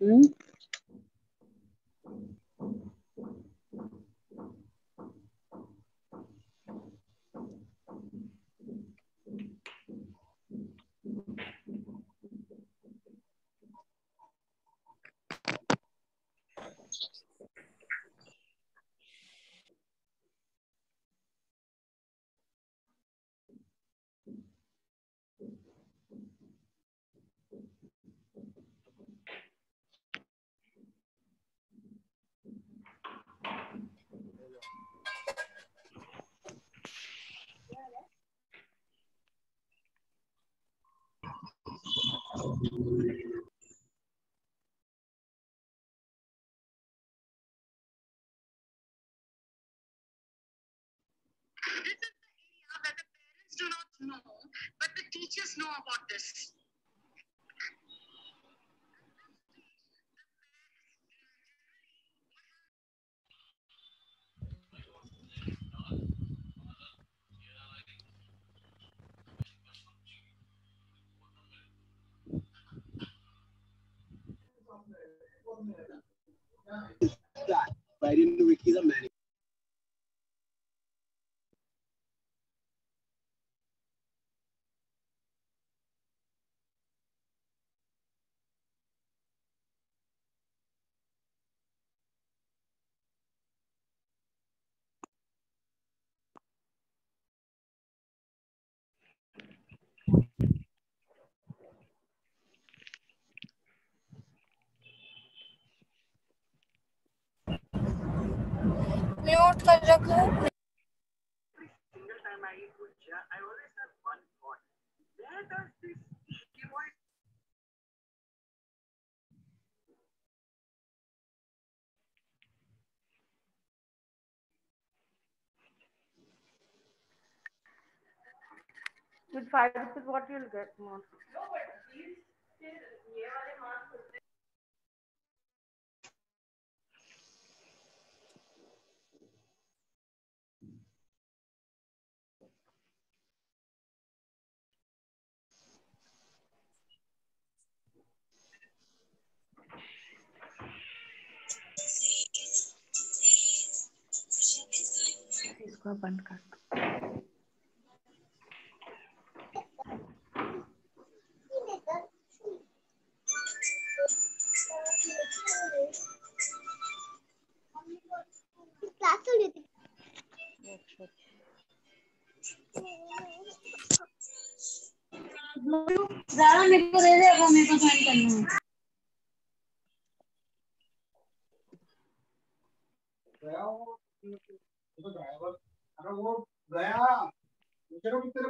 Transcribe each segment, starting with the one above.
Hmm? Do not know, but the teachers know about this. But I didn't Ricky the. Steroid With five rupees, what you'll get more? इसको बंद कर दो। मेरे को दे दे मेरे को ज्वाइन करना है। Quiero meter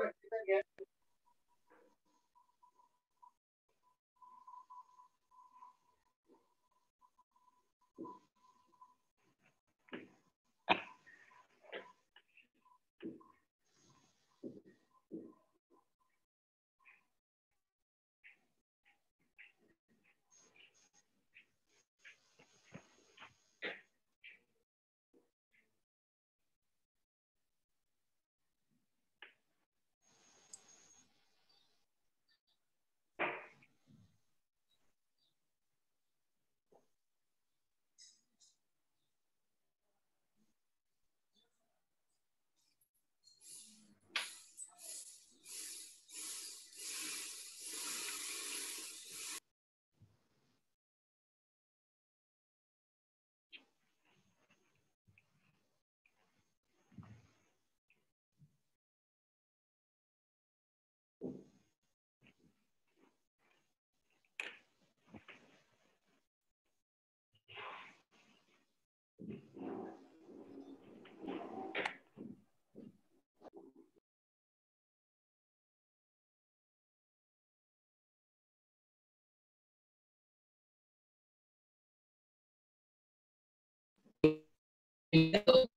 então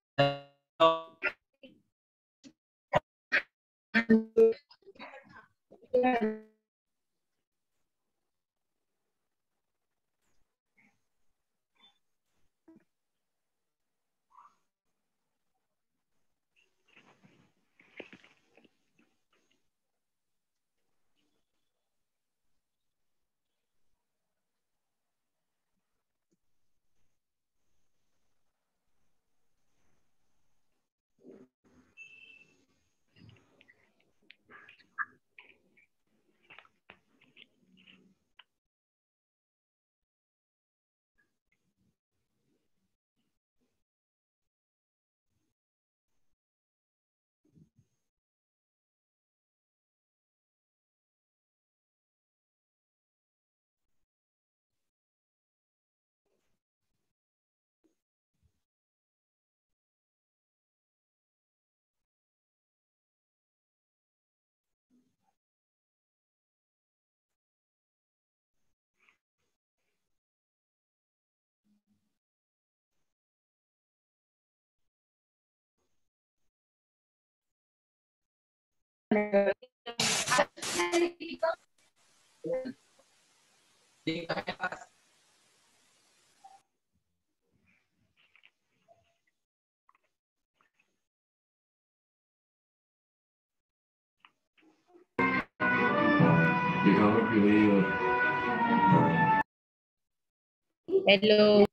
Hello.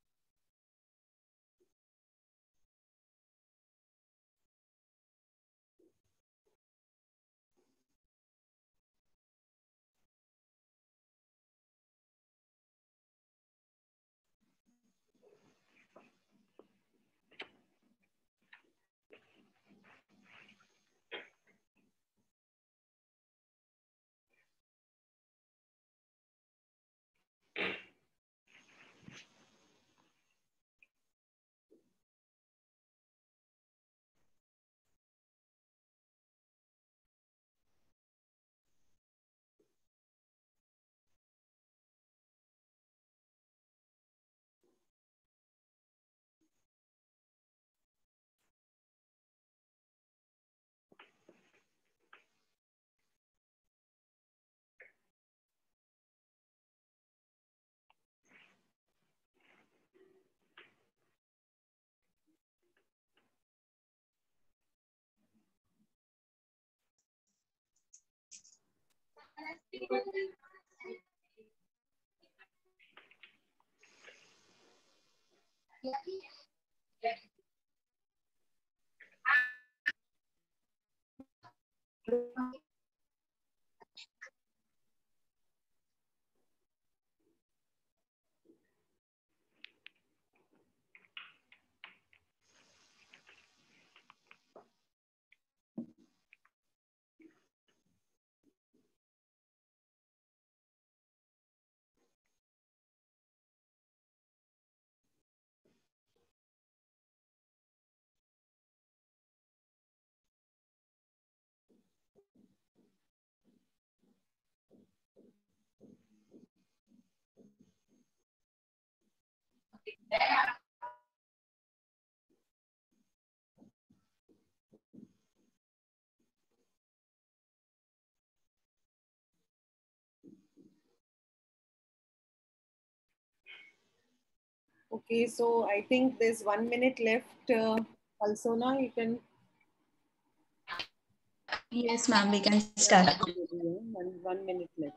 Your Hello. Okay, so I think there's one minute left. Uh, Alsona, you can. Yes, ma'am, we can start. One, one minute left.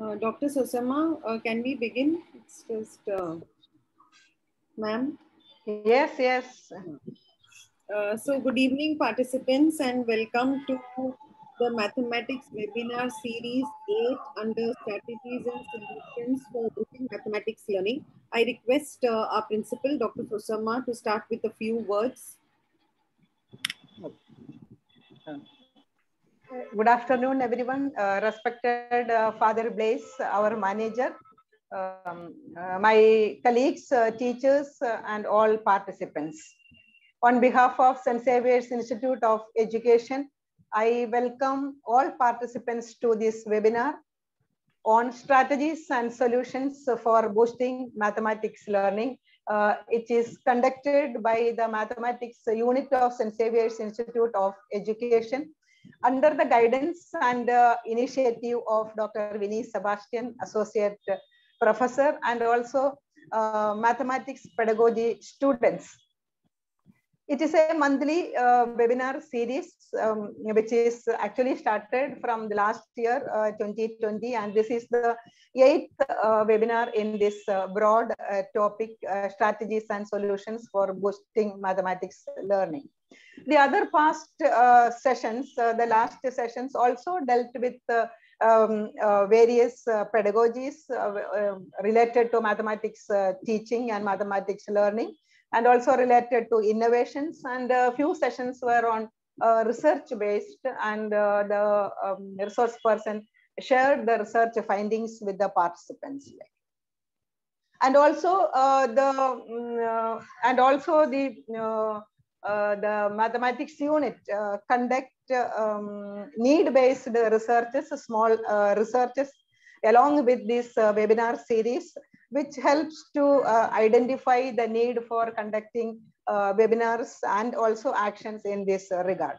Uh, Dr. Susama, uh, can we begin? It's just, uh, ma'am. Yes, yes. Uh, so good evening participants and welcome to the mathematics webinar series 8 under strategies and solutions for mathematics learning. I request uh, our principal, Dr. Susama, to start with a few words. Good afternoon, everyone. Uh, respected uh, Father Blaise, our manager, um, uh, my colleagues, uh, teachers, uh, and all participants. On behalf of St. Xavier's Institute of Education, I welcome all participants to this webinar on strategies and solutions for boosting mathematics learning. Uh, it is conducted by the mathematics unit of St. Xavier's Institute of Education under the guidance and uh, initiative of Dr. Vinny Sebastian, Associate Professor, and also uh, mathematics pedagogy students. It is a monthly uh, webinar series, um, which is actually started from the last year, uh, 2020, and this is the eighth uh, webinar in this uh, broad uh, topic, strategies and solutions for boosting mathematics learning. The other past sessions, the last sessions also dealt with um, various pedagogies related to mathematics teaching and mathematics learning and also related to innovations. And a few sessions were on uh, research based and uh, the um, resource person shared the research findings with the participants. And also uh, the and also the the mathematics unit conduct um, need based researches small researches along with this uh, webinar series, which helps to uh, identify the need for conducting uh, webinars and also actions in this uh, regard.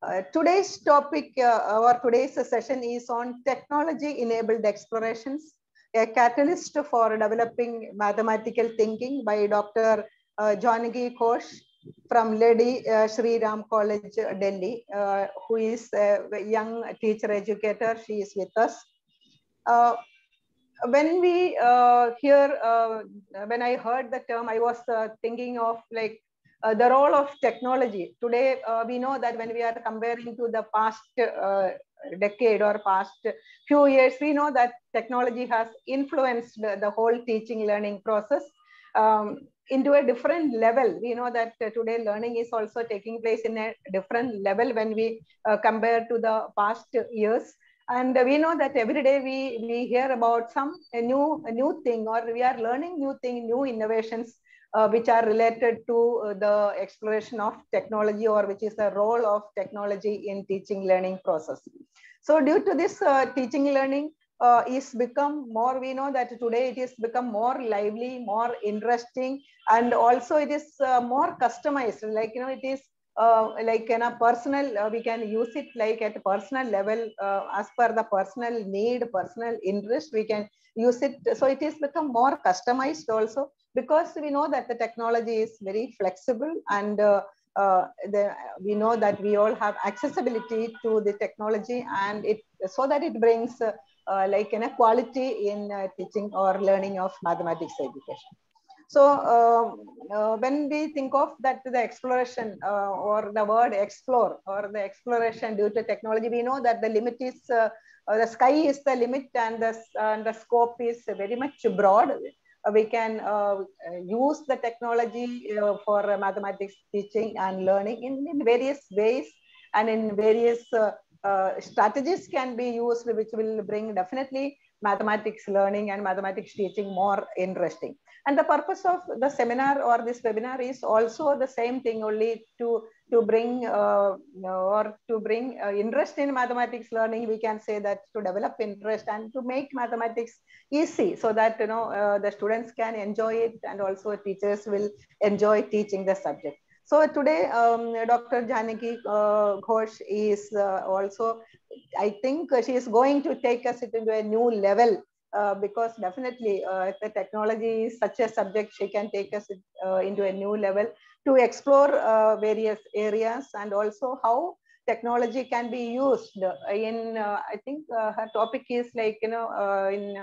Uh, today's topic uh, or today's session is on technology enabled explorations, a catalyst for developing mathematical thinking by Dr. Uh, Jonaki Ghosh from Lady uh, Sri Ram College, Delhi, uh, who is a young teacher educator. She is with us. Uh, when we uh, hear, uh, when I heard the term, I was uh, thinking of like the role of technology. Today, we know that when we are comparing to the past decade or past few years, we know that technology has influenced the, the whole teaching learning process um, into a different level. We know that uh, today learning is also taking place in a different level when we uh, compare to the past years. And we know that every day we, we hear about some a new new thing or we are learning new thing, new innovations uh, which are related to uh, the exploration of technology or which is the role of technology in teaching learning process. So due to this uh, teaching learning uh, is become more, we know that today it is become more lively, more interesting, and also it is uh, more customized. Like, you know, it is uh, like in a personal, uh, we can use it like at personal level uh, as per the personal need, personal interest, we can use it. So it is become more customized also because we know that the technology is very flexible and uh, uh, the, we know that we all have accessibility to the technology and it so that it brings uh, uh, like an equality in uh, teaching or learning of mathematics education. So uh, uh, when we think of that the exploration uh, or the word explore or the exploration due to technology, we know that the limit is uh, the sky is the limit and the, and the scope is very much broad. We can use the technology for mathematics teaching and learning in, in various ways and in various strategies can be used which will bring definitely mathematics learning and mathematics teaching more interesting. And the purpose of the seminar or this webinar is also the same thing only to to bring uh, or to bring uh, interest in mathematics learning we can say that to develop interest and to make mathematics easy so that you know uh, the students can enjoy it and also teachers will enjoy teaching the subject so today um, dr jonaki uh, ghosh is uh, also i think she is going to take us into a new level uh, because definitely uh, the technology is such a subject, she can take us uh, into a new level to explore uh, various areas and also how technology can be used in, uh, I think her topic is like, you know, in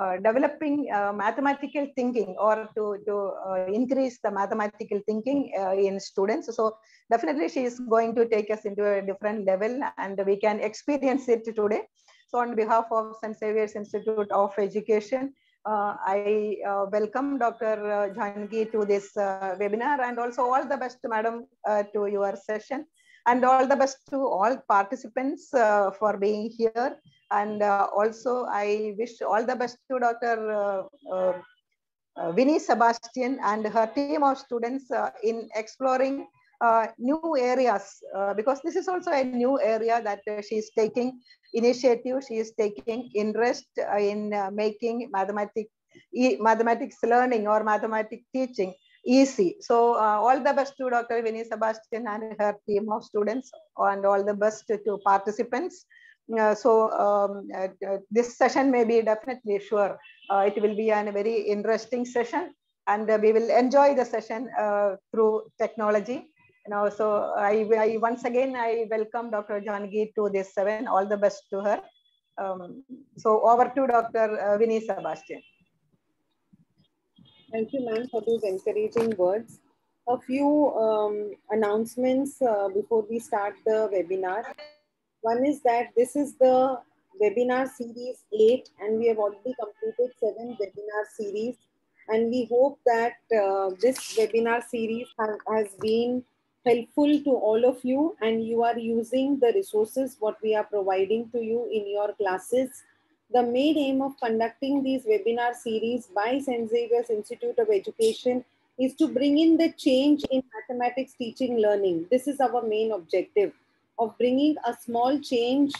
Uh, developing uh, mathematical thinking or to, to uh, increase the mathematical thinking in students. So definitely she is going to take us into a different level and we can experience it today. So on behalf of St. Xavier's Institute of Education, uh, I uh, welcome Dr. Jonaki to this uh, webinar and also all the best, Madam, to your session and all the best to all participants for being here. And also I wish all the best to Dr. Uh, Winnie Sebastian and her team of students uh, in exploring uh, new areas because this is also a new area that she is taking initiative. She is taking interest in making mathematics mathematics learning or mathematics teaching easy. So uh, all the best to Dr. Winnie Sebastian and her team of students and all the best to participants. Uh, so um, uh, this session may be definitely sure it will be a very interesting session and we will enjoy the session through technology. Now, so I, I, once again I welcome Dr. Jonaki to this seven. All the best to her. Um, so over to Dr. Uh, Winnie Sebastian. Thank you, ma'am, for those encouraging words. A few um, announcements uh, before we start the webinar. One is that this is the webinar series 8 and we have already completed 7 webinar series and we hope that uh, this webinar series has, has been helpful to all of you and you are using the resources what we are providing to you in your classes. The main aim of conducting these webinar series by St. Xavier's Institute of Education is to bring in the change in mathematics teaching learning. This is our main objective of bringing a small change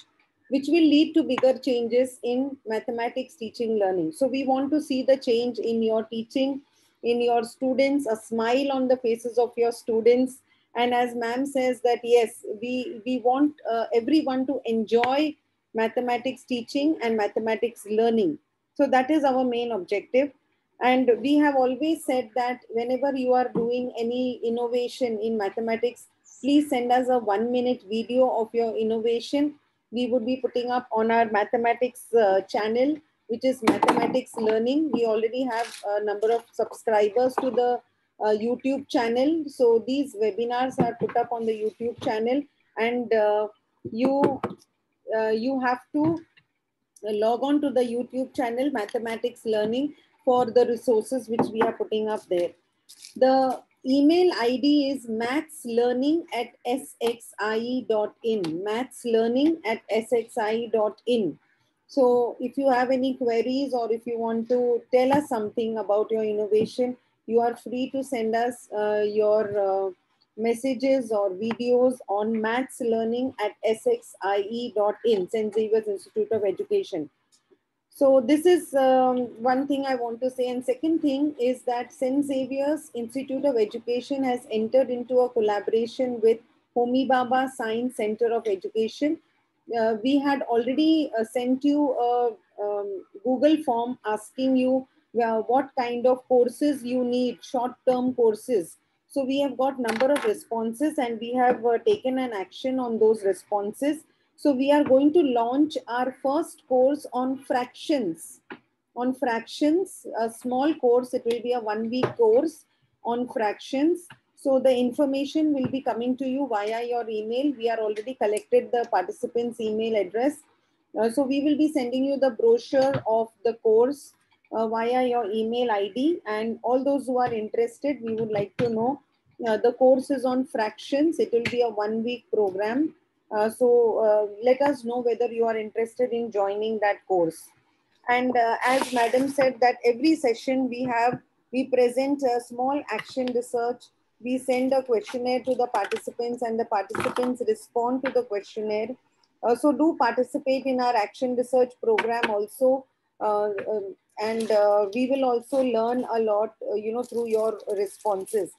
which will lead to bigger changes in mathematics teaching learning. So we want to see the change in your teaching, in your students, a smile on the faces of your students. And as ma'am says that, yes, we, we want uh, everyone to enjoy mathematics teaching and mathematics learning. So that is our main objective. And we have always said that whenever you are doing any innovation in mathematics, please send us a one minute video of your innovation. We would be putting up on our mathematics uh, channel, which is mathematics learning. We already have a number of subscribers to the uh, YouTube channel. So these webinars are put up on the YouTube channel and uh, you, uh, you have to log on to the YouTube channel, Mathematics Learning for the resources which we are putting up there. The email ID is mathslearning at sxie.in, mathslearning at sxie.in. So if you have any queries or if you want to tell us something about your innovation, you are free to send us uh, your uh, messages or videos on maths learning at sxie.in, St. Xavier's Institute of Education. So this is um, one thing I want to say. And second thing is that St. Xavier's Institute of Education has entered into a collaboration with Homi Bhabha Science Center of Education. Uh, we had already uh, sent you a um, Google form asking you uh, what kind of courses you need, short-term courses. So we have got number of responses and we have uh, taken an action on those responses. So we are going to launch our first course on fractions. On fractions, a small course, it will be a one week course on fractions. So the information will be coming to you via your email. We are already collected the participants email address. Uh, so we will be sending you the brochure of the course uh, via your email ID. And all those who are interested, we would like to know uh, the course is on fractions. It will be a one week program. Uh, so uh, let us know whether you are interested in joining that course. And uh, as madam said that every session we have, we present a small action research. We send a questionnaire to the participants and the participants respond to the questionnaire. Uh, so do participate in our action research program also. Uh, um, and uh, we will also learn a lot, you know, through your responses.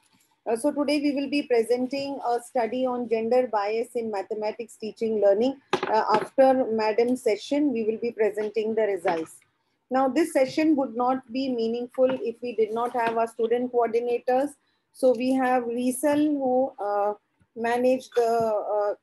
Uh, so today we will be presenting a study on gender bias in mathematics teaching learning. Uh, after madam's session, we will be presenting the results. Now this session would not be meaningful if we did not have our student coordinators. So we have Riesel who uh, manage the, uh,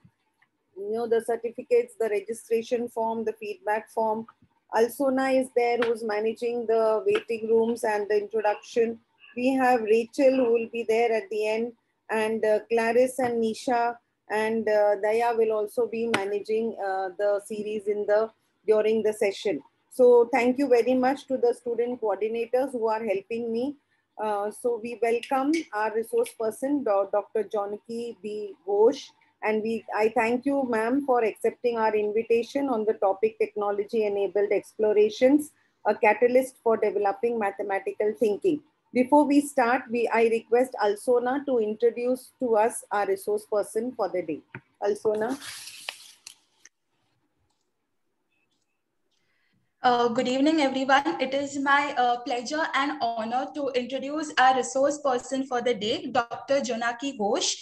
you know, the certificates, the registration form, the feedback form. Alsona is there who's managing the waiting rooms and the introduction we have Rachel who will be there at the end and uh, Clarice and Nisha and uh, Daya will also be managing uh, the series in the during the session. So thank you very much to the student coordinators who are helping me. Uh, so we welcome our resource person, Dr. Jonaki B. Ghosh. And we, I thank you, ma'am, for accepting our invitation on the topic technology enabled explorations, a catalyst for developing mathematical thinking. Before we start, we, I request Alsona to introduce to us our resource person for the day. Alsona. Uh, good evening, everyone. It is my uh, pleasure and honor to introduce our resource person for the day, Dr. Jonaki Ghosh.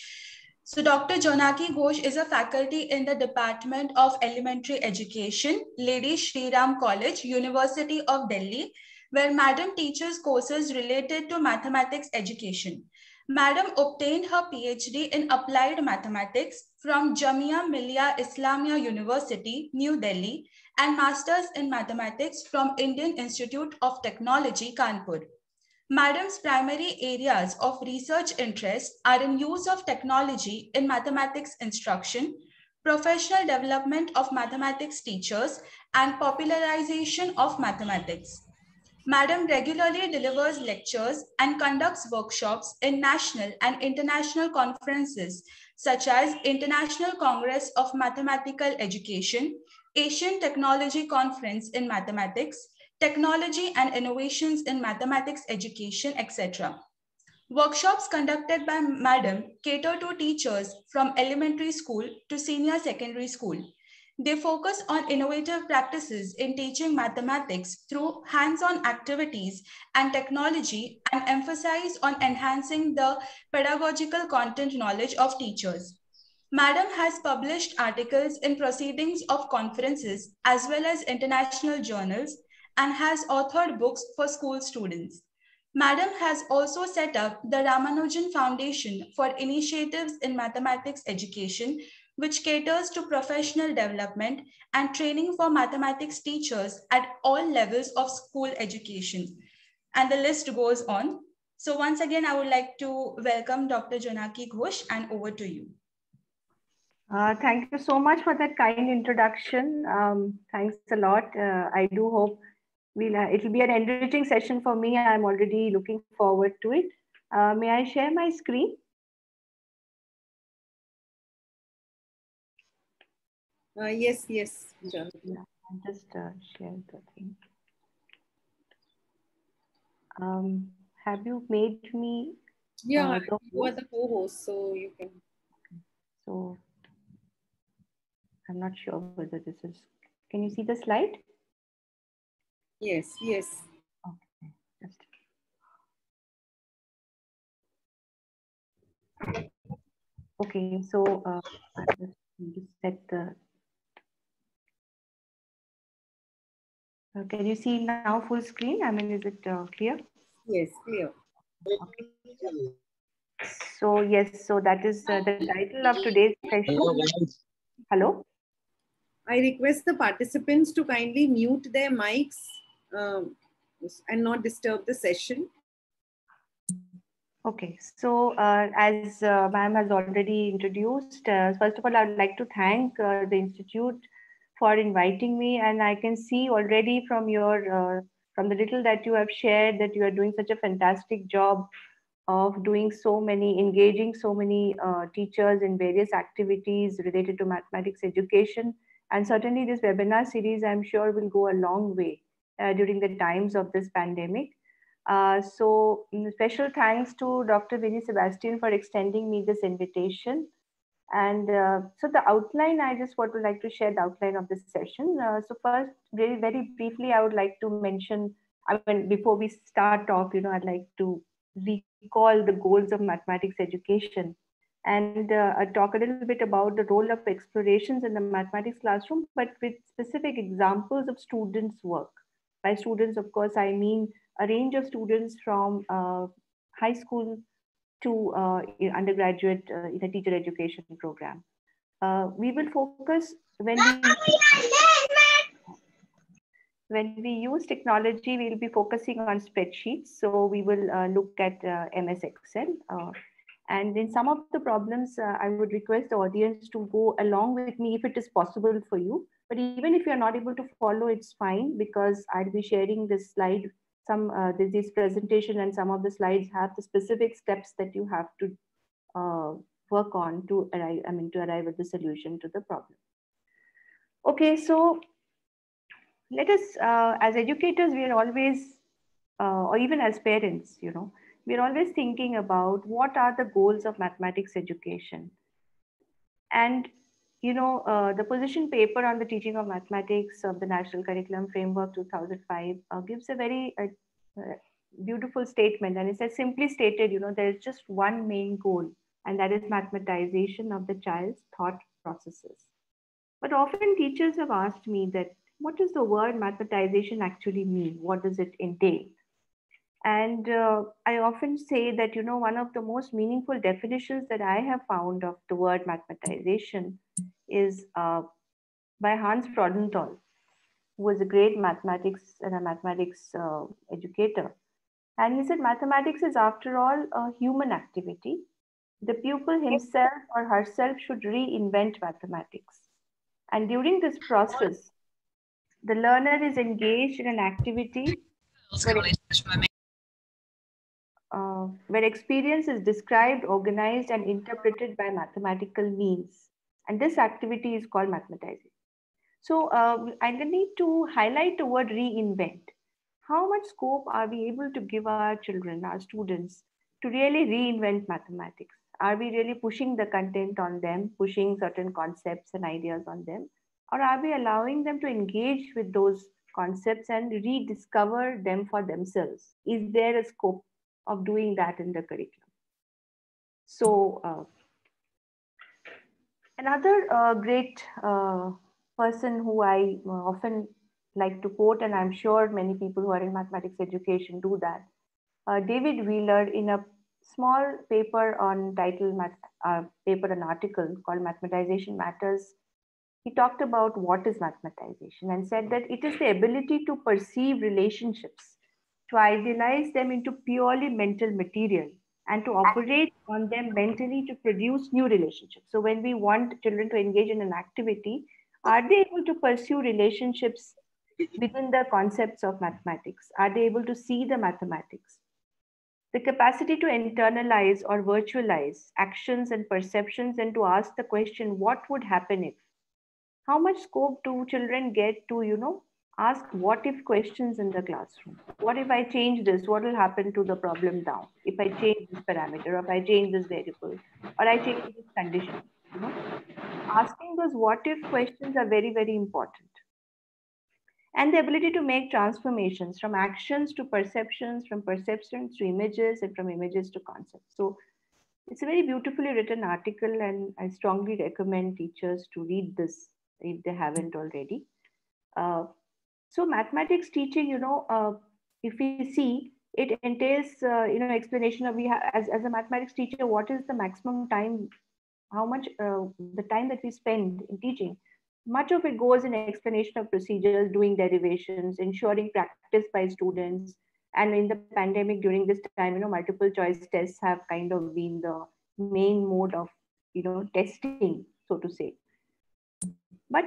So Dr. Jonaki Ghosh is a faculty in the Department of Elementary Education, Lady Shri Ram College, University of Delhi, where Madam teaches courses related to mathematics education. Madam obtained her PhD in applied mathematics from Jamia Millia Islamia University, New Delhi, and Masters in Mathematics from Indian Institute of Technology, Kanpur. Madam's primary areas of research interest are in use of technology in mathematics instruction, professional development of mathematics teachers, and popularization of mathematics. Madam regularly delivers lectures and conducts workshops in national and international conferences such as International Congress of Mathematical Education, Asian Technology Conference in Mathematics, Technology and Innovations in Mathematics Education, etc. Workshops conducted by Madam cater to teachers from elementary school to senior secondary school. They focus on innovative practices in teaching mathematics through hands-on activities and technology and emphasize on enhancing the pedagogical content knowledge of teachers. Madam has published articles in proceedings of conferences as well as international journals and has authored books for school students. Madam has also set up the Ramanujan Foundation for initiatives in mathematics education, which caters to professional development and training for mathematics teachers at all levels of school education. And the list goes on. So once again, I would like to welcome Dr. Jonaki Ghosh and over to you. Uh, thank you so much for that kind introduction. Um, thanks a lot. Uh, I do hope we'll, uh, it'll be an enriching session for me. I'm already looking forward to it. Uh, may I share my screen? Uh, yes, yes. Yeah, I'll just uh, share the thing. Um, have you made me? Yeah, uh, the you are the co-host, so you can. So I'm not sure whether this is. Can you see the slide? Yes, yes. Okay, just. Okay, so uh, I just need to set the. Uh, can you see now full screen? I mean, is it uh, clear? Yes, clear. Okay. So yes, so that is uh, the title of today's session. Hello. I request the participants to kindly mute their mics um, and not disturb the session. Okay, so uh, as uh, ma'am has already introduced, uh, first of all, I would like to thank uh, the institute for inviting me, and I can see already from your uh, from the little that you have shared that you are doing such a fantastic job of doing so many engaging so many uh, teachers in various activities related to mathematics education, and certainly this webinar series I'm sure will go a long way uh, during the times of this pandemic. Uh, so mm, special thanks to Dr. Vinny Sebastian for extending me this invitation. And uh, so the outline, I just want to like to share the outline of this session. Uh, so first, very, very briefly, I would like to mention, I mean, before we start off, you know, I'd like to recall the goals of mathematics education and uh, talk a little bit about the role of explorations in the mathematics classroom, but with specific examples of students' work. By students, of course, I mean a range of students from uh, high school to uh, undergraduate uh, in a teacher education program. Uh, we will focus when we when we use technology, we'll be focusing on spreadsheets. So we will uh, look at uh, MS Excel. Uh, and in some of the problems, uh, I would request the audience to go along with me if it is possible for you. But even if you're not able to follow, it's fine because I'll be sharing this slide, some uh, this presentation and some of the slides have the specific steps that you have to uh, work on to arrive, I mean, to arrive at the solution to the problem. Okay, so let us, uh, as educators, we are always, uh, or even as parents, you know, we're always thinking about what are the goals of mathematics education. And, you know, uh, the position paper on the teaching of mathematics of the National Curriculum Framework 2005 uh, gives a very uh, uh, beautiful statement. And it says simply stated, you know, there's just one main goal, and that is mathematization of the child's thought processes. But often teachers have asked me that what does the word mathematization actually mean? What does it entail? And uh, I often say that, you know, one of the most meaningful definitions that I have found of the word mathematization is uh, by Hans Freudenthal, who was a great mathematics and a mathematics uh, educator. And he said, mathematics is, after all, a human activity. The pupil himself or herself should reinvent mathematics. And during this process, the learner is engaged in an activity where, uh, where experience is described, organized, and interpreted by mathematical means. And this activity is called mathematizing. So uh, I need to highlight the word reinvent. How much scope are we able to give our children, our students, to really reinvent mathematics? Are we really pushing the content on them, pushing certain concepts and ideas on them? Or are we allowing them to engage with those concepts and rediscover them for themselves? Is there a scope of doing that in the curriculum? So, uh, another uh, great uh, person who I uh, often like to quote, and I'm sure many people who are in mathematics education do that. Uh, David Wheeler, in a small paper on title uh, paper, an article called Mathematization Matters, he talked about what is mathematization and said that it is the ability to perceive relationships, to idealize them into purely mental material, and to operate on them mentally to produce new relationships. So when we want children to engage in an activity, are they able to pursue relationships within the concepts of mathematics? Are they able to see the mathematics? The capacity to internalize or virtualize actions and perceptions and to ask the question, what would happen if? How much scope do children get to, you know, ask what if questions in the classroom? What if I change this? What will happen to the problem now? If I change this parameter, or if I change this variable, or I change this condition, you know? Asking those what if questions are very, very important and the ability to make transformations from actions to perceptions, from perceptions to images, and from images to concepts. So it's a very beautifully written article, and I strongly recommend teachers to read this if they haven't already. Uh, so mathematics teaching, you know, uh, if we see, it entails, uh, you know, explanation of we have as, as a mathematics teacher, what is the maximum time, how much uh, the time that we spend in teaching much of it goes in explanation of procedures, doing derivations, ensuring practice by students. And in the pandemic during this time, you know, multiple choice tests have kind of been the main mode of, you know, testing, so to say. But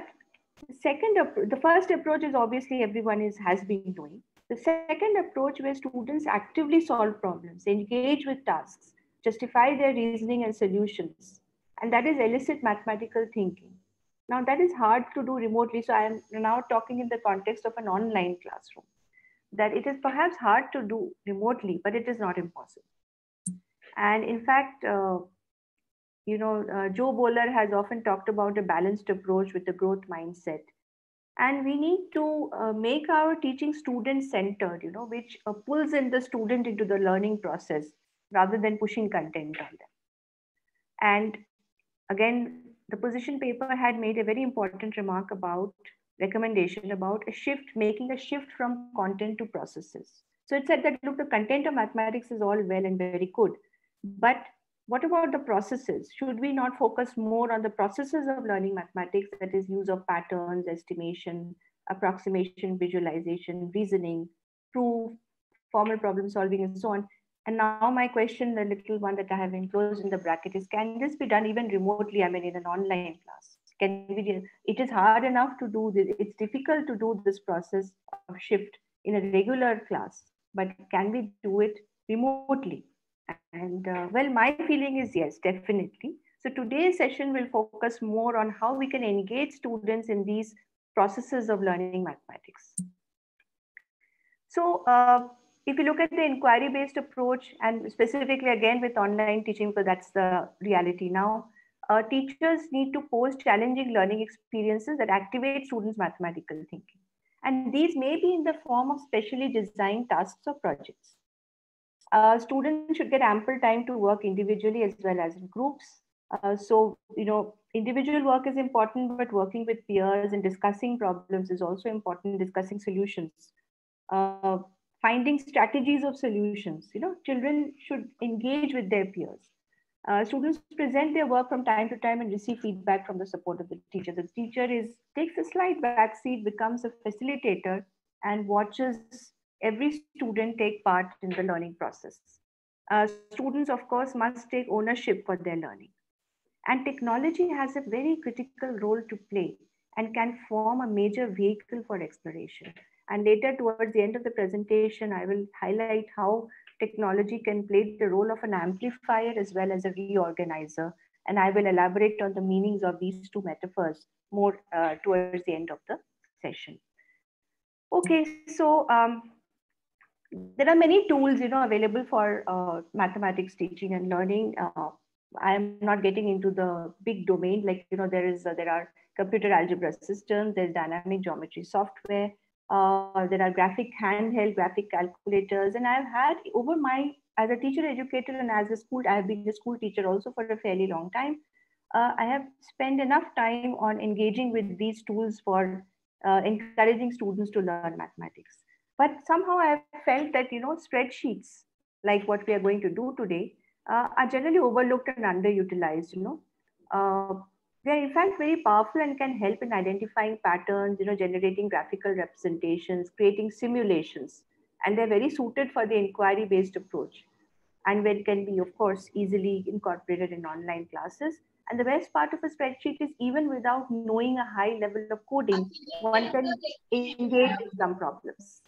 second, the first approach is obviously everyone is has been doing. The second approach where students actively solve problems, engage with tasks, justify their reasoning and solutions. And that is elicit mathematical thinking. Now that is hard to do remotely. So I am now talking in the context of an online classroom. That it is perhaps hard to do remotely, but it is not impossible. And in fact, uh, you know, uh, Jo Boaler has often talked about a balanced approach with a growth mindset. And we need to uh, make our teaching student centered, you know, which uh, pulls in the student into the learning process rather than pushing content on them. And again, the position paper had made a very important remark about recommendation about a shift, making a shift from content to processes. So it said that, look, the content of mathematics is all well and very good, but what about the processes? Should we not focus more on the processes of learning mathematics, that is use of patterns, estimation, approximation, visualization, reasoning, proof, formal problem solving, and so on, and now my question, the little one that I have enclosed in the bracket is, can this be done even remotely? I mean, in an online class? Can we, it is hard enough to do this. It's difficult to do this process of shift in a regular class, but can we do it remotely? And uh, well, my feeling is yes, definitely. So today's session will focus more on how we can engage students in these processes of learning mathematics. So uh, if you look at the inquiry based approach and specifically again with online teaching because that's the reality now uh, teachers need to pose challenging learning experiences that activate students mathematical thinking and these may be in the form of specially designed tasks or projects uh, students should get ample time to work individually as well as in groups uh, so you know individual work is important but working with peers and discussing problems is also important discussing solutions uh, finding strategies of solutions. You know, children should engage with their peers. Uh, students present their work from time to time and receive feedback from the support of the teacher. The teacher is takes a slight backseat, becomes a facilitator, and watches every student take part in the learning process. Uh, students, of course, must take ownership for their learning. And technology has a very critical role to play and can form a major vehicle for exploration. And later, towards the end of the presentation, I will highlight how technology can play the role of an amplifier as well as a reorganizer. And I will elaborate on the meanings of these two metaphors more uh, towards the end of the session. Okay, so um, there are many tools, you know, available for uh, mathematics teaching and learning. Uh, I am not getting into the big domain, like, you know, there is, uh, there are computer algebra systems, there's dynamic geometry software, uh, there are graphic handheld graphic calculators, and I've had over my as a teacher educator and as a school, I have been a school teacher also for a fairly long time. Uh, I have spent enough time on engaging with these tools for uh, encouraging students to learn mathematics. But somehow I felt that you know spreadsheets like what we are going to do today uh, are generally overlooked and underutilized. You know, uh, they are in fact very powerful and can help in identifying patterns, you know, generating graphical representations, creating simulations, and they're very suited for the inquiry-based approach. And when can be, of course, easily incorporated in online classes. And the best part of a spreadsheet is even without knowing a high level of coding, one can engage in some problems.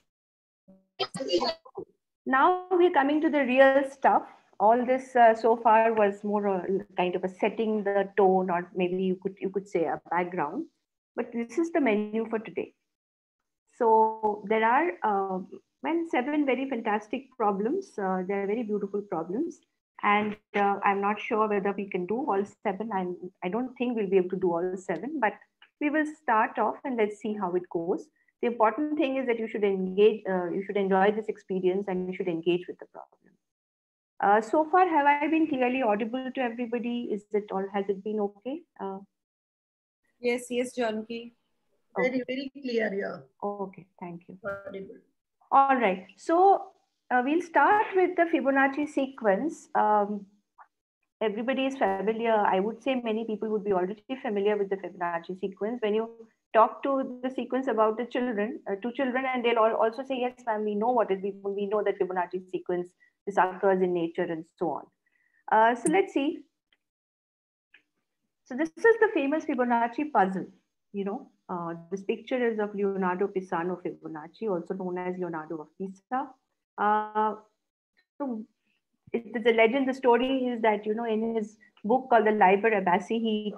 Now we're coming to the real stuff. All this uh, so far was more kind of a setting the tone or maybe you could you could say a background. But this is the menu for today. So there are uh, well seven very fantastic problems. Uh, they're very beautiful problems. And uh, i'm not sure whether we can do all seven. I'm, i don't think we'll be able to do all seven but we will start off and let's see how it goes the important thing is that you should engage uh, you should enjoy this experience and you should engage with the problem uh, so far, have I been clearly audible to everybody? Is it all, has it been okay? Uh, yes, yes, Jonaki. Okay. Very, very clear, yeah. Okay, thank you. Audible. All right, so uh, we'll start with the Fibonacci sequence. Um, everybody is familiar. I would say many people would be already familiar with the Fibonacci sequence. When you talk to the sequence about the children, uh, children, and they'll all also say, yes, ma'am, we know what it is. We know that Fibonacci sequence this occurs in nature and so on. Uh, so let's see. So this is the famous Fibonacci puzzle. You know, uh, this picture is of Leonardo Pisano Fibonacci, also known as Leonardo of Pisa. Uh, so it is a legend. The story is that, you know, in his book called The Liber Abaci, he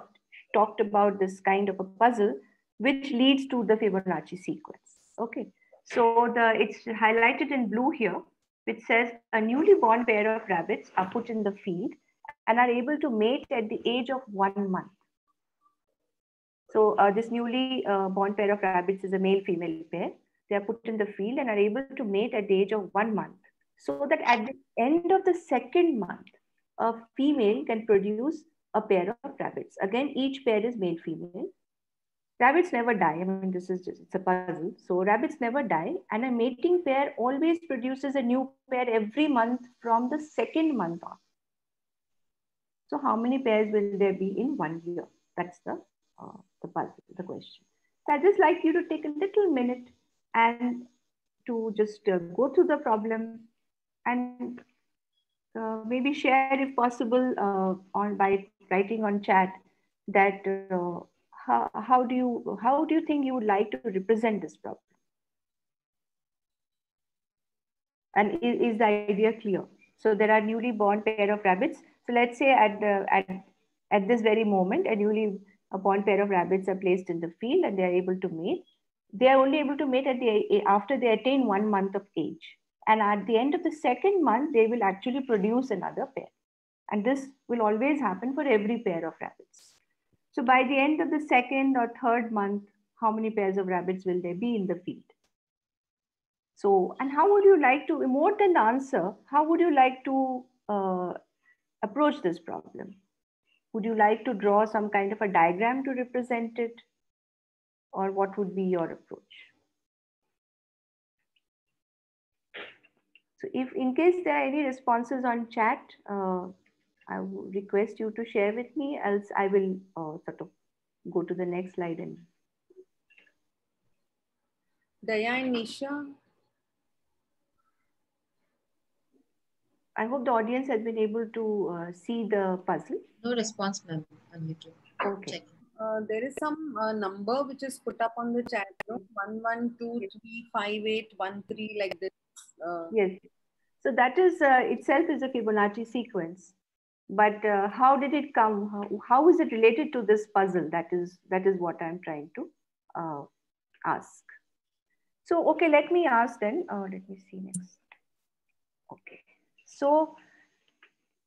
talked about this kind of a puzzle, which leads to the Fibonacci sequence. Okay. So the it's highlighted in blue here which says a newly born pair of rabbits are put in the field and are able to mate at the age of one month. So uh, this newly uh, born pair of rabbits is a male-female pair. They are put in the field and are able to mate at the age of one month. So that at the end of the second month, a female can produce a pair of rabbits. Again, each pair is male-female rabbits never die. I mean, this is just, it's a puzzle. So rabbits never die. And a mating pair always produces a new pair every month from the second month on. So how many pairs will there be in one year? That's the, uh, the puzzle, the question. So I'd just like you to take a little minute and to just uh, go through the problem and uh, maybe share if possible uh, on by writing on chat that uh, how, how do you how do you think you would like to represent this problem? And is, is the idea clear? So there are newly born pair of rabbits. So let's say at the at at this very moment a newly born pair of rabbits are placed in the field and they are able to mate. They are only able to mate at the after they attain one month of age. And at the end of the second month they will actually produce another pair. And this will always happen for every pair of rabbits so by the end of the second or third month, how many pairs of rabbits will there be in the field? So, and how would you like to, more than the answer, how would you like to uh, approach this problem? Would you like to draw some kind of a diagram to represent it? Or what would be your approach? So if in case there are any responses on chat, uh, I would request you to share with me, else I will uh, sort of go to the next slide and. Daya and Nisha. I hope the audience has been able to uh, see the puzzle. No response, ma'am, on YouTube. Okay. Uh, there is some uh, number which is put up on the chat, no? one one two three five eight one three like this. Uh, yes. So that is uh, itself is a Fibonacci sequence but uh, how did it come how, how is it related to this puzzle that is that is what i'm trying to uh, ask so okay let me ask then uh, let me see next okay so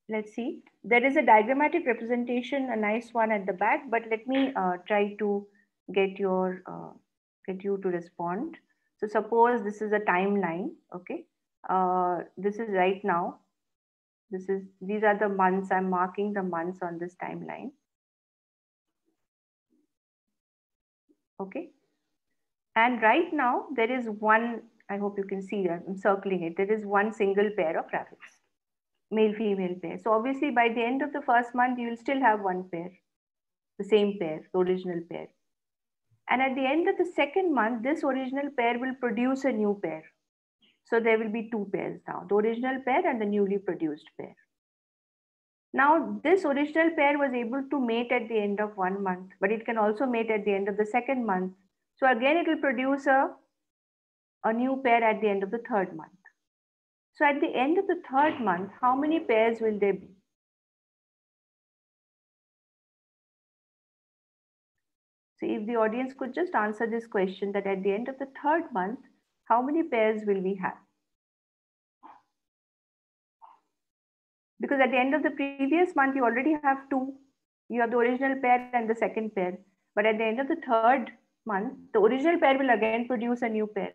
let's see there is a diagrammatic representation a nice one at the back but let me uh, try to get your uh, get you to respond. So suppose this is a timeline, okay? Uh, this is right now. This is these are the months. I'm marking the months on this timeline. Okay. And right now there is one, I hope you can see that I'm circling it. There is one single pair of rabbits, male female pair. So obviously by the end of the first month, you will still have one pair, the same pair, the original pair. And at the end of the second month, this original pair will produce a new pair. So there will be two pairs now, the original pair and the newly produced pair. Now, this original pair was able to mate at the end of one month, but it can also mate at the end of the second month. So again, it will produce a, a new pair at the end of the third month. So at the end of the third month, how many pairs will there be? So if the audience could just answer this question that at the end of the third month, how many pairs will we have? Because at the end of the previous month, you already have two. You have the original pair and the second pair. But at the end of the third month, the original pair will again produce a new pair.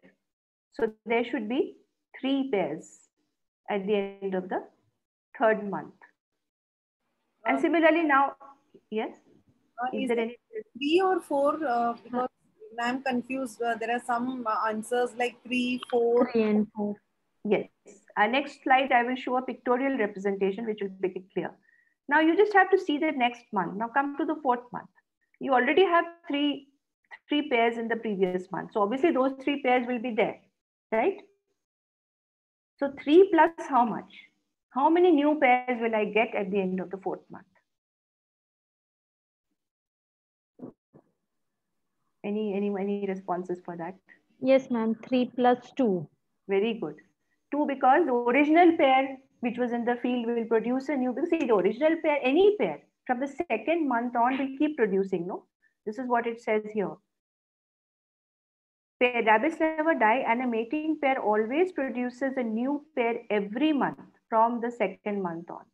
So there should be three pairs at the end of the third month. And similarly now, yes? Uh, Is is there any three or four? Uh, because I'm confused. Uh, there are some uh, answers like three, four. Three and four. Yes. Our next slide, I will show a pictorial representation, which will make it clear. Now you just have to see the next month. Now come to the fourth month. You already have three, three pairs in the previous month. So obviously those three pairs will be there, right? So three plus how much? How many new pairs will I get at the end of the fourth month? Any, any, any responses for that? Yes, ma'am. 3 plus 2. Very good. Two, because the original pair which was in the field will produce a new, because see the original pair, any pair from the second month on will keep producing, no? This is what it says here. Pair, rabbits never die and a mating pair always produces a new pair every month from the second month on.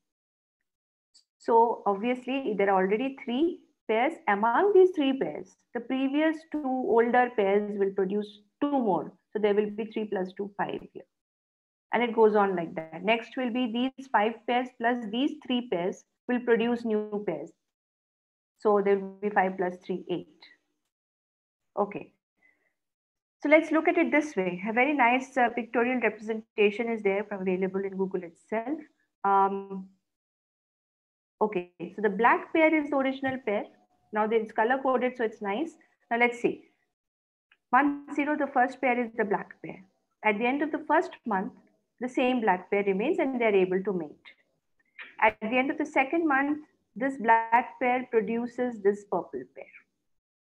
So obviously there are already three pairs. Among these three pairs, the previous two older pairs will produce two more. So there will be three plus two, five here. And it goes on like that. Next will be these five pairs plus these three pairs will produce new pairs. So there will be five plus three, eight. Okay. So let's look at it this way. A very nice uh, pictorial representation is there available in Google itself. Um, okay, so the black pair is the original pair. Now it's color coded, so it's nice. Now let's see. Month zero, the first pair is the black pair. At the end of the first month, the same black pair remains and they're able to mate. At the end of the second month, this black pair produces this purple pair,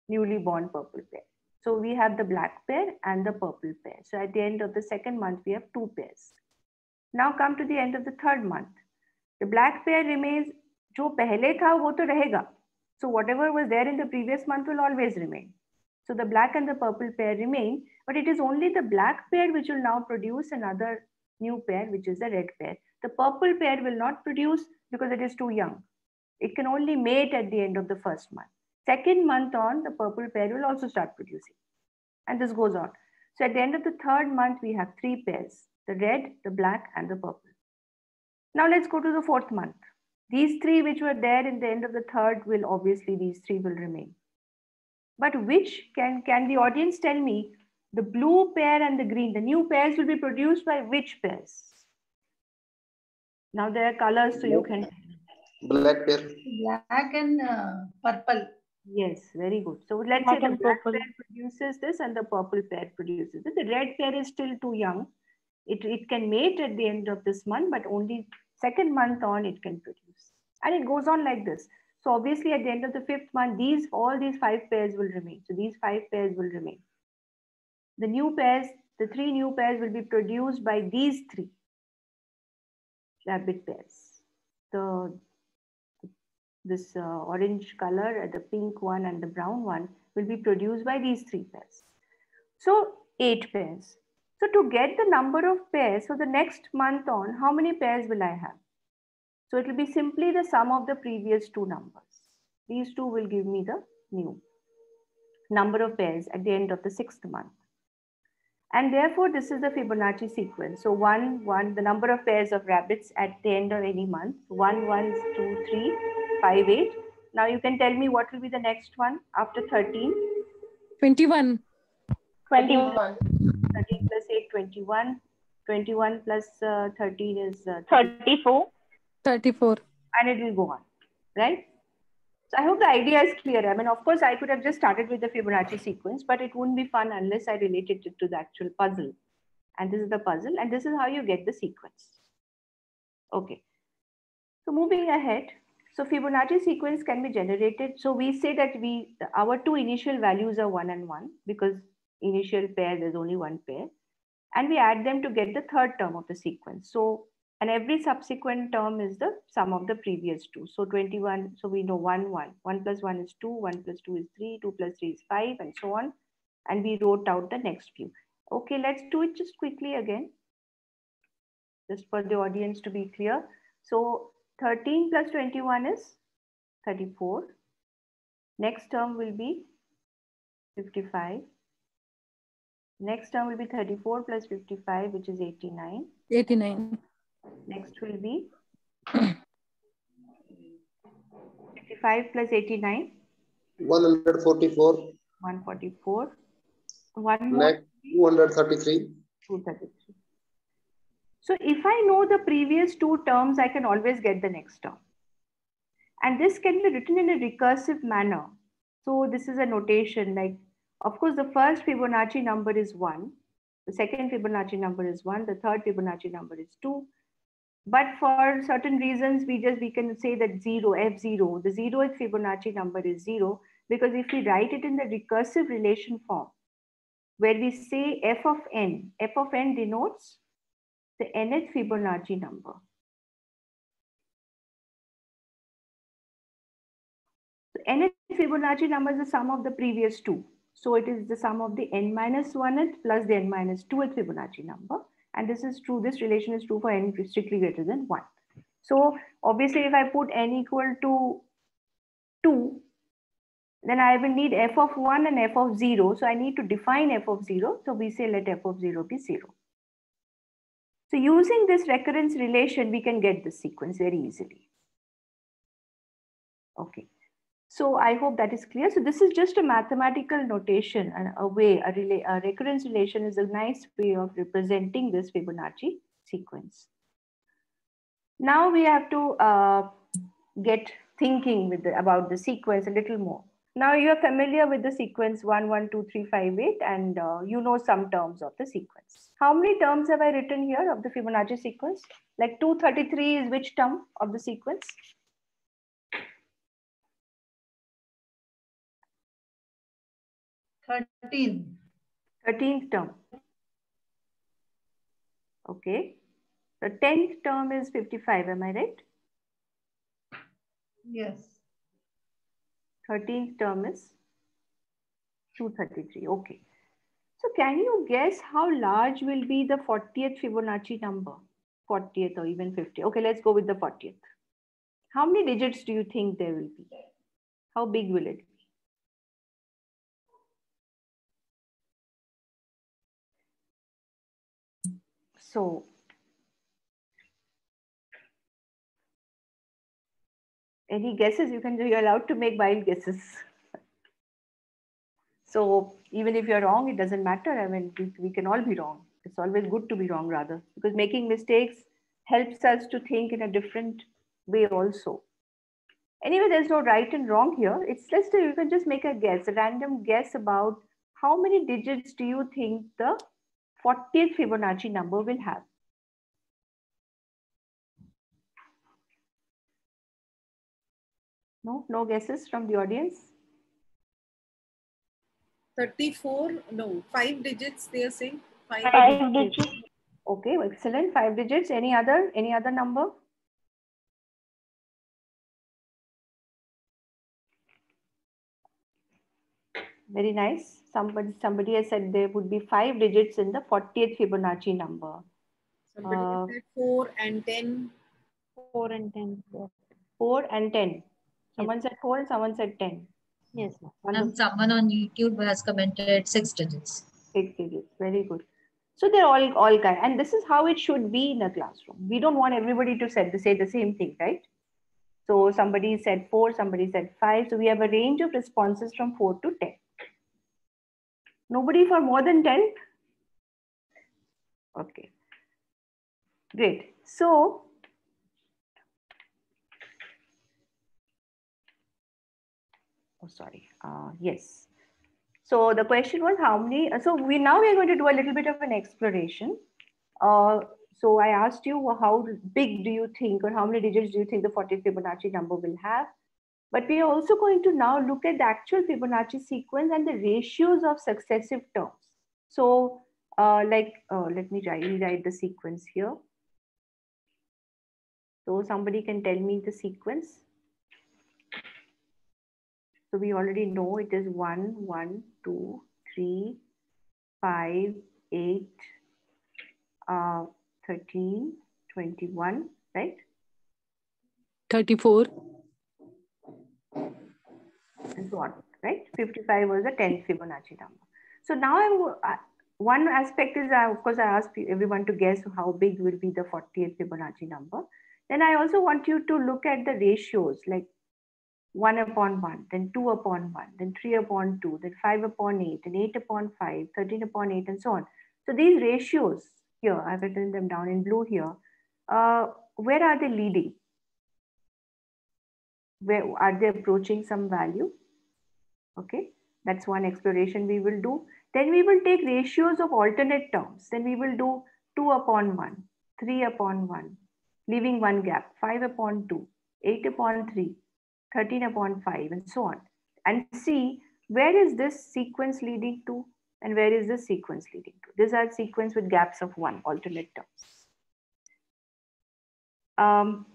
newly born purple pair. So we have the black pair and the purple pair. So at the end of the second month, we have two pairs. Now come to the end of the third month. The black pair remains, जो पहले था वो तो रहेगा. so whatever was there in the previous month will always remain. So the black and the purple pair remain, but it is only the black pair which will now produce another new pair, which is the red pair. The purple pair will not produce because it is too young. It can only mate at the end of the first month. Second month on, the purple pair will also start producing. And this goes on. So at the end of the third month, we have three pairs, the red, the black, and the purple. Now let's go to the fourth month. These three which were there in the end of the third will obviously, these three will remain. But which can, can the audience tell me the blue pair and the green, the new pairs will be produced by which pairs? Now there are colors, so you can. Black pair. Black and uh, purple. Yes, very good. So let's Black say the black purple. pair produces this and the purple pair produces this. The red pair is still too young. It, it can mate at the end of this month, but only second month on it can produce. And it goes on like this. So obviously at the end of the fifth month, these all these five pairs will remain. So these five pairs will remain. The new pairs, the three new pairs will be produced by these three rabbit pairs. The this uh, orange color, uh, the pink one and the brown one will be produced by these three pairs. So eight pairs. So to get the number of pairs for the next month on, how many pairs will I have? So it will be simply the sum of the previous two numbers. These two will give me the new. number of pairs at the end of the sixth month. And therefore, this is the Fibonacci sequence. So one, one, the number of pairs of rabbits at the end of any month, one, one, two, three, five, eight. Now you can tell me what will be the next one after 13? 21. 21. 13 plus 8, 21. 21 plus uh, 13 is uh, 34. 34. And it will go on, right? So I hope the idea is clear. I mean, of course, I could have just started with the Fibonacci sequence, but it wouldn't be fun unless I related it to the actual puzzle. And this is the puzzle, and this is how you get the sequence. Okay. So moving ahead, so Fibonacci sequence can be generated. So we say that we our two initial values are one and one because initial pair there's only one pair, and we add them to get the third term of the sequence. So and every subsequent term is the sum of the previous two. So 21, so we know 1, 1. 1 plus 1 is 2, 1 plus 2 is 3, 2 plus 3 is 5, and so on. And we wrote out the next few. Okay, let's do it just quickly again. Just for the audience to be clear. So 13 plus 21 is 34. Next term will be 55. Next term will be 34 plus 55, which is 89. 89. Next will be 55 plus 89. 144. 144. One. Next, 233. 233. So if I know the previous two terms, I can always get the next term. And this can be written in a recursive manner. So this is a notation like, of course, the first Fibonacci number is 1. The second Fibonacci number is 1. The third Fibonacci number is 2. But for certain reasons, we just we can say that 0, F0, the zeroth Fibonacci number is 0 because if we write it in the recursive relation form, where we say f of n, f of n denotes the nth Fibonacci number. So nth Fibonacci number is the sum of the previous two. So it is the sum of the n minus 1th plus the n minus 2th Fibonacci number. And this is true, this relation is true for n strictly greater than 1. So obviously if I put n equal to 2, then I will need f of 1 and f of 0. So I need to define f of 0. So we say let f of 0 be 0. So using this recurrence relation, we can get this sequence very easily. Okay. So I hope that is clear. So this is just a mathematical notation and a way, a, relay, a recurrence relation is a nice way of representing this Fibonacci sequence. Now we have to uh, get thinking with the, about the sequence a little more. Now you are familiar with the sequence 1, 1, 2, 3, 5, 8 and uh, you know some terms of the sequence. How many terms have I written here of the Fibonacci sequence? Like 233 is which term of the sequence? 13. 13th term. Okay. The 10th term is 55, am I right? Yes. 13th term is 233. Okay. So can you guess how large will be the 40th Fibonacci number? 40th or even 50. Okay, let's go with the 40th. How many digits do you think there will be? How big will it be? So any guesses you can do, you're allowed to make wild guesses. So even if you're wrong, it doesn't matter. I mean, we, we can all be wrong. It's always good to be wrong rather, because making mistakes helps us to think in a different way also. Anyway, there's no right and wrong here. It's just, you can just make a guess, a random guess about how many digits do you think the 40th Fibonacci number will have? No, no guesses from the audience? 34, no, five digits they are saying. Five, Five digits. Okay, excellent. Five digits. Any other, any other number? Very nice. Somebody, somebody has said there would be five digits in the 40th Fibonacci number. Somebody Uh, said four and 10. 4 and 10. 4 and 10. Someone said 4 and someone said 10. Yes, ma'am. And someone on YouTube has commented six digits. Six digits. Very good. So they're all all kind, and this is how it should be in a classroom. We don't want everybody to say the, say the same thing, right? So somebody said four, somebody said five. So we have a range of responses from four to ten. Nobody for more than ten. Okay. Great. So oh sorry uh, yes so the question was how many so we now we're going to do a little bit of an exploration uh, so i asked you how big do you think or how many digits do you think the 40th fibonacci number will have but we are also going to now look at the actual fibonacci sequence and the ratios of successive terms so uh, like uh, let me write, rewrite the sequence here so somebody can tell me the sequence so we already know it is 1, 1, 2, 3, 5, 8, uh, 13, 21, right? 34. And so on, right? 55 was the 10th Fibonacci number. So now I'm, uh, one aspect is, uh, of course, I asked everyone to guess how big will be the 40th Fibonacci number. Then I also want you to look at the ratios, like 1 upon 1, then 2 upon 1, then 3 upon 2, then 5 upon 8, then 8 upon 5, 13 upon 8, and so on. So these ratios here, I've written them down in blue here. Uh, where are they leading? Where are they approaching some value? Okay, that's one exploration we will do. Then we will take ratios of alternate terms. Then we will do 2 upon 1, 3 upon 1, leaving one gap, 5 upon 2, 8 upon 3, 13 upon 5 and so on and see where is this sequence leading to and where is this sequence leading to. These are sequence with gaps of one alternate terms. Um,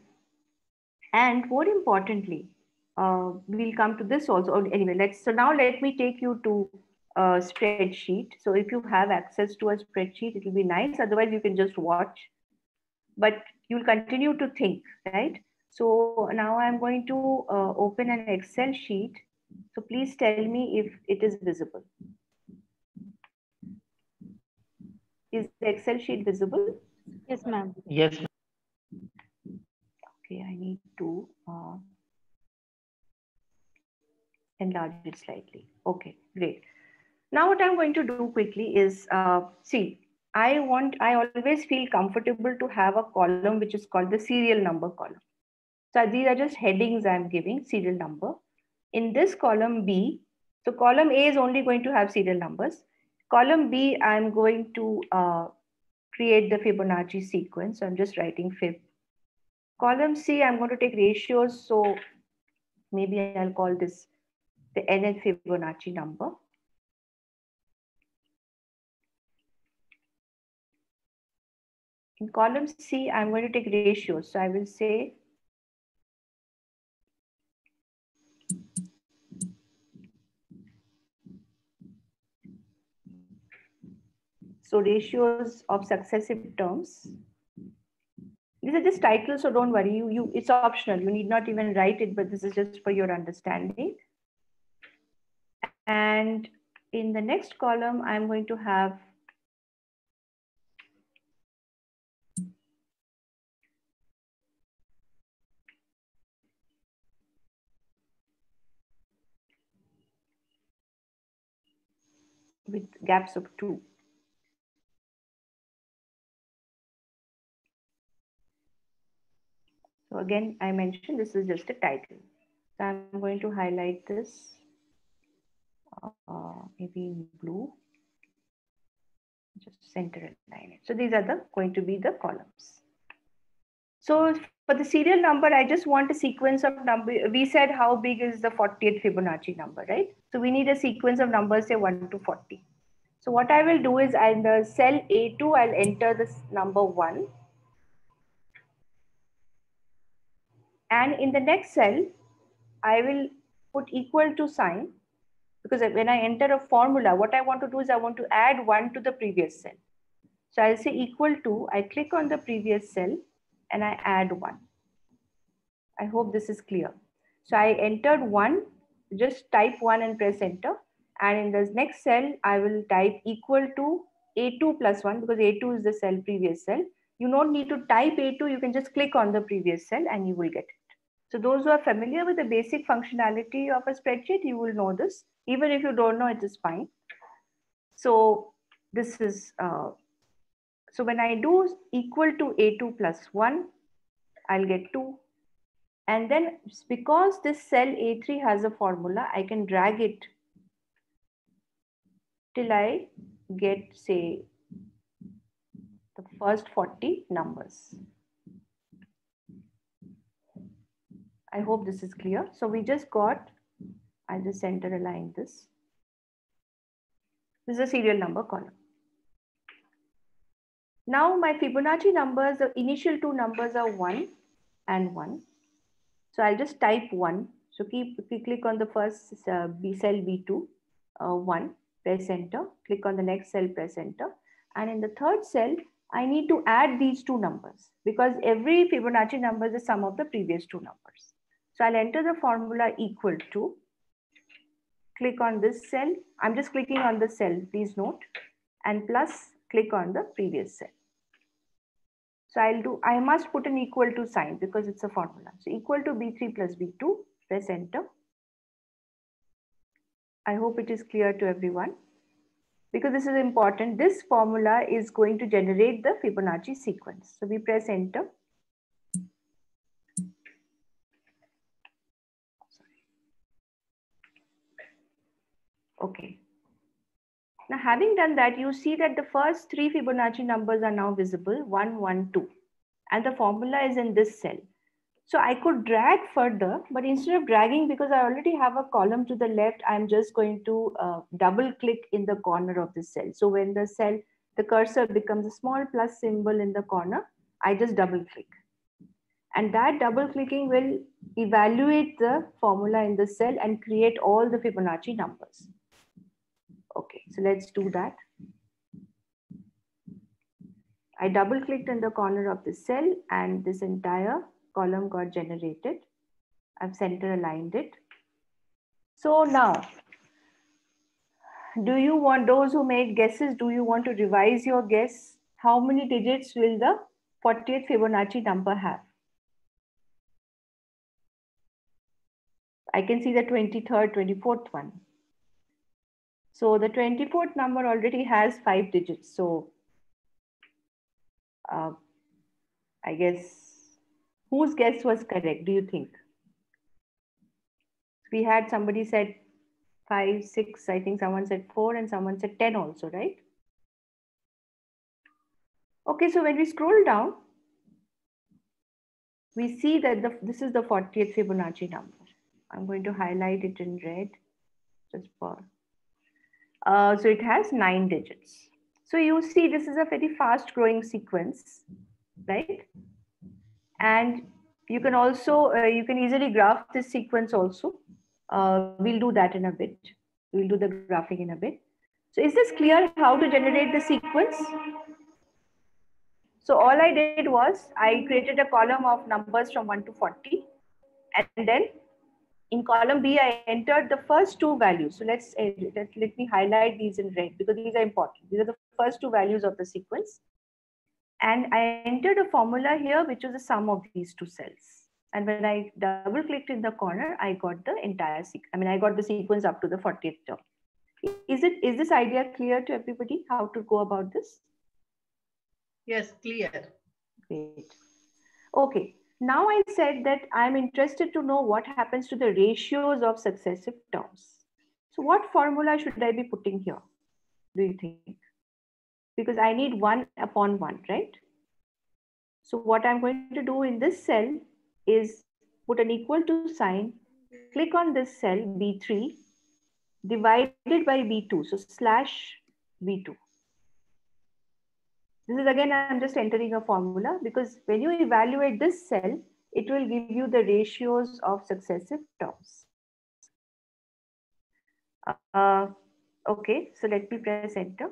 and more importantly, uh, we'll come to this also. Anyway, let's, so now let me take you to a spreadsheet. So if you have access to a spreadsheet, it will be nice. Otherwise you can just watch, but you'll continue to think, right? So now I'm going to uh, open an Excel sheet. So please tell me if it is visible. Is the Excel sheet visible? Yes, ma'am. Yes. Okay, I need to uh, enlarge it slightly. Okay, great. Now what I'm going to do quickly is, uh, see, I want, I always feel comfortable to have a column which is called the serial number column. So these are just headings I'm giving, serial number. In this column B, so column A is only going to have serial numbers. Column B, I'm going to uh, create the Fibonacci sequence. So I'm just writing fib. Column C, I'm going to take ratios. So maybe I'll call this the nth Fibonacci number. In column C, I'm going to take ratios. So I will say So ratios of successive terms. These are just titles, so don't worry. You, you, it's optional. You need not even write it, but this is just for your understanding. And in the next column, I'm going to have with gaps of two. So again, I mentioned this is just a title. So I'm going to highlight this uh, maybe in blue. Just center and line it. So these are the going to be the columns. So for the serial number, I just want a sequence of number. We said how big is the 40th Fibonacci number, right? So we need a sequence of numbers, say 1 to 40. So what I will do is in the cell A2, I'll enter this number 1. And in the next cell, I will put equal to sign because when I enter a formula, what I want to do is I want to add 1 to the previous cell. So I'll say equal to, I click on the previous cell and I add 1. I hope this is clear. So I entered 1 just type 1 and press enter. And in the next cell, I will type equal to A2 plus 1 because A2 is the cell previous cell. You don't need to type A2, you can just click on the previous cell and you will get it. So those who are familiar with the basic functionality of a spreadsheet, you will know this. Even if you don't know, it is fine. So this is, uh, so when I do equal to A2 plus 1, I'll get 2. And then because this cell A3 has a formula, I can drag it till I get, say, the first 40 numbers. I hope this is clear. So we just got, I'll just center align this. This is a serial number column. Now my Fibonacci numbers, the initial two numbers are 1 and 1. So I'll just type 1. So keep, click on the first uh, B cell B2, uh, 1, press enter, click on the next cell, press enter. And in the third cell, I need to add these two numbers because every Fibonacci number is the sum of the previous two numbers. So I'll enter the formula equal to, click on this cell. I'm just clicking on the cell, please note, and plus click on the previous cell. So I'll do, I must put an equal to sign because it's a formula. So equal to B3 plus B2, press enter. I hope it is clear to everyone. Because this is important, this formula is going to generate the Fibonacci sequence. So we press enter. Okay. Now, having done that, you see that the first three Fibonacci numbers are now visible, 1, 1, 2. And the formula is in this cell. So I could drag further, but instead of dragging, because I already have a column to the left, I'm just going to uh, double click in the corner of the cell. So when the cell, the cursor becomes a small plus symbol in the corner, I just double click. And that double clicking will evaluate the formula in the cell and create all the Fibonacci numbers. Okay, so let's do that. I double clicked in the corner of the cell and this entire column got generated. I've center aligned it. So now, do you want those who made guesses, do you want to revise your guess? How many digits will the 40th Fibonacci number have? I can see the 23rd, 24th one. So the 24th number already has five digits. So uh, I guess whose guess was correct? Do you think? We had somebody said five, six, I think someone said four and someone said 10 also, right? Okay, so when we scroll down, we see that the, this is the 40th Fibonacci number. I'm going to highlight it in red just for uh, so it has nine digits. So you see this is a very fast growing sequence, right? And you can also, uh, you can easily graph this sequence also. Uh, we'll do that in a bit. We'll do the graphing in a bit. So is this clear how to generate the sequence? So all I did was I created a column of numbers from 1 to 40 and then in column B, I entered the first two values. So let's let, let me highlight these in red because these are important. These are the first two values of the sequence. And I entered a formula here, which was the sum of these two cells. And when I double clicked in the corner, I got the entire sequence. I mean, I got the sequence up to the 40th term. Is it is this idea clear to everybody how to go about this? Yes, clear. Great. Okay. Now I said that I'm interested to know what happens to the ratios of successive terms. So what formula should I be putting here? Do you think? Because I need one upon one, right? So what I'm going to do in this cell is put an equal to sign, click on this cell B3, divided by B2, so slash B2. This is again, I'm just entering a formula because when you evaluate this cell, it will give you the ratios of successive terms. Uh, okay, so let me press enter.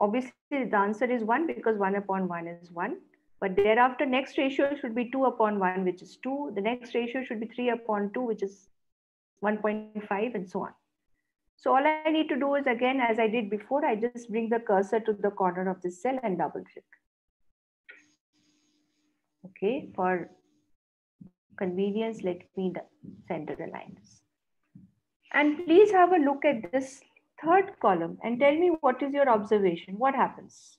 Obviously, the answer is 1 because 1 upon 1 is 1. But thereafter, next ratio should be 2 upon 1, which is 2. The next ratio should be 3 upon 2, which is 1.5, and so on. So all I need to do is, again, as I did before, I just bring the cursor to the corner of the cell and double click. Okay, for convenience, let me center the lines. And please have a look at this third column and tell me what is your observation? What happens?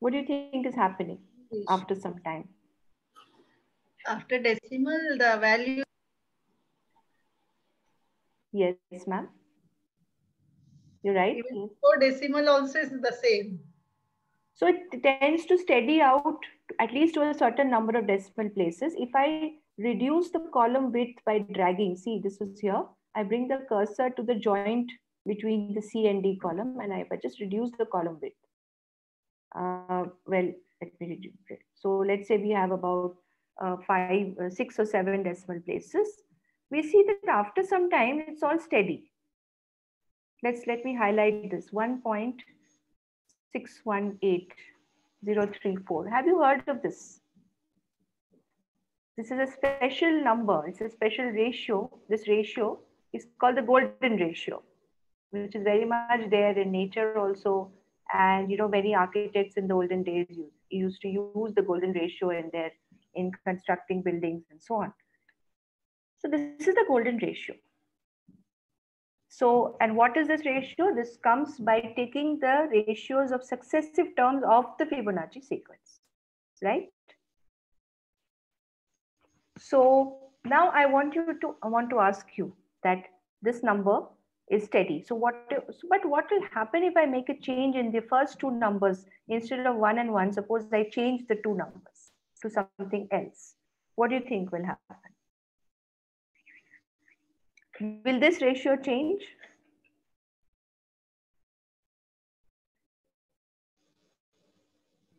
What do you think is happening after some time? After decimal, the value. Yes, ma'am. You're right. Even for decimal also is the same. So it tends to steady out at least to a certain number of decimal places. If I reduce the column width by dragging, see this was here, I bring the cursor to the joint between the C and D column and I just reduce the column width. Uh, well, let me reduce it. So let's say we have about uh, five, uh, six or seven decimal places. We see that after some time, it's all steady. Let's let me highlight this 1.618034. Have you heard of this? This is a special number. It's a special ratio. This ratio is called the golden ratio, which is very much there in nature also and you know many architects in the olden days used, used to use the golden ratio in their in constructing buildings and so on so this is the golden ratio so and what is this ratio this comes by taking the ratios of successive terms of the fibonacci sequence right so now i want you to i want to ask you that this number is steady. So what, but what will happen if I make a change in the first two numbers instead of one and one, suppose I change the two numbers to something else. What do you think will happen? Will this ratio change?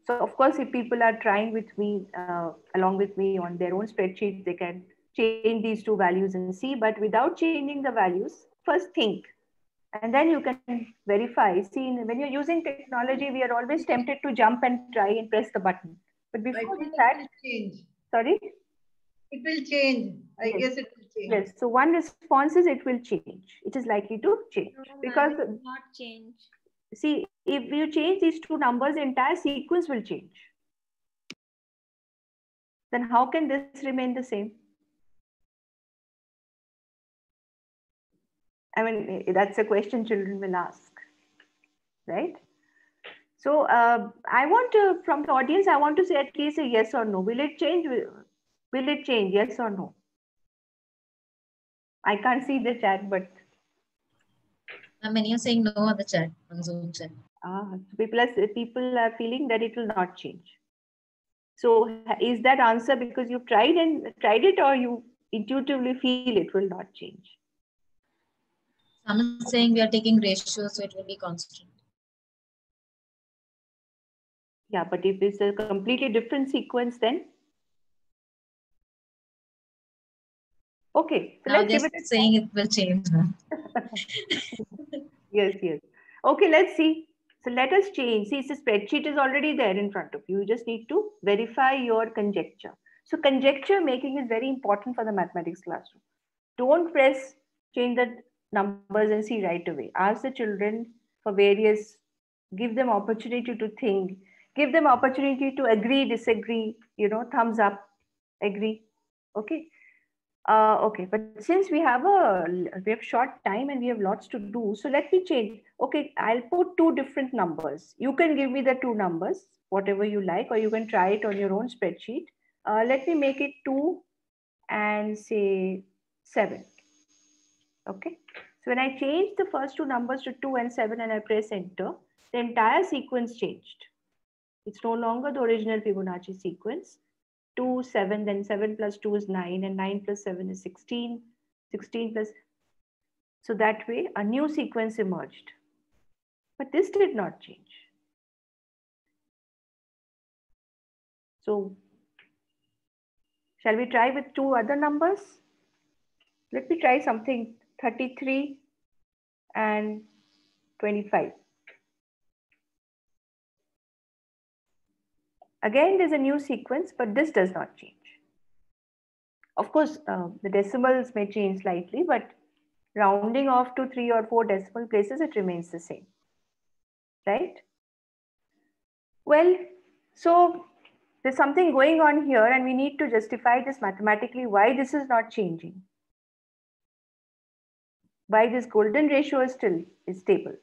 So of course, if people are trying with me, uh, along with me on their own spreadsheet, they can change these two values and see, but without changing the values, first think and then you can verify. See, when you're using technology, we are always tempted to jump and try and press the button. But before that, change. Sorry? It will change. I yes. guess it will change. Yes. So one response is it will change. It is likely to change no, because not change. See, if you change these two numbers, the entire sequence will change. Then how can this remain the same? I mean, that's a question children will ask, right? So uh, I want to, from the audience, I want to say at least a yes or no. Will it change? Will it change? Yes or no? I can't see the chat, but. I mean, you're saying no on the chat, on Zoom chat. Ah, people are, people are feeling that it will not change. So is that answer because you've tried and tried it or you intuitively feel it will not change? I'm saying we are taking ratios, so it will be constant. Yeah, but if it's a completely different sequence, then okay. So now let's give it saying it will change. yes, yes. Okay, let's see. So let us change. See, the spreadsheet is already there in front of you. You just need to verify your conjecture. So conjecture making is very important for the mathematics classroom. Don't press change the numbers and see right away. Ask the children for various, give them opportunity to think, give them opportunity to agree, disagree, you know, thumbs up, agree. Okay. Uh, okay, but since we have a we have short time and we have lots to do, so let me change. Okay, I'll put two different numbers. You can give me the two numbers, whatever you like, or you can try it on your own spreadsheet. Uh, let me make it two and say seven. Okay. So when I change the first two numbers to 2 and 7 and I press enter, the entire sequence changed. It's no longer the original Fibonacci sequence. 2, 7, then 7 plus 2 is 9 and 9 plus 7 is 16. 16 plus. So that way a new sequence emerged. But this did not change. So shall we try with two other numbers? Let me try something 33 and 25. Again, there's a new sequence, but this does not change. Of course, uh, the decimals may change slightly, but rounding off to three or four decimal places, it remains the same, right? Well, so there's something going on here and we need to justify this mathematically, why this is not changing. Why this golden ratio is still is stable,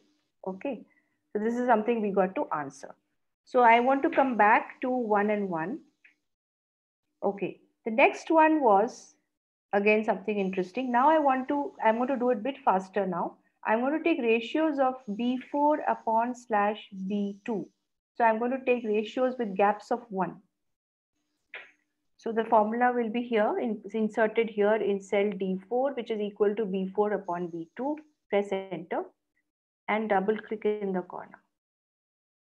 okay? So this is something we got to answer. So I want to come back to one and one. Okay, the next one was again something interesting. Now I want to, I'm going to do it a bit faster now. I'm going to take ratios of B4 upon slash B2. So I'm going to take ratios with gaps of one. So the formula will be here, in, inserted here in cell D4, which is equal to B4 upon B2. Press enter and double click in the corner.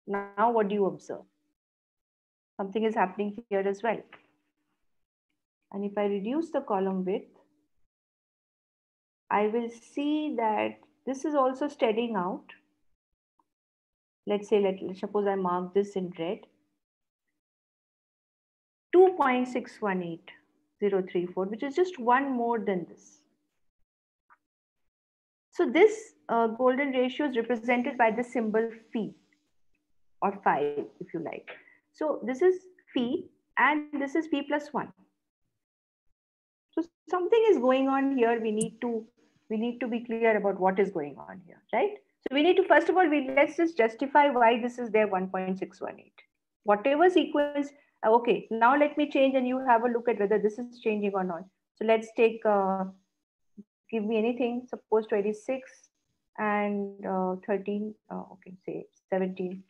Now what do you observe? Something is happening here as well. And if I reduce the column width, I will see that this is also steadying out. Let's say, let, us suppose I mark this in red. 2.618034, which is just one more than this. So this uh, golden ratio is represented by the symbol phi or 5 if you like. So this is phi and this is phi plus 1. So something is going on here. We need to we need to be clear about what is going on here, right? So we need to first of all we let's just justify why this is there 1.618. Whatever sequence. Uh, okay, now let me change and you have a look at whether this is changing or not. So let's take uh, give me anything. Suppose 26 and uh, 13. Uh, okay, say 17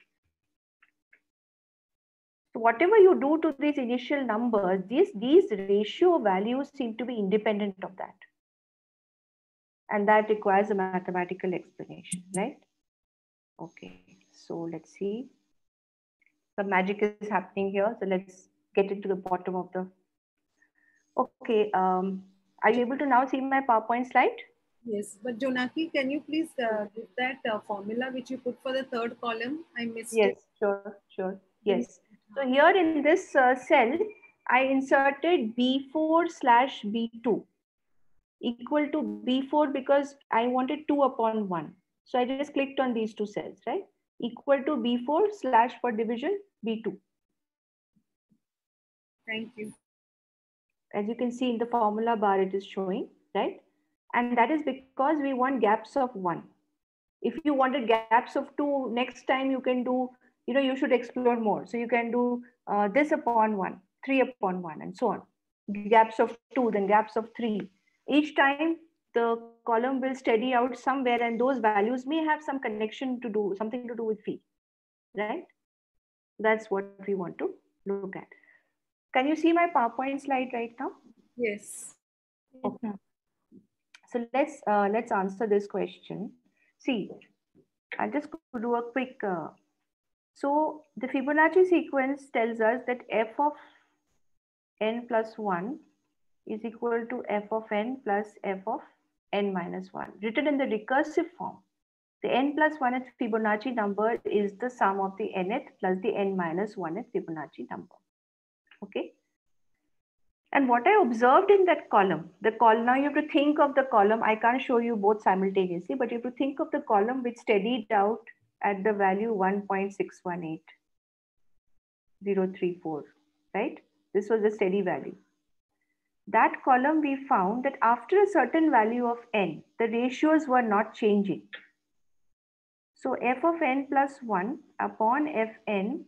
whatever you do to these initial numbers, these, these ratio values seem to be independent of that. And that requires a mathematical explanation, right? Okay, so let's see. The magic is happening here. So let's get into the bottom of the. Okay, um, are you able to now see my PowerPoint slide? Yes, but Jonaki, can you please uh, give that uh, formula which you put for the third column? I missed yes, it. Yes, sure, sure. Yes. So here in this uh, cell, I inserted B4 slash B2 equal to B4 because I wanted 2 upon 1. So I just clicked on these two cells, right? Equal to B4 slash for division B2. Thank you. As you can see in the formula bar, it is showing, right? And that is because we want gaps of 1. If you wanted gaps of 2, next time you can do you know, you should explore more. So you can do uh, this upon one, three upon one, and so on. Gaps of two, then gaps of three. Each time the column will steady out somewhere, and those values may have some connection to do something to do with phi, right? That's what we want to look at. Can you see my PowerPoint slide right now? Yes. Okay. So let's uh, let's answer this question. See, I'll just do a quick uh, so the Fibonacci sequence tells us that f of n plus 1 is equal to f of n plus f of n minus 1. Written in the recursive form, the n plus 1th Fibonacci number is the sum of the nth plus the n minus 1th Fibonacci number. Okay. And what I observed in that column, the column, now you have to think of the column. I can't show you both simultaneously, but you have to think of the column which steadied out at the value 1.618034, right? This was the steady value. That column we found that after a certain value of n, the ratios were not changing. So f of n plus 1 upon fn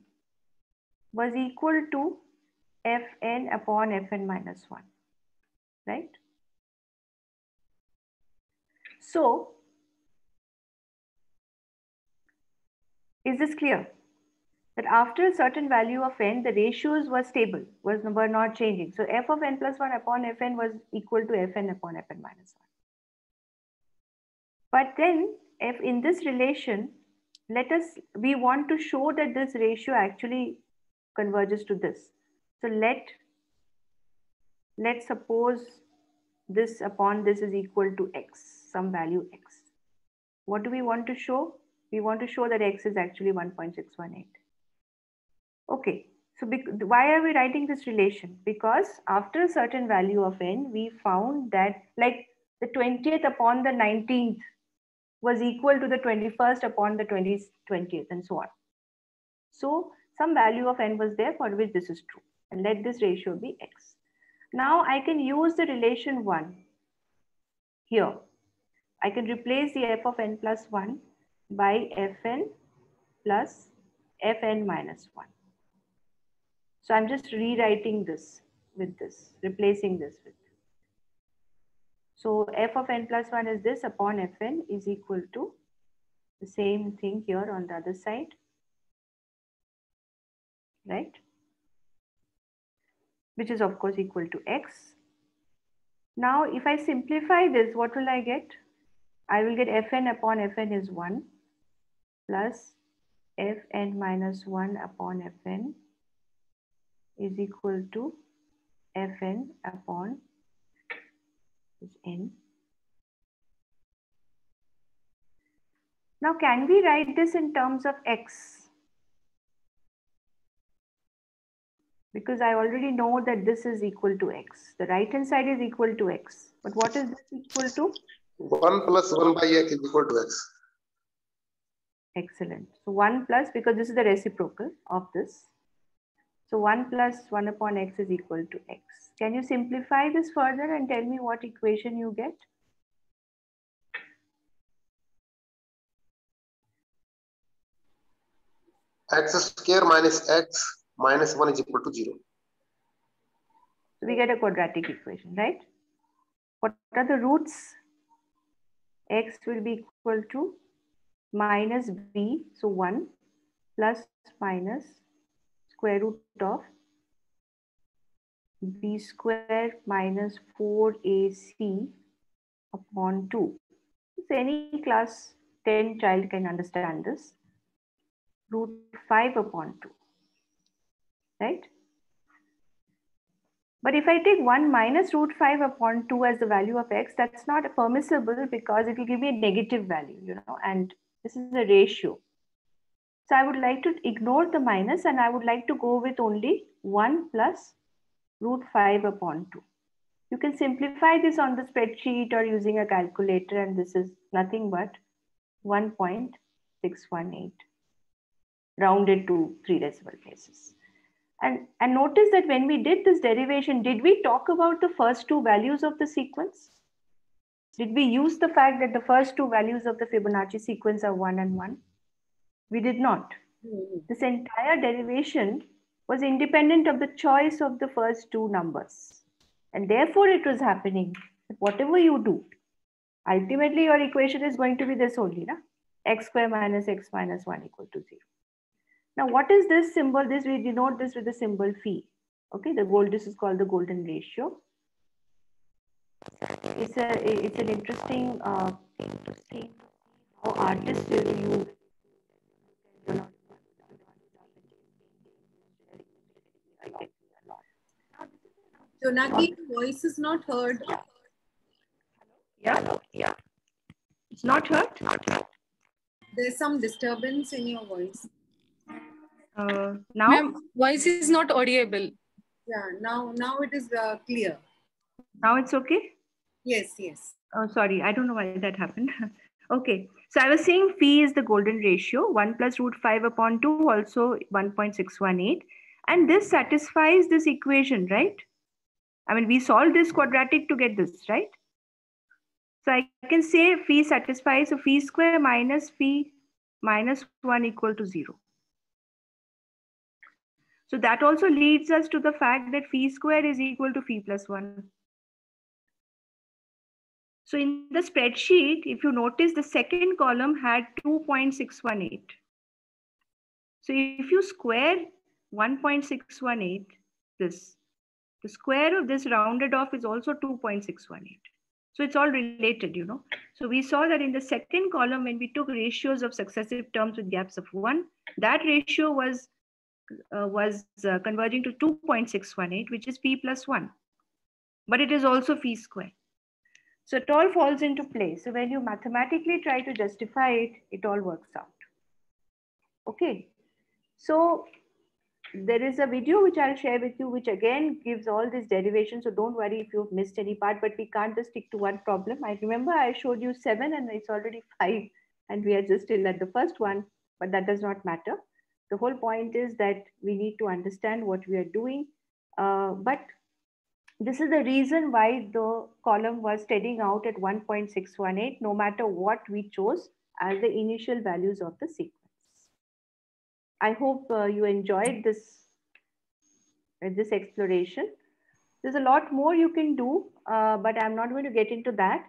was equal to fn upon fn minus 1, right? So Is this clear? That after a certain value of n, the ratios were stable, was were not changing. So f of n plus 1 upon fn was equal to fn upon fn minus 1. But then if in this relation, let us, we want to show that this ratio actually converges to this. So let, let's suppose this upon this is equal to x, some value x. What do we want to show? We want to show that x is actually 1.618. Okay, So why are we writing this relation? Because after a certain value of n, we found that like the 20th upon the 19th was equal to the 21st upon the 20th, 20th and so on. So some value of n was there for which this is true. And let this ratio be x. Now I can use the relation 1 here. I can replace the f of n plus 1 by fn plus fn minus 1. So I'm just rewriting this with this, replacing this with. So f of n plus 1 is this upon fn is equal to the same thing here on the other side. Right? Which is of course equal to x. Now if I simplify this, what will I get? I will get fn upon fn is 1 plus fn minus 1 upon fn is equal to fn upon is n. Now, can we write this in terms of x? Because I already know that this is equal to x. The right hand side is equal to x. But what is this equal to? 1 plus 1 by x is equal to x. Excellent. So 1 plus, because this is the reciprocal of this. So 1 plus 1 upon x is equal to x. Can you simplify this further and tell me what equation you get? x square minus x minus 1 is equal to 0. So we get a quadratic equation, right? What are the roots? x will be equal to minus b, so 1 plus minus square root of b square minus 4ac upon 2. So any class 10 child can understand this. Root 5 upon 2, right? But if I take 1 minus root 5 upon 2 as the value of x, that's not permissible because it will give me a negative value, you know, and this is a ratio. So I would like to ignore the minus and I would like to go with only 1 plus root 5 upon 2. You can simplify this on the spreadsheet or using a calculator and this is nothing but 1.618 rounded to three decimal places. And, and notice that when we did this derivation, did we talk about the first two values of the sequence? Did we use the fact that the first two values of the Fibonacci sequence are 1 and 1? We did not. Hmm. This entire derivation was independent of the choice of the first two numbers. And therefore it was happening. Whatever you do, ultimately your equation is going to be this only, na? x square minus x minus 1 equal to 0. Now, what is this symbol? This we denote this with the symbol phi. Okay, the gold. This is called the golden ratio. It's a it's an interesting uh, thing to see how artists will use. Jonaki, voice is not heard. Yeah, yeah. It's not heard. Not heard. There's some disturbance in your voice. Uh, now, Ma'am, voice is not audible. Yeah, now now it is uh, clear. now it's okay. Yes, yes. Oh, sorry, I don't know why that happened. okay, so I was saying phi is the golden ratio, 1 plus root 5 upon 2, also 1.618. And this satisfies this equation, right? I mean, we solved this quadratic to get this, right? So I can say phi satisfies, so phi square minus phi minus 1 equal to 0. So that also leads us to the fact that phi square is equal to phi plus 1. So in the spreadsheet, if you notice, the second column had 2.618. So if you square 1.618, this, the square of this rounded off is also 2.618. So it's all related, you know. So we saw that in the second column, when we took ratios of successive terms with gaps of one, that ratio was uh, was uh, converging to 2.618, which is phi plus 1. But it is also phi square. So it all falls into place. So when you mathematically try to justify it, it all works out. Okay. So there is a video which I'll share with you, which again gives all this derivation. So don't worry if you've missed any part, but we can't just stick to one problem. I remember I showed you seven and it's already five and we are just still at the first one, but that does not matter. The whole point is that we need to understand what we are doing. Uh, but this is the reason why the column was steadying out at 1.618, no matter what we chose as the initial values of the sequence. I hope uh, you enjoyed this, uh, this exploration. There's a lot more you can do, uh, but I'm not going to get into that.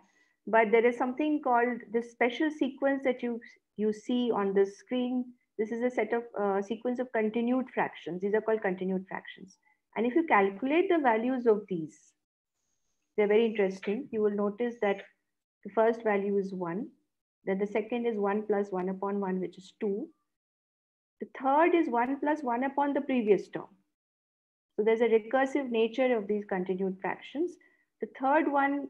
But there is something called the special sequence that you, you see on the screen. This is a set of uh, sequence of continued fractions. These are called continued fractions. And if you calculate the values of these, they're very interesting. You will notice that the first value is 1. Then the second is 1 plus 1 upon 1, which is 2. The third is 1 plus 1 upon the previous term. So there's a recursive nature of these continued fractions. The third one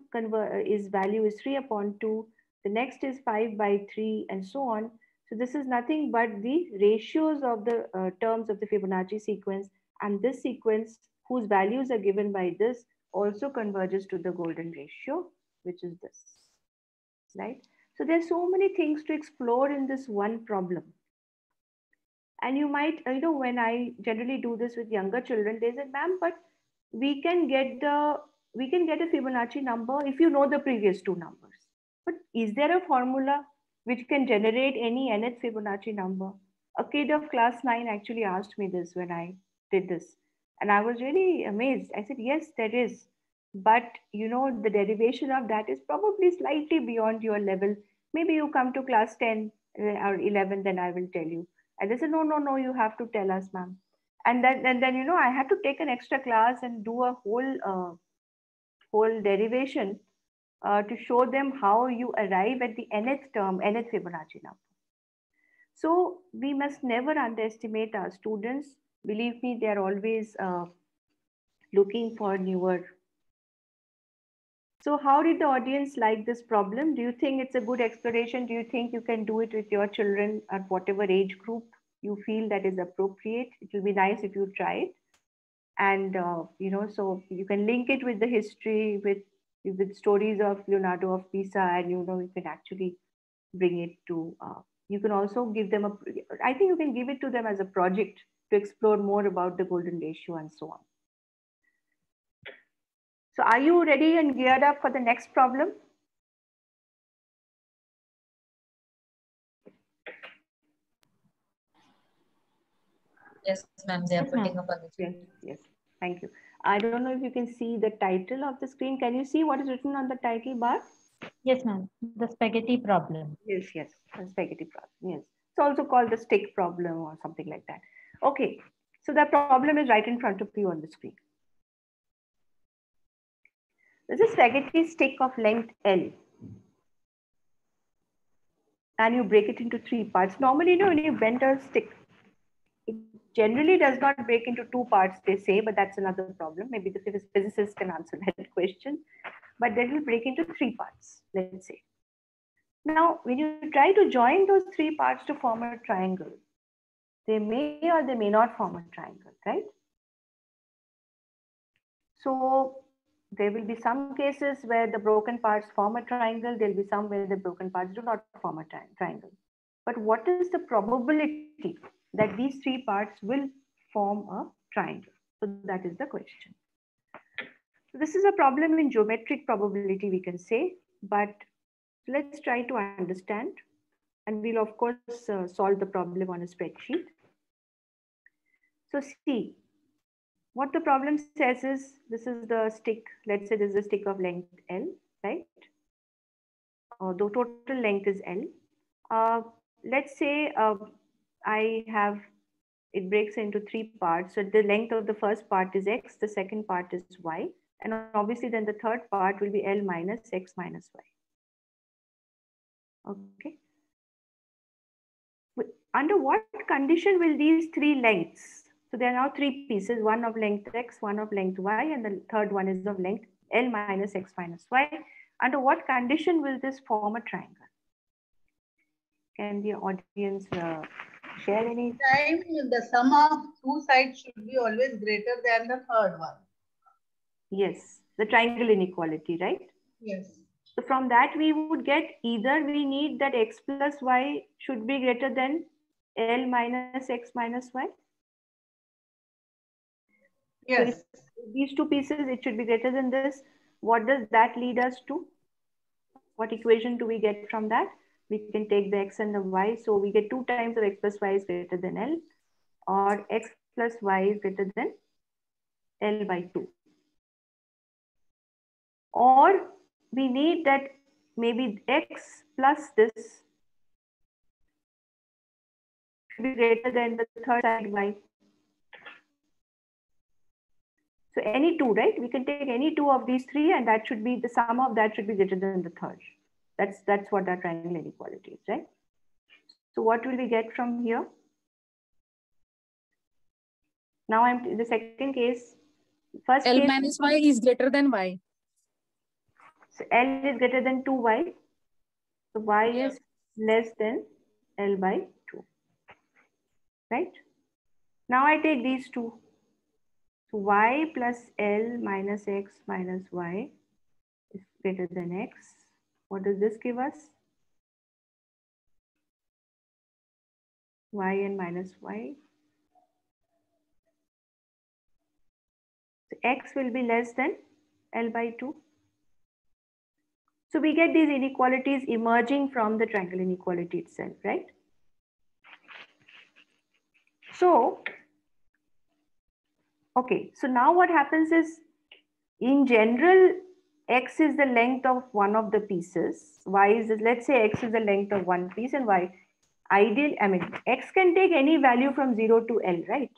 is value is 3 upon 2. The next is 5 by 3 and so on. So this is nothing but the ratios of the uh, terms of the Fibonacci sequence and this sequence whose values are given by this also converges to the golden ratio, which is this, right? So there's so many things to explore in this one problem. And you might, you know, when I generally do this with younger children, they say, ma'am, but we can get the, we can get a Fibonacci number if you know the previous two numbers. But is there a formula which can generate any nth Fibonacci number? A kid of class nine actually asked me this when I did this. And I was really amazed. I said, yes, there is. But, you know, the derivation of that is probably slightly beyond your level. Maybe you come to class 10 uh, or 11, then I will tell you. And they said, no, no, no, you have to tell us, ma'am. And then, and then, you know, I had to take an extra class and do a whole, uh, whole derivation uh, to show them how you arrive at the nth term, nth Fibonacci number. So we must never underestimate our students. Believe me, they are always uh, looking for newer. So how did the audience like this problem? Do you think it's a good exploration? Do you think you can do it with your children at whatever age group you feel that is appropriate? It will be nice if you try it. And, uh, you know, so you can link it with the history, with, with stories of Leonardo of Pisa, and, you know, you can actually bring it to, uh, you can also give them a, I think you can give it to them as a project to explore more about the golden ratio and so on. So are you ready and geared up for the next problem? Yes, ma'am, they are putting up on the Yes, yes, thank you. I don't know if you can see the title of the screen. Can you see what is written on the title bar? Yes, ma'am. The spaghetti problem. Yes, yes, the spaghetti problem. Yes. It's also called the stick problem or something like that. Okay, so the problem is right in front of you on the screen. There's a spaghetti stick of length L. And you break it into three parts. Normally, you know, when you bend a stick, it generally does not break into two parts, they say, but that's another problem. Maybe the phys- physicists can answer that question. But they will break into three parts, let's say. Now, when you try to join those three parts to form a triangle, they may or they may not form a triangle, right? So there will be some cases where the broken parts form a triangle. There'll be some where the broken parts do not form a tri- triangle. But what is the probability that these three parts will form a triangle? So that is the question. So this is a problem in geometric probability, we can say, but let's try to understand. And we'll of course uh, solve the problem on a spreadsheet. So see, what the problem says is, this is the stick, let's say this is a stick of length L, right? Uh, the total length is L. Uh, let's say uh, I have, it breaks into three parts. So the length of the first part is X, the second part is Y. And obviously then the third part will be L minus X minus Y. Okay. Under what condition will these three lengths? So there are now three pieces, one of length X, one of length Y, and the third one is of length L minus X minus Y. Under what condition will this form a triangle? Can the audience uh, share any? Time the sum of two sides should be always greater than the third one. Yes, the triangle inequality, right? Yes. So from that we would get either we need that x plus y should be greater than L minus x minus y. Yes. So these two pieces, it should be greater than this. What does that lead us to? What equation do we get from that? We can take the x and the y. So we get two times of x plus y is greater than L or x plus y is greater than L by 2. Or we need that maybe x plus this should be greater than the third side y. So any two, right? We can take any two of these three and that should be the sum of that should be greater than the third. That's, that's what our triangle inequality is, right? So what will we get from here? Now I'm the second case. First L case, minus y is greater than y. so L is greater than 2y. So y is less than L by 2. Right? Now I take these two. So y plus L minus x minus y is greater than x. What does this give us? y and minus y. So x will be less than L by 2. So we get these inequalities emerging from the triangle inequality itself, right? So, okay, so now what happens is, in general, x is the length of one of the pieces. Y is, let's say x is the length of one piece and y, ideal, I mean, x can take any value from 0 to L, right?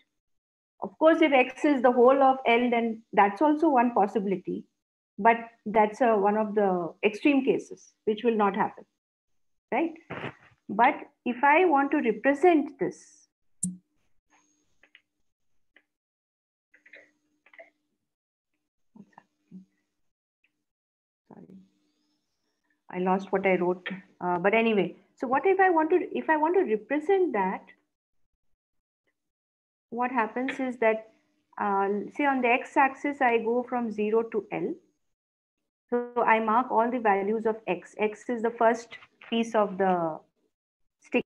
Of course, if x is the whole of L, then that's also one possibility but that's a, one of the extreme cases which will not happen right but if i want to represent this sorry i lost what i wrote uh, but anyway so what if i want to if i want to represent that what happens is that uh, say on the x-axis i go from 0 to l so I mark all the values of x. x is the first piece of the stick.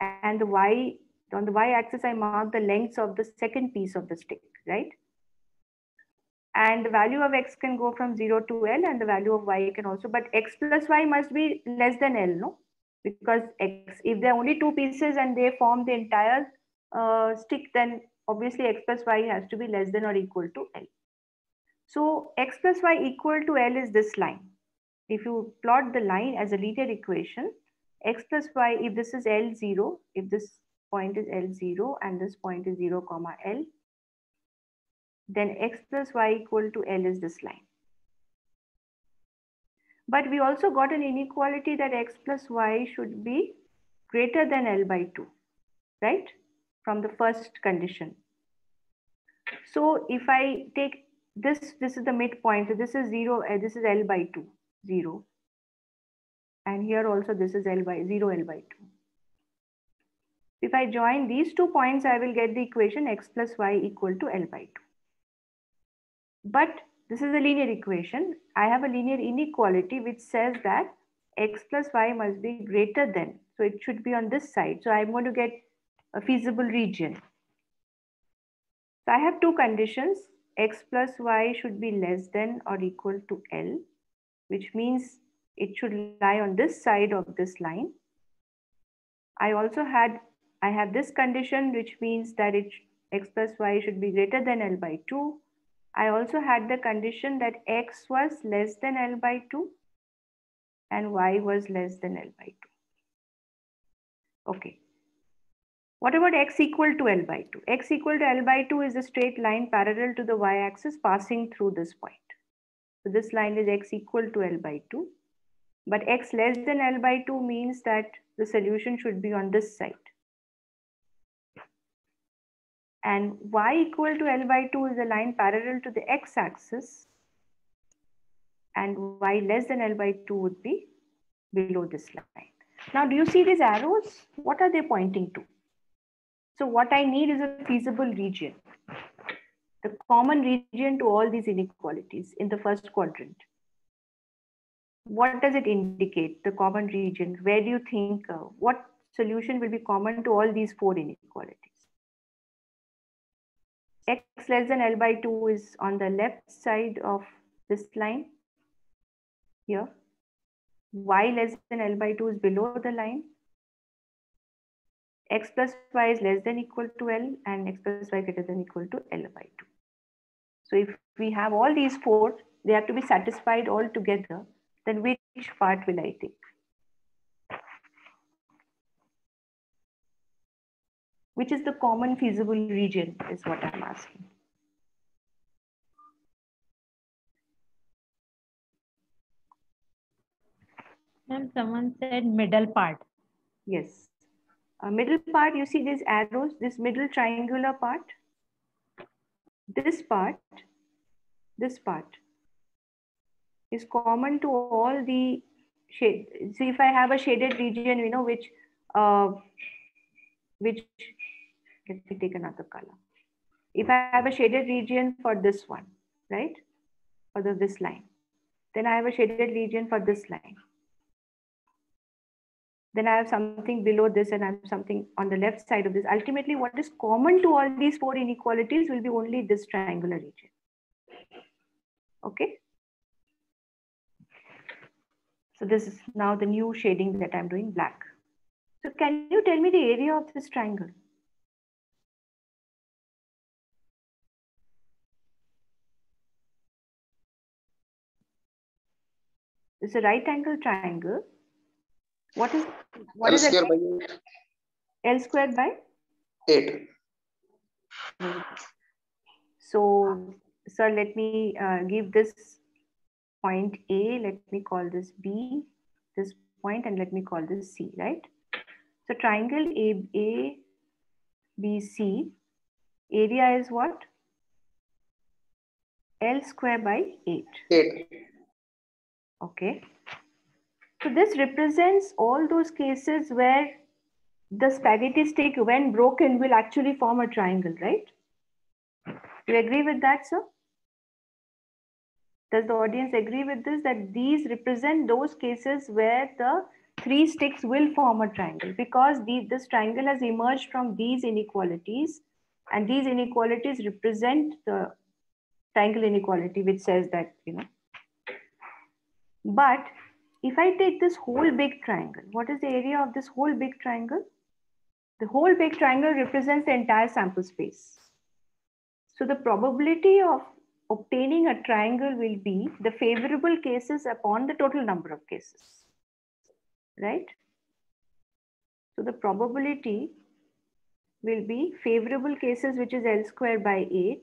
And the y, on the y-axis, I mark the lengths of the second piece of the stick, right? And the value of x can go from 0 to L and the value of y can also, but x plus y must be less than L, no? Because x, if there are only two pieces and they form the entire uh, stick, then obviously x plus y has to be less than or equal to L. So x plus y equal to L is this line. If you plot the line as a linear equation, x plus y, if this is L0, if this point is L0 and this point is 0 comma L, then x plus y equal to L is this line. But we also got an inequality that x plus y should be greater than L by 2, right? From the first condition. So if I take this this is the midpoint so this is 0 uh, this is l by 2 0 and here also this is l by 0 l by 2 if i join these two points i will get the equation x plus y equal to l by 2 but this is a linear equation. I have a linear inequality which says that x plus y must be greater than. So it should be on this side. So i'm going to get a feasible region. So i have two conditions. X plus y should be less than or equal to L, which means it should lie on this side of this line. I also had, I have this condition, which means that it, x plus y should be greater than L by 2. I also had the condition that x was less than L by 2 and y was less than L by 2. Okay. What about x equal to L by 2? x equal to L by 2 is a straight line parallel to the y-axis passing through this point. So this line is x equal to L by 2. But x less than L by 2 means that the solution should be on this side. And y equal to L by 2 is a line parallel to the x-axis. And y less than L by 2 would be below this line. Now, do you see these arrows? What are they pointing to? So what I need is a feasible region, the common region to all these inequalities in the first quadrant. What does it indicate, the common region? Where do you think, uh, what solution will be common to all these four inequalities? X less than L by 2 is on the left side of this line here. y less than L by 2 is below the line x plus y is less than equal to L and x plus y greater than equal to L by 2. So if we have all these four, they have to be satisfied all together, then which part will I take? Which is the common feasible region is what I'm asking. Ma'am, someone said middle part. Yes. Uh, middle part, you see these arrows, this middle triangular part, this part, this part is common to all the shade. See, if I have a shaded region, you know, which, uh, which, let me take another color. If I have a shaded region for this one, right, for the, this line, then I have a shaded region for this line then I have something below this and I have something on the left side of this. Ultimately, what is common to all these four inequalities will be only this triangular region. Okay. So this is now the new shading that I'm doing black. So can you tell me the area of this triangle? It's a right angle triangle what is what L is square it? by 8. L squared by 8. So, sir, let me uh, give this point A. Let me call this B. This point, and let me call this C. Right. So, triangle A A B C area is what? L square by 8. 8. Okay. So this represents all those cases where the spaghetti stick, when broken, will actually form a triangle, right? Do you agree with that, sir? Does the audience agree with this? That these represent those cases where the three sticks will form a triangle because the, this triangle has emerged from these inequalities and these inequalities represent the triangle inequality which says that, you know. But if I take this whole big triangle, what is the area of this whole big triangle? The whole big triangle represents the entire sample space. So the probability of obtaining a triangle will be the favorable cases upon the total number of cases, right? So the probability will be favorable cases, which is L squared by 8,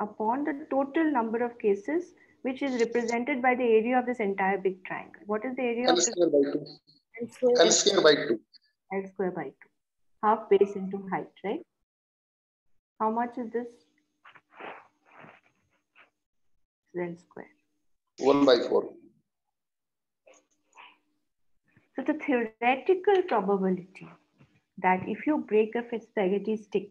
upon the total number of cases which is represented by the area of this entire big triangle. What is the area L of square by 2. L square, L square by 2. L square by 2. Half base into height, right? How much is this? L square. 1 by 4. So the theoretical probability that if you break a spaghetti stick,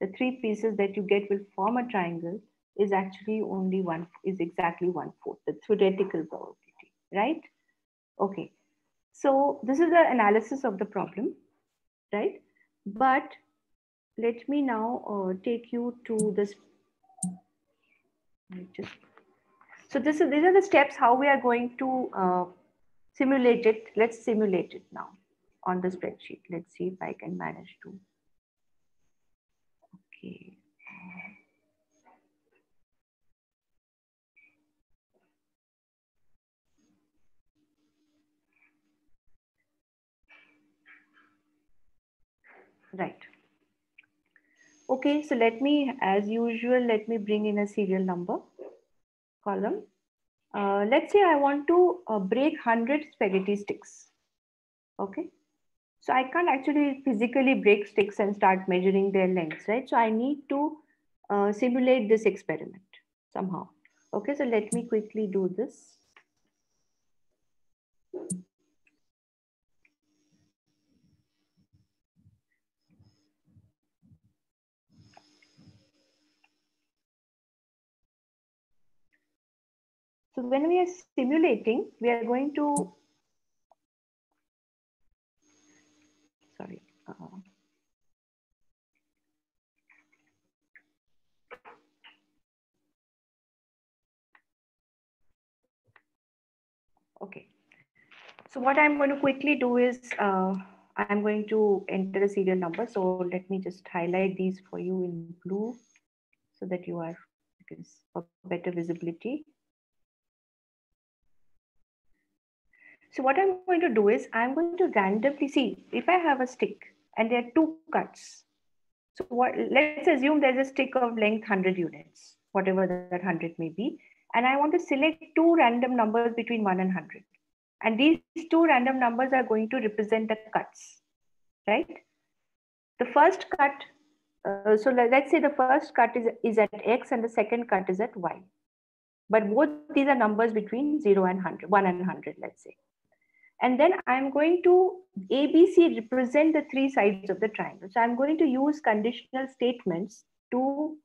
the three pieces that you get will form a triangle is actually only one, is exactly one fourth, the theoretical probability, right? Okay, so this is the analysis of the problem, right? But let me now uh, take you to this. Just, so this is, these are the steps how we are going to uh, simulate it. Let's simulate it now on the spreadsheet. Let's see if I can manage to. Okay. Right. Okay, so let me, as usual, let me bring in a serial number column. Uh, let's say I want to uh, break 100 spaghetti sticks. Okay. So I can't actually physically break sticks and start measuring their lengths, right? So I need to uh, simulate this experiment somehow. Okay, so let me quickly do this. So when we are simulating, we are going to, sorry. Uh, okay. So what I'm going to quickly do is, uh, I'm going to enter a serial number. So let me just highlight these for you in blue so that you are, because for better visibility. So what I'm going to do is I'm going to randomly see if I have a stick and there are two cuts. So what, let's assume there's a stick of length 100 units, whatever that 100 may be. And I want to select two random numbers between 1 and 100. And these two random numbers are going to represent the cuts, right? The first cut, uh, so let's say the first cut is, is at X and the second cut is at Y. But both these are numbers between 0 and 100, 1 and 100, let's say. And then I'm going to ABC represent the three sides of the triangle. So I'm going to use conditional statements to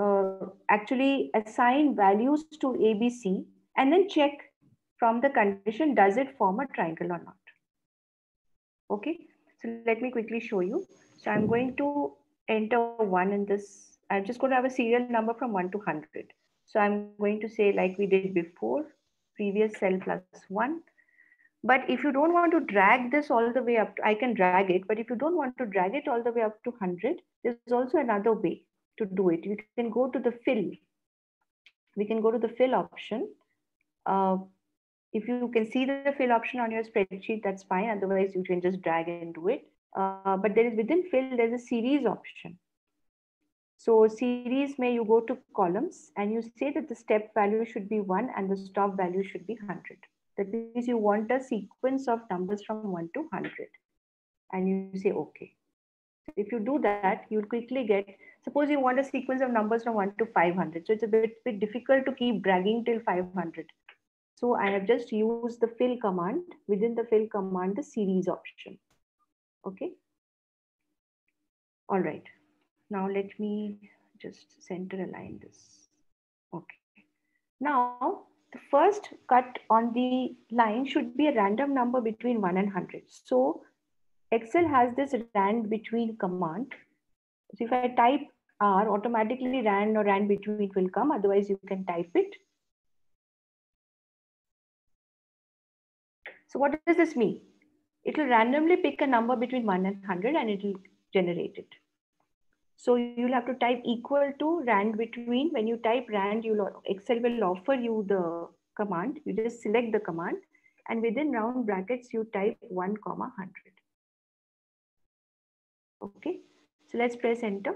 uh, actually assign values to ABC and then check from the condition, does it form a triangle or not? Okay, so let me quickly show you. So I'm going to enter one in this. I'm just going to have a serial number from one to 100. So I'm going to say like we did before, previous cell plus one. But if you don't want to drag this all the way up, to, I can drag it. But if you don't want to drag it all the way up to 100, there's also another way to do it. You can go to the fill. We can go to the fill option. Uh, if you can see the fill option on your spreadsheet, that's fine. Otherwise, you can just drag and do it. Uh, but there is within fill, there's a series option. So series may you go to columns and you say that the step value should be one and the stop value should be 100. That means you want a sequence of numbers from 1 to 100. And you say, okay. If you do that, you'll quickly get, suppose you want a sequence of numbers from 1 to 500. So it's a bit, bit difficult to keep dragging till 500. So I have just used the fill command. Within the fill command, the series option. Okay. All right. Now let me just center align this. Okay. Now the first cut on the line should be a random number between 1 and 100. So Excel has this rand between command. So if I type R, automatically rand or rand between will come. Otherwise, you can type it. So what does this mean? It will randomly pick a number between 1 and 100 and it will generate it. So you'll have to type equal to rand between. When you type rand, you'll Excel will offer you the command. You just select the command and within round brackets, you type 1 comma 100. Okay, so let's press enter.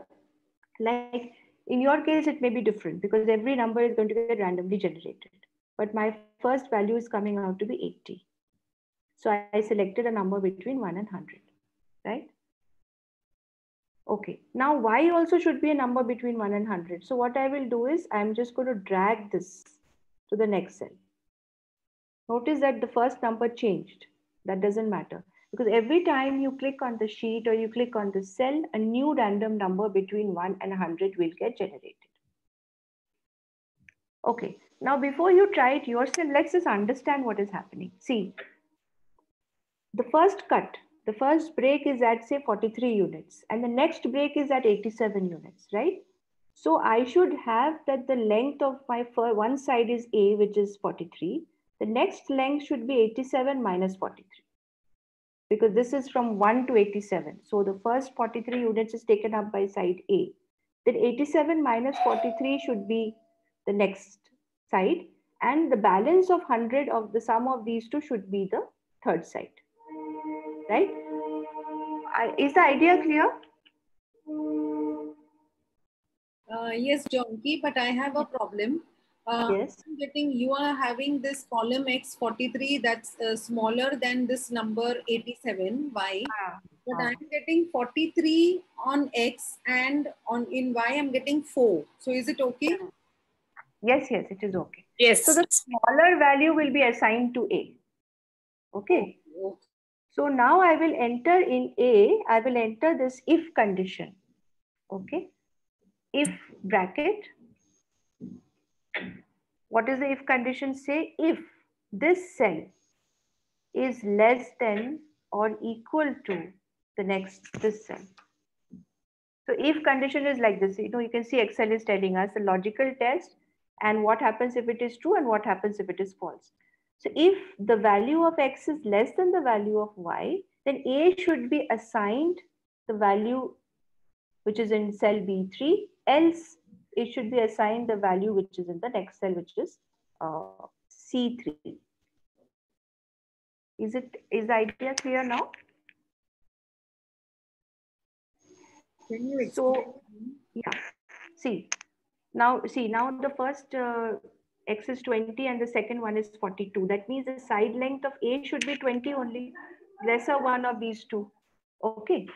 Like in your case, it may be different because every number is going to get randomly generated. But my first value is coming out to be 80. So I selected a number between 1 and 100, right? Okay, now y also should be a number between 1 and 100. So what I will do is I'm just going to drag this to the next cell. Notice that the first number changed. That doesn't matter because every time you click on the sheet or you click on the cell, a new random number between 1 and 100 will get generated. Okay, now before you try it yourself, let's just understand what is happening. See, the first cut, the first break is at say 43 units and the next break is at 87 units, right? So I should have that the length of my one side is A, which is 43. The next length should be 87 minus 43 because this is from 1 to 87. So the first 43 units is taken up by side A. Then 87 minus 43 should be the next side and the balance of 100 of the sum of these two should be the third side right? Is the idea clear? Uh, yes, Jonaki, but I have a problem. Uh, yes. I'm getting you are having this column x43 that's uh, smaller than this number 87 y, ah, but ah. I'm getting 43 on x and on in y I'm getting 4. So is it okay? Yes, yes, it is okay. Yes. So the smaller value will be assigned to A. Okay. okay. So now I will enter in A, I will enter this if condition. Okay. If bracket, what does the if condition say? If this cell is less than or equal to the next this cell. So if condition is like this, you know, you can see Excel is telling us a logical test and what happens if it is true and what happens if it is false. So if the value of X is less than the value of Y, then A should be assigned the value which is in cell B3, else it should be assigned the value which is in the next cell, which is uh, C3. Is it is the idea clear now? Can you So, yeah, see, now see, now the first uh, x is 20 and the second one is 42. That means the side length of A should be 20 only, lesser one of these two. Okay.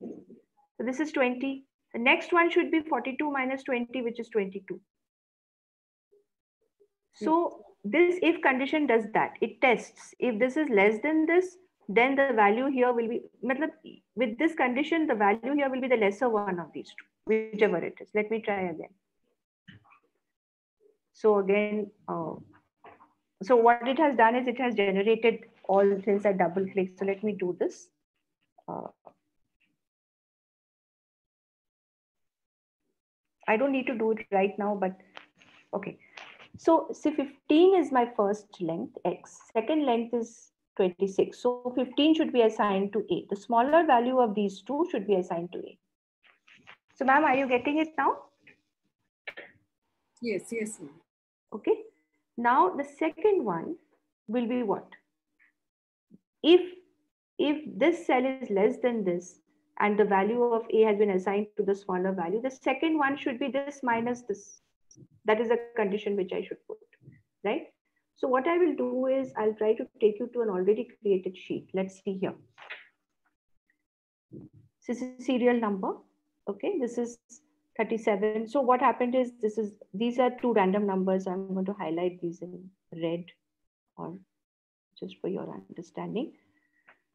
So this is 20. The next one should be 42 minus 20, which is 22. So this if condition does that, it tests. If this is less than this, then the value here will be, with this condition, the value here will be the lesser one of these two, whichever it is. Let me try again. So again, uh, so what it has done is it has generated all since I double click. So let me do this. Uh, I don't need to do it right now, but okay. So say 15 is my first length, X. Second length is 26. So 15 should be assigned to A. The smaller value of these two should be assigned to A. So ma'am, are you getting it now? Yes, yes, ma'am. Okay. Now the second one will be what? If, if this cell is less than this and the value of A has been assigned to the smaller value, the second one should be this minus this. That is a condition which I should put, right? So what I will do is I'll try to take you to an already created sheet. Let's see here. This is serial number. Okay, this is 37. So what happened is this is these are two random numbers. I'm going to highlight these in red or just for your understanding.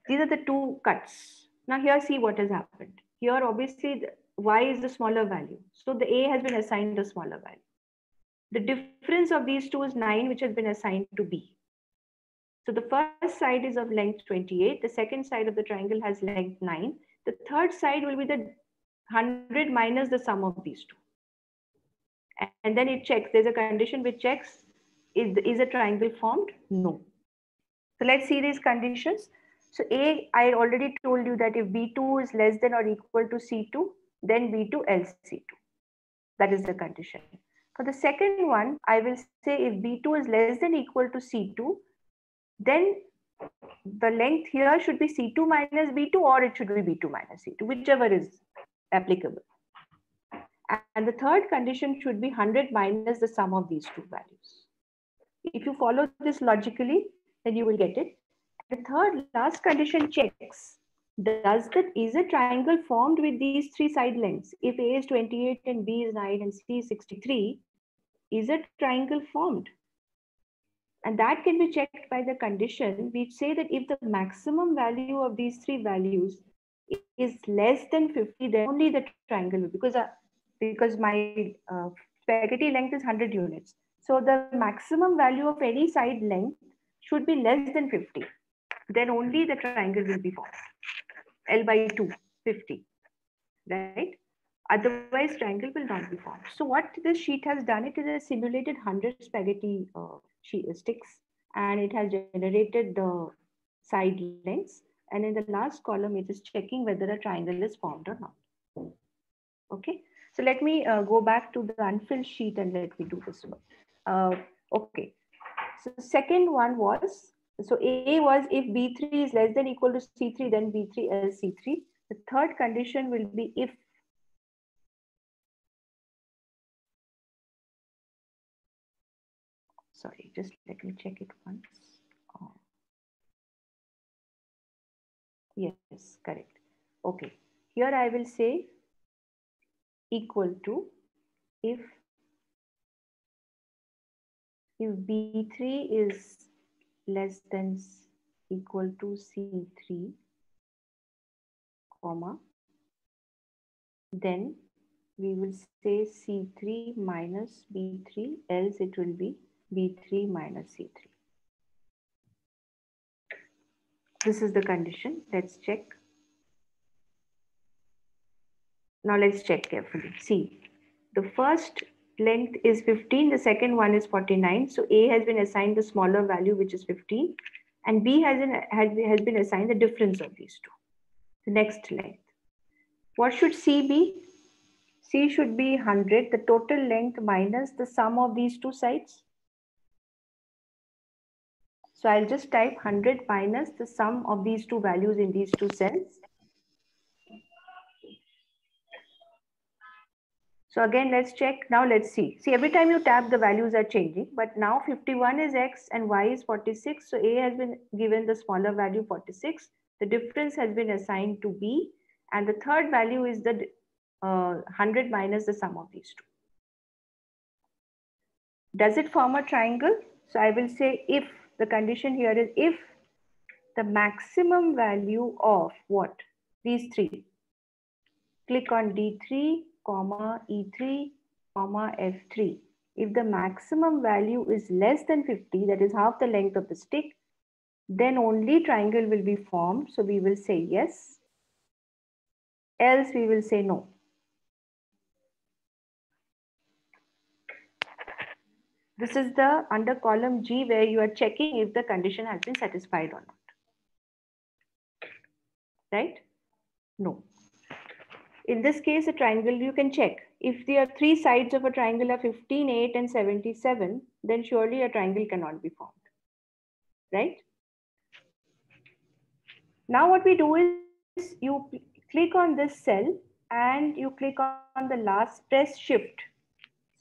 These are the two cuts. Now here see what has happened. Here obviously the y is the smaller value. So the a has been assigned the smaller value. The difference of these two is 9, which has been assigned to B. So the first side is of length 28. The second side of the triangle has length 9. The third side will be the 100 minus the sum of these two. And then it checks. There's a condition which checks, is, is a triangle formed? No. So let's see these conditions. So A, I already told you that if B2 is less than or equal to C2, then B2 else C2. That is the condition. For the second one, I will say if B2 is less than equal to C2, then the length here should be C2 minus B2 or it should be B2 minus C2, whichever is applicable. And the third condition should be 100 minus the sum of these two values. If you follow this logically, then you will get it. The third last condition checks does that is a triangle formed with these three side lengths if a is 28 and b is 9 and c is 63 is a triangle formed and that can be checked by the condition which say that if the maximum value of these three values is less than 50 then only the triangle because uh, because my uh, spaghetti length is 100 units so the maximum value of any side length should be less than 50 then only the triangle will be formed L by 2, 50, right? Otherwise, triangle will not be formed. So what this sheet has done, it is a simulated 100 spaghetti uh, sticks and it has generated the side lengths. And in the last column, it is checking whether a triangle is formed or not. Okay, so let me uh, go back to the unfilled sheet and let me do this one. Uh, okay, so second one was so A was if B3 is less than equal to C3, then B3 is C3. The third condition will be if sorry, just let me check it once. Yes, correct. Okay, here I will say equal to if if B3 is less than equal to C3, comma, then we will say C3 minus B3, else it will be B3 minus C3. This is the condition. Let's check. Now let's check carefully. See, the first length is 15, the second one is 49. So A has been assigned the smaller value, which is 15, and B has, has, has been assigned the difference of these two, the next length. What should C be? C should be 100, the total length minus the sum of these two sides. So I'll just type 100 minus the sum of these two values in these two cells. So again, let's check. Now let's see. See, every time you tap, the values are changing. But now 51 is X and Y is 46. So A has been given the smaller value 46. The difference has been assigned to B. And the third value is the uh, 100 minus the sum of these two. Does it form a triangle? So I will say if the condition here is if the maximum value of what? These three. Click on D3, comma E3, comma F3. If the maximum value is less than 50, that is half the length of the stick, then only triangle will be formed. So we will say yes. Else we will say no. This is the under column G where you are checking if the condition has been satisfied or not. Right? No. In this case, a triangle, you can check. If are three sides of a triangle are 15, 8, and 77, then surely a triangle cannot be formed. Right? Now what we do is you click on this cell and you click on the last, press shift.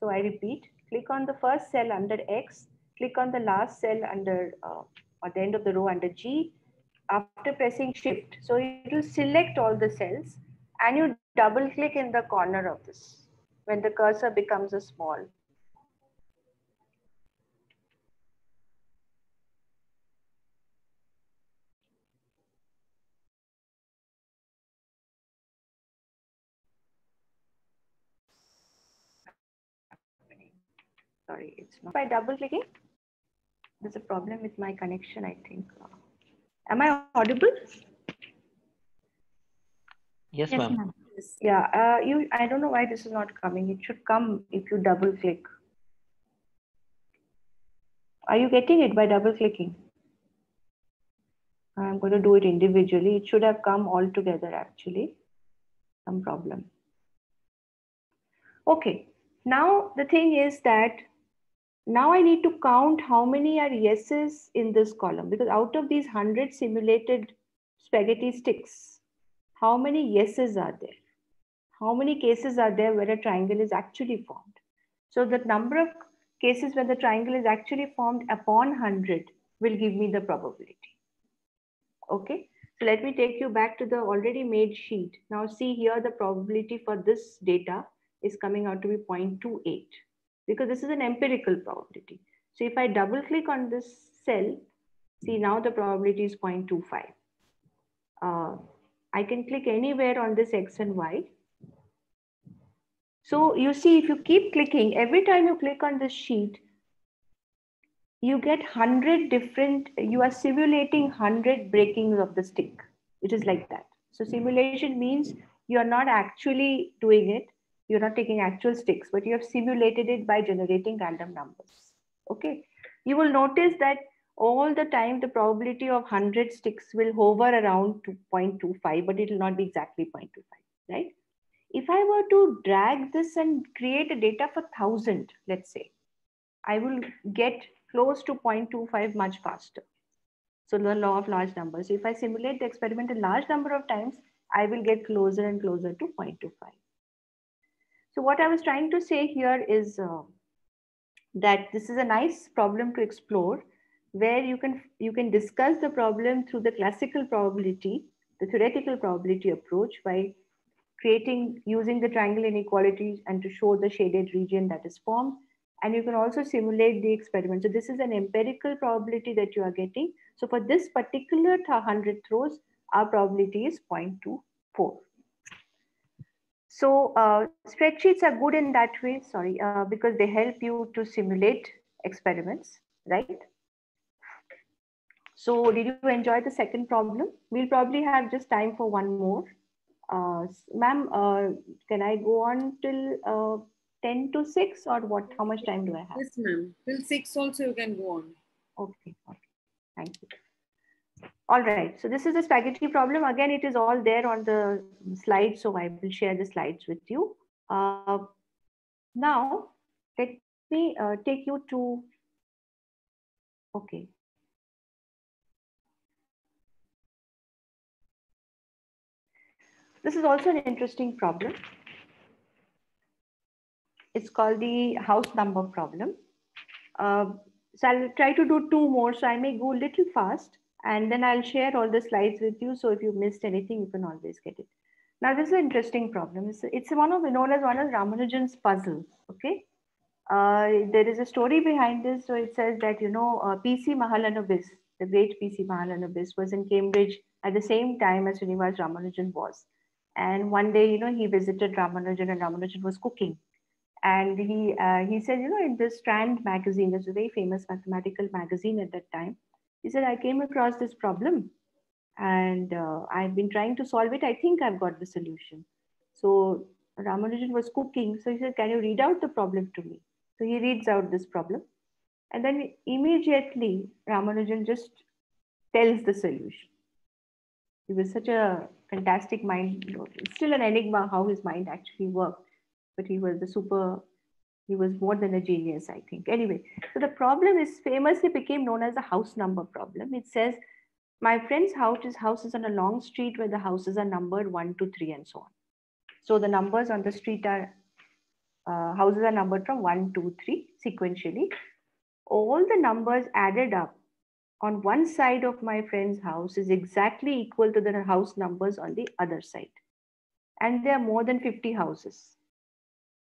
So I repeat, click on the first cell under X, click on the last cell under, uh, at the end of the row under G, after pressing shift. So it will select all the cells and you double click in the corner of this when the cursor becomes a small. Sorry, it's not by double clicking. There's a problem with my connection, I think. Am I audible? Yes, ma'am. Yeah, uh, you. I don't know why this is not coming. It should come if you double click. Are you getting it by double clicking? I'm going to do it individually. It should have come all together actually. Some problem. Okay. Now the thing is that now I need to count how many are yeses in this column because out of these 100 simulated spaghetti sticks, how many yeses are there? How many cases are there where a triangle is actually formed? So the number of cases where the triangle is actually formed upon 100 will give me the probability. Okay, so let me take you back to the already made sheet. Now see here the probability for this data is coming out to be 0.28 because this is an empirical probability. So if I double click on this cell, see now the probability is 0.25. Uh, I can click anywhere on this X and Y. So you see, if you keep clicking, every time you click on this sheet, you get 100 different, you are simulating 100 breakings of the stick. It is like that. So simulation means you are not actually doing it. You're not taking actual sticks, but you have simulated it by generating random numbers. Okay. You will notice that all the time the probability of 100 sticks will hover around 2.25, but it will not be exactly 0.25, right? If I were to drag this and create a data for 1000, let's say, I will get close to 0.25 much faster. So the law of large numbers. If I simulate the experiment a large number of times, I will get closer and closer to 0.25. So what I was trying to say here is uh, that this is a nice problem to explore where you can you can discuss the problem through the classical probability, the theoretical probability approach by creating using the triangle inequalities and to show the shaded region that is formed. And you can also simulate the experiment. So this is an empirical probability that you are getting. So for this particular 100 throws, our probability is 0.24. So uh, spreadsheets are good in that way, sorry, uh, because they help you to simulate experiments, right? So did you enjoy the second problem? We'll probably have just time for one more. Uh, Ma'am, uh, can I go on till uh, 10 to 6 or what? How much time do I have? Yes, ma'am. Till six also you can go on. Okay, okay. Thank you. All right, so this is the spaghetti problem. Again, it is all there on the slide, so I will share the slides with you. Uh, now, let me uh, take you to, okay. This is also an interesting problem. It's called the house number problem. Uh, so I'll try to do two more. So I may go a little fast and then I'll share all the slides with you. So if you missed anything, you can always get it. Now this is an interesting problem. It's, it's one of known as one of Ramanujan's puzzles. Okay. Uh, there is a story behind this. So it says that, you know, uh, P.C. Mahalanobis, the great P.C. Mahalanobis was in Cambridge at the same time as Ramanujan was. And one day, you know, he visited Ramanujan and Ramanujan was cooking and he uh, he said, you know, in the Strand magazine, that's a very famous mathematical magazine at that time. He said, I came across this problem, and uh, I've been trying to solve it. I think I've got the solution. So Ramanujan was cooking, so he said, can you read out the problem to me? So he reads out this problem, and then immediately Ramanujan just tells the solution. He was such a fantastic mind. It's still an enigma how his mind actually worked but he was the super he was more than a genius i think. Anyway so the problem is famously became known as the house number problem. It says my friend's house is house is on a long street where the houses are numbered one to three and so on. So the numbers on the street are uh, houses are numbered from one two three sequentially. All the numbers added up on one side of my friend's house is exactly equal to the house numbers on the other side. And there are more than 50 houses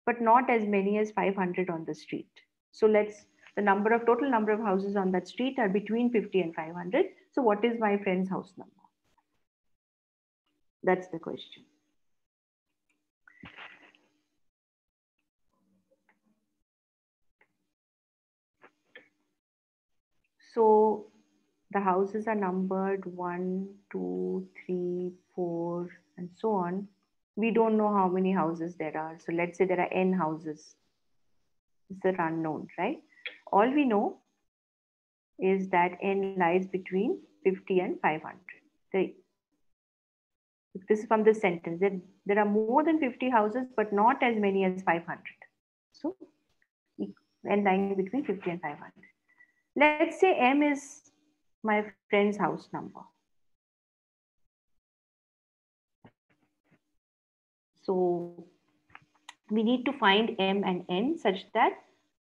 but not as many as 500 on the street. So let's, the number of total number of houses on that street are between 50 and 500. So what is my friend's house number? That's the question. So the houses are numbered one, two, three, four, and so on we don't know how many houses there are. So let's say there are n houses. It's an unknown, right? All we know is that n lies between 50 and 500. The, this is from the sentence. that there are more than 50 houses, but not as many as 500. So n lying between 50 and 500. Let's say m is my friend's house number. So we need to find m and n such that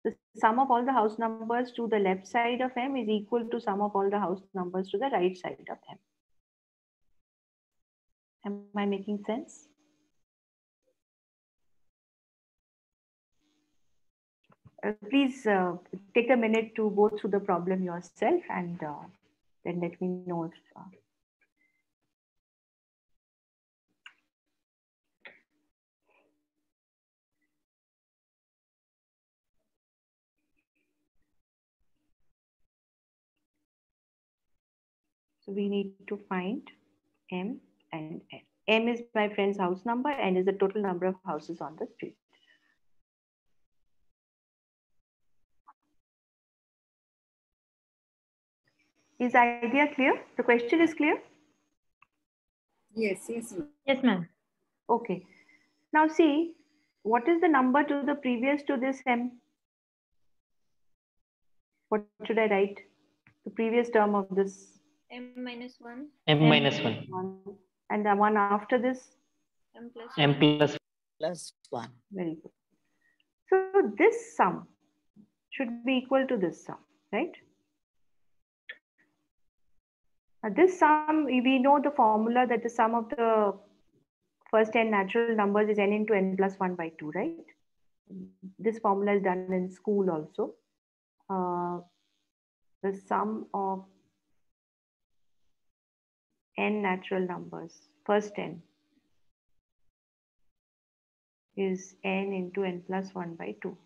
the sum of all the house numbers to the left side of m is equal to sum of all the house numbers to the right side of m. Am I making sense? Uh, please uh, take a minute to go through the problem yourself and uh, then let me know if So we need to find M and N. M is my friend's house number, and is the total number of houses on the street. Is idea clear? The question is clear? Yes, yes. Yes, ma'am. Okay. Now see, what is the number to the previous to this M? What should I write? The previous term of this m minus 1 m minus 1 and the one after this? M plus m plus plus 1 very good. So this sum should be equal to this sum right? Now this sum we know the formula that the sum of the first n natural numbers is n into n plus 1 by 2 right? This formula is done in school also. Uh, the sum of n natural numbers. First n is n into n plus 1 by 2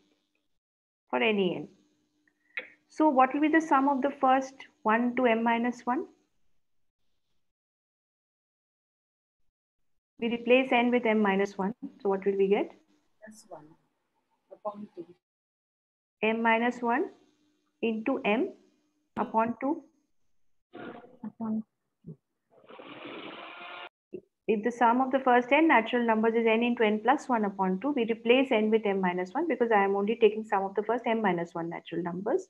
for any n. So what will be the sum of the first 1 to m minus 1? We replace n with m minus 1. So what will we get? Plus 1 upon 2. m minus 1 into m upon 2. Upon If the sum of the first n natural numbers is n into n plus 1 upon 2, we replace n with m minus 1 because I am only taking sum of the first m minus 1 natural numbers.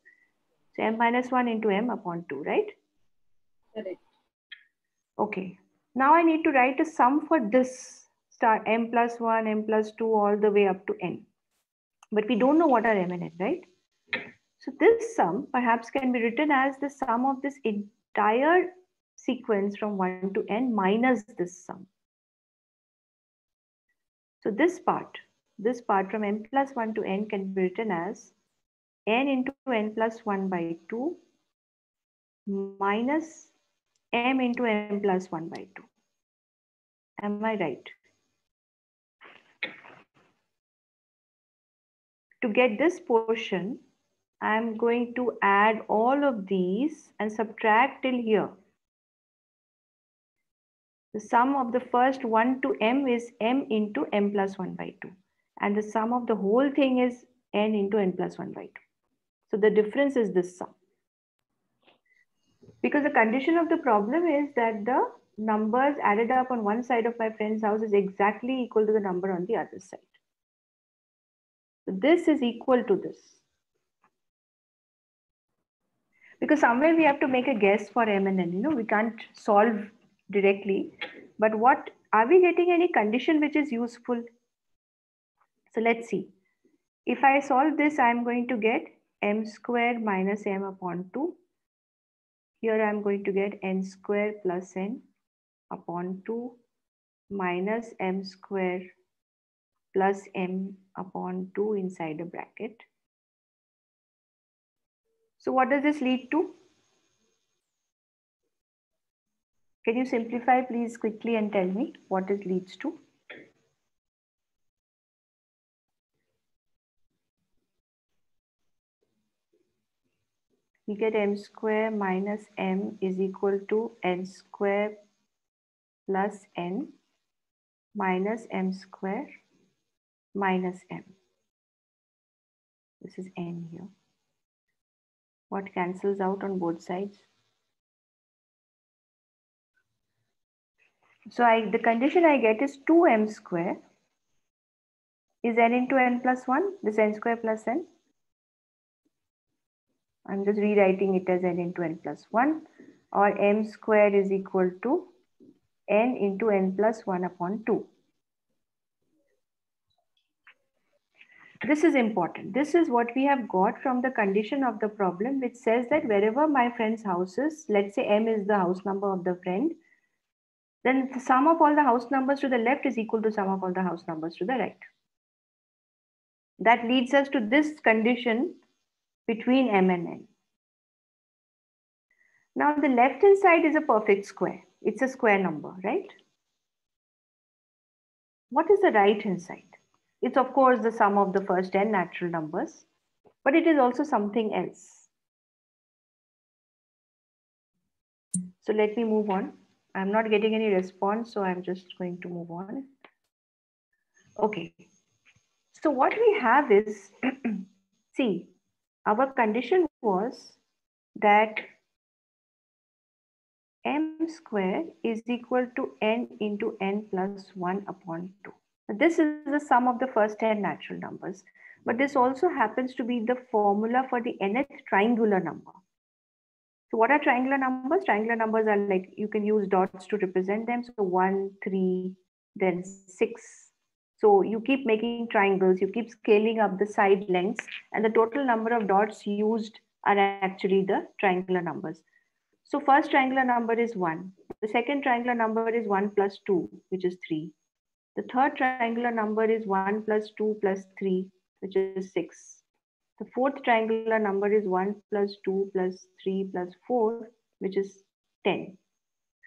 So m minus 1 into m upon 2, right? Correct. Okay. Now I need to write a sum for this star m plus 1, m plus 2 all the way up to n. But we don't know what are m and n, right? So this sum perhaps can be written as the sum of this entire sequence from 1 to n minus this sum. So this part, this part from n plus 1 to n can be written as n into n plus 1 by 2 minus m into n plus 1 by 2. Am I right? To get this portion, I'm going to add all of these and subtract till here. The sum of the first 1 to m is m into m plus 1 by 2. And the sum of the whole thing is n into n plus 1 by 2. So the difference is this sum. Because the condition of the problem is that the numbers added up on one side of my friend's house is exactly equal to the number on the other side. So this is equal to this. Because somewhere we have to make a guess for m and n. You know, we can't solve directly. But what are we getting any condition which is useful? So let's see. If I solve this, I'm going to get m square minus m upon 2. Here I'm going to get n square plus n upon 2 minus m square plus m upon 2 inside a bracket. So what does this lead to? Can you simplify please quickly and tell me what it leads to? We get m square minus m is equal to n square plus n minus m square minus m. This is n here. What cancels out on both sides? So I, the condition I get is 2m square is n into n plus 1, this n square plus n. I'm just rewriting it as n into n plus 1 or m square is equal to n into n plus 1 upon 2. This is important. This is what we have got from the condition of the problem which says that wherever my friend's house is, let's say m is the house number of the friend, then the sum of all the house numbers to the left is equal to sum of all the house numbers to the right. That leads us to this condition between m and n. Now the left hand side is a perfect square. It's a square number, right? What is the right hand side? It's of course the sum of the first n natural numbers, but it is also something else. So let me move on. I'm not getting any response, so I'm just going to move on. Okay. So what we have is, see, our condition was that m square is equal to n into n plus 1 upon 2. This is the sum of the first 10 natural numbers, but this also happens to be the formula for the nth triangular number. So what are triangular numbers? Triangular numbers are like, you can use dots to represent them. So one, three, then six. So you keep making triangles, you keep scaling up the side lengths and the total number of dots used are actually the triangular numbers. So first triangular number is one. The second triangular number is one plus two, which is three. The third triangular number is 1 plus 2 plus 3, which is 6. The fourth triangular number is 1 plus 2 plus 3 plus 4, which is 10.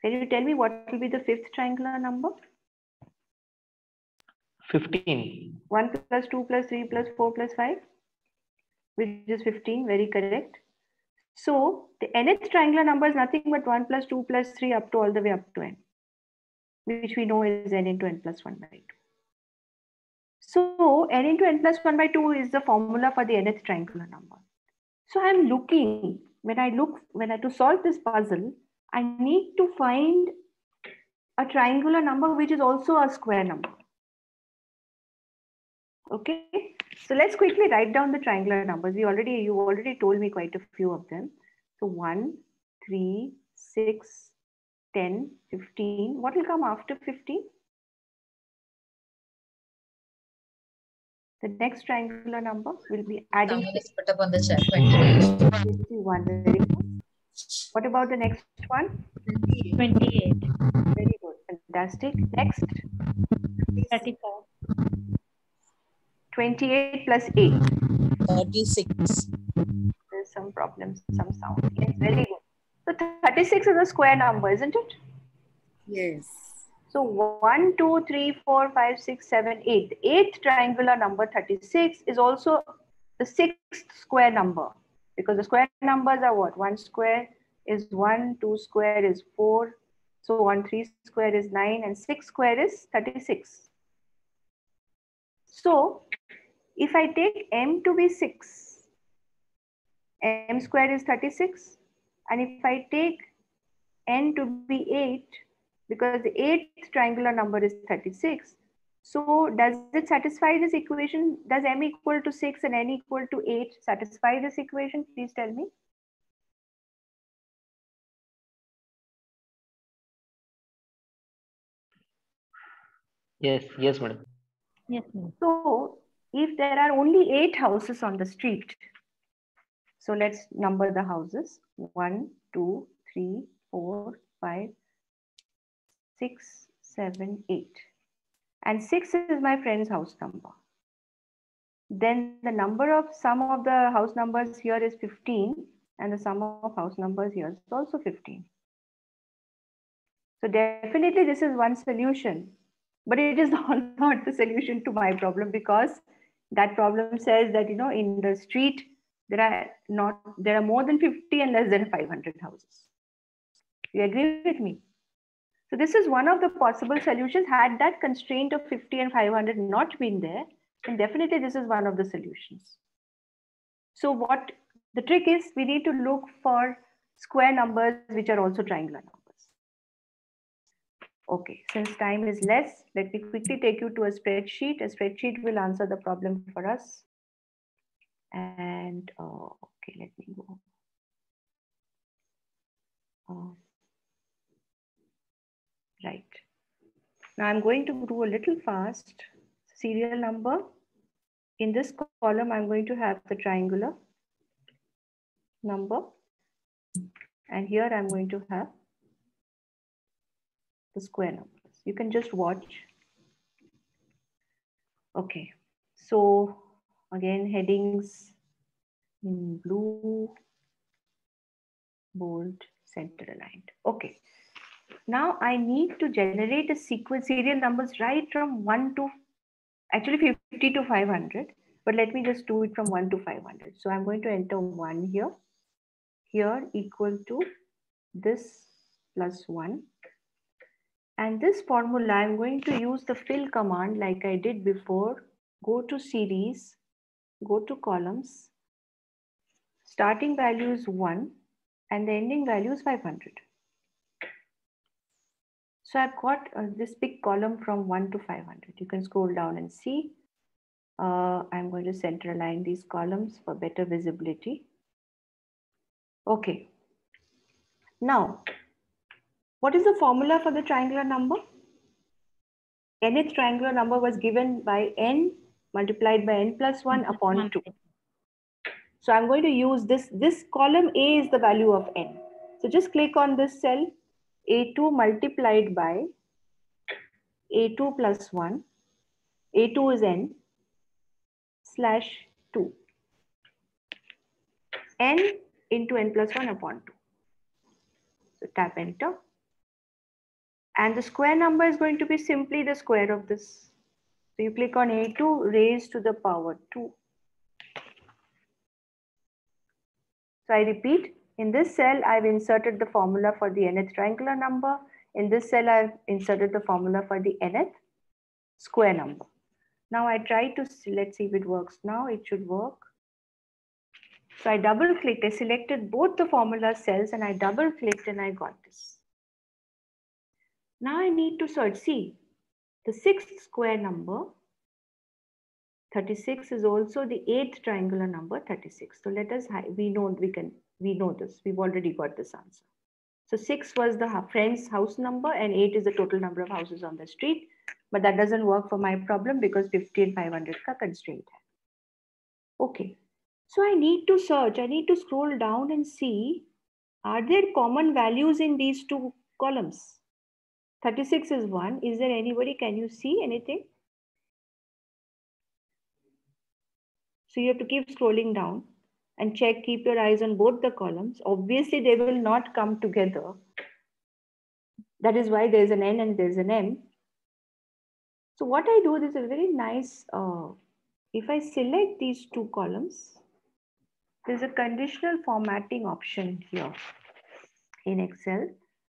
Can you tell me what will be the fifth triangular number? 15. 1 plus 2 plus 3 plus 4 plus 5, which is 15, very correct. So the nth triangular number is nothing but 1 plus 2 plus 3 up to all the way up to n, which we know is n into n plus 1 by 2. So n into n plus 1 by 2 is the formula for the nth triangular number. So I'm looking, when I look, when I to solve this puzzle, I need to find a triangular number which is also a square number. Okay, so let's quickly write down the triangular numbers. You already, you already told me quite a few of them. So 1, 3, 6, 10, 15. What will come after 15? The next triangular number will be adding. Someone is put up on the chat. Mm-hmm. 21. 21. Very good. What about the next one? 28. Very good. Fantastic. Next. 34. 28 plus 8. 36. There's some problems, some sound. Yes, very good. So 36 is a square number, isn't it? Yes. So 1, 2, 3, 4, 5, 6, 7, 8. The eighth triangular number 36 is also the sixth square number because the square numbers are what? 1 square is 1, 2 square is 4, so 1, 3 square is 9 and 6 square is 36. So if I take m to be 6, m square is 36 and if I take n to be 8, because the eighth triangular number is 36. So does it satisfy this equation? Does m equal to 6 and n equal to 8 satisfy this equation? Please tell me. Yes, yes, madam. Yes, ma'am. So if there are only eight houses on the street, so let's number the houses. One, two, three, four, five, six, seven, eight. And six is my friend's house number. Then the number of sum of the house numbers here is 15 and the sum of house numbers here is also 15. So definitely this is one solution, but it is not, not the solution to my problem because that problem says that, you know, in the street, there are not, there are more than 50 and less than 500 houses. You agree with me? So this is one of the possible solutions. Had that constraint of 50 and 500 not been there, then definitely this is one of the solutions. So what the trick is, we need to look for square numbers which are also triangular numbers. Okay, since time is less, let me quickly take you to a spreadsheet. A spreadsheet will answer the problem for us. And uh, okay, let me go. Uh, right. Now I'm going to do a little fast. Serial number. In this column, I'm going to have the triangular number. And here I'm going to have the square numbers. You can just watch. Okay, so again, headings in blue, bold, center aligned. Okay, now I need to generate a sequence serial numbers right from 1 to actually 50 to 500, but let me just do it from 1 to 500. So I'm going to enter 1 here, here equal to this plus 1 and this formula, I'm going to use the fill command like I did before. Go to series, go to columns. Starting value is 1 and the ending value is 500. So I've got uh, this big column from 1 to 500. You can scroll down and see. Uh, I'm going to center align these columns for better visibility. Okay. Now, what is the formula for the triangular number? nth triangular number was given by n multiplied by n plus 1 upon 2. So I'm going to use this. This column A is the value of n. So just click on this cell, A2 multiplied by A2 plus 1. A2 is n slash 2. n into n plus 1 upon 2. So tap enter. And the square number is going to be simply the square of this. So you click on A2 raised to the power 2. So I repeat, In this cell, I've inserted the formula for the nth triangular number. In this cell, I've inserted the formula for the nth square number. Now I try to, let's see if it works now. It should work. So I double clicked, I selected both the formula cells and I double clicked and I got this. Now I need to search, see, the sixth square number, 36 is also the eighth triangular number, 36. So let us, we know we can, we know this, we've already got this answer. So six was the friend's house number and eight is the total number of houses on the street. But that doesn't work for my problem because 50 and 500 ka constraint. Okay, so I need to search, I need to scroll down and see, are there common values in these two columns? 36 is one. Is there anybody, can you see anything? So you have to keep scrolling down and check, keep your eyes on both the columns. Obviously, they will not come together. That is why there's an N and there's an M. So what I do, is a very nice. Uh, if I select these two columns, there's a conditional formatting option here in Excel.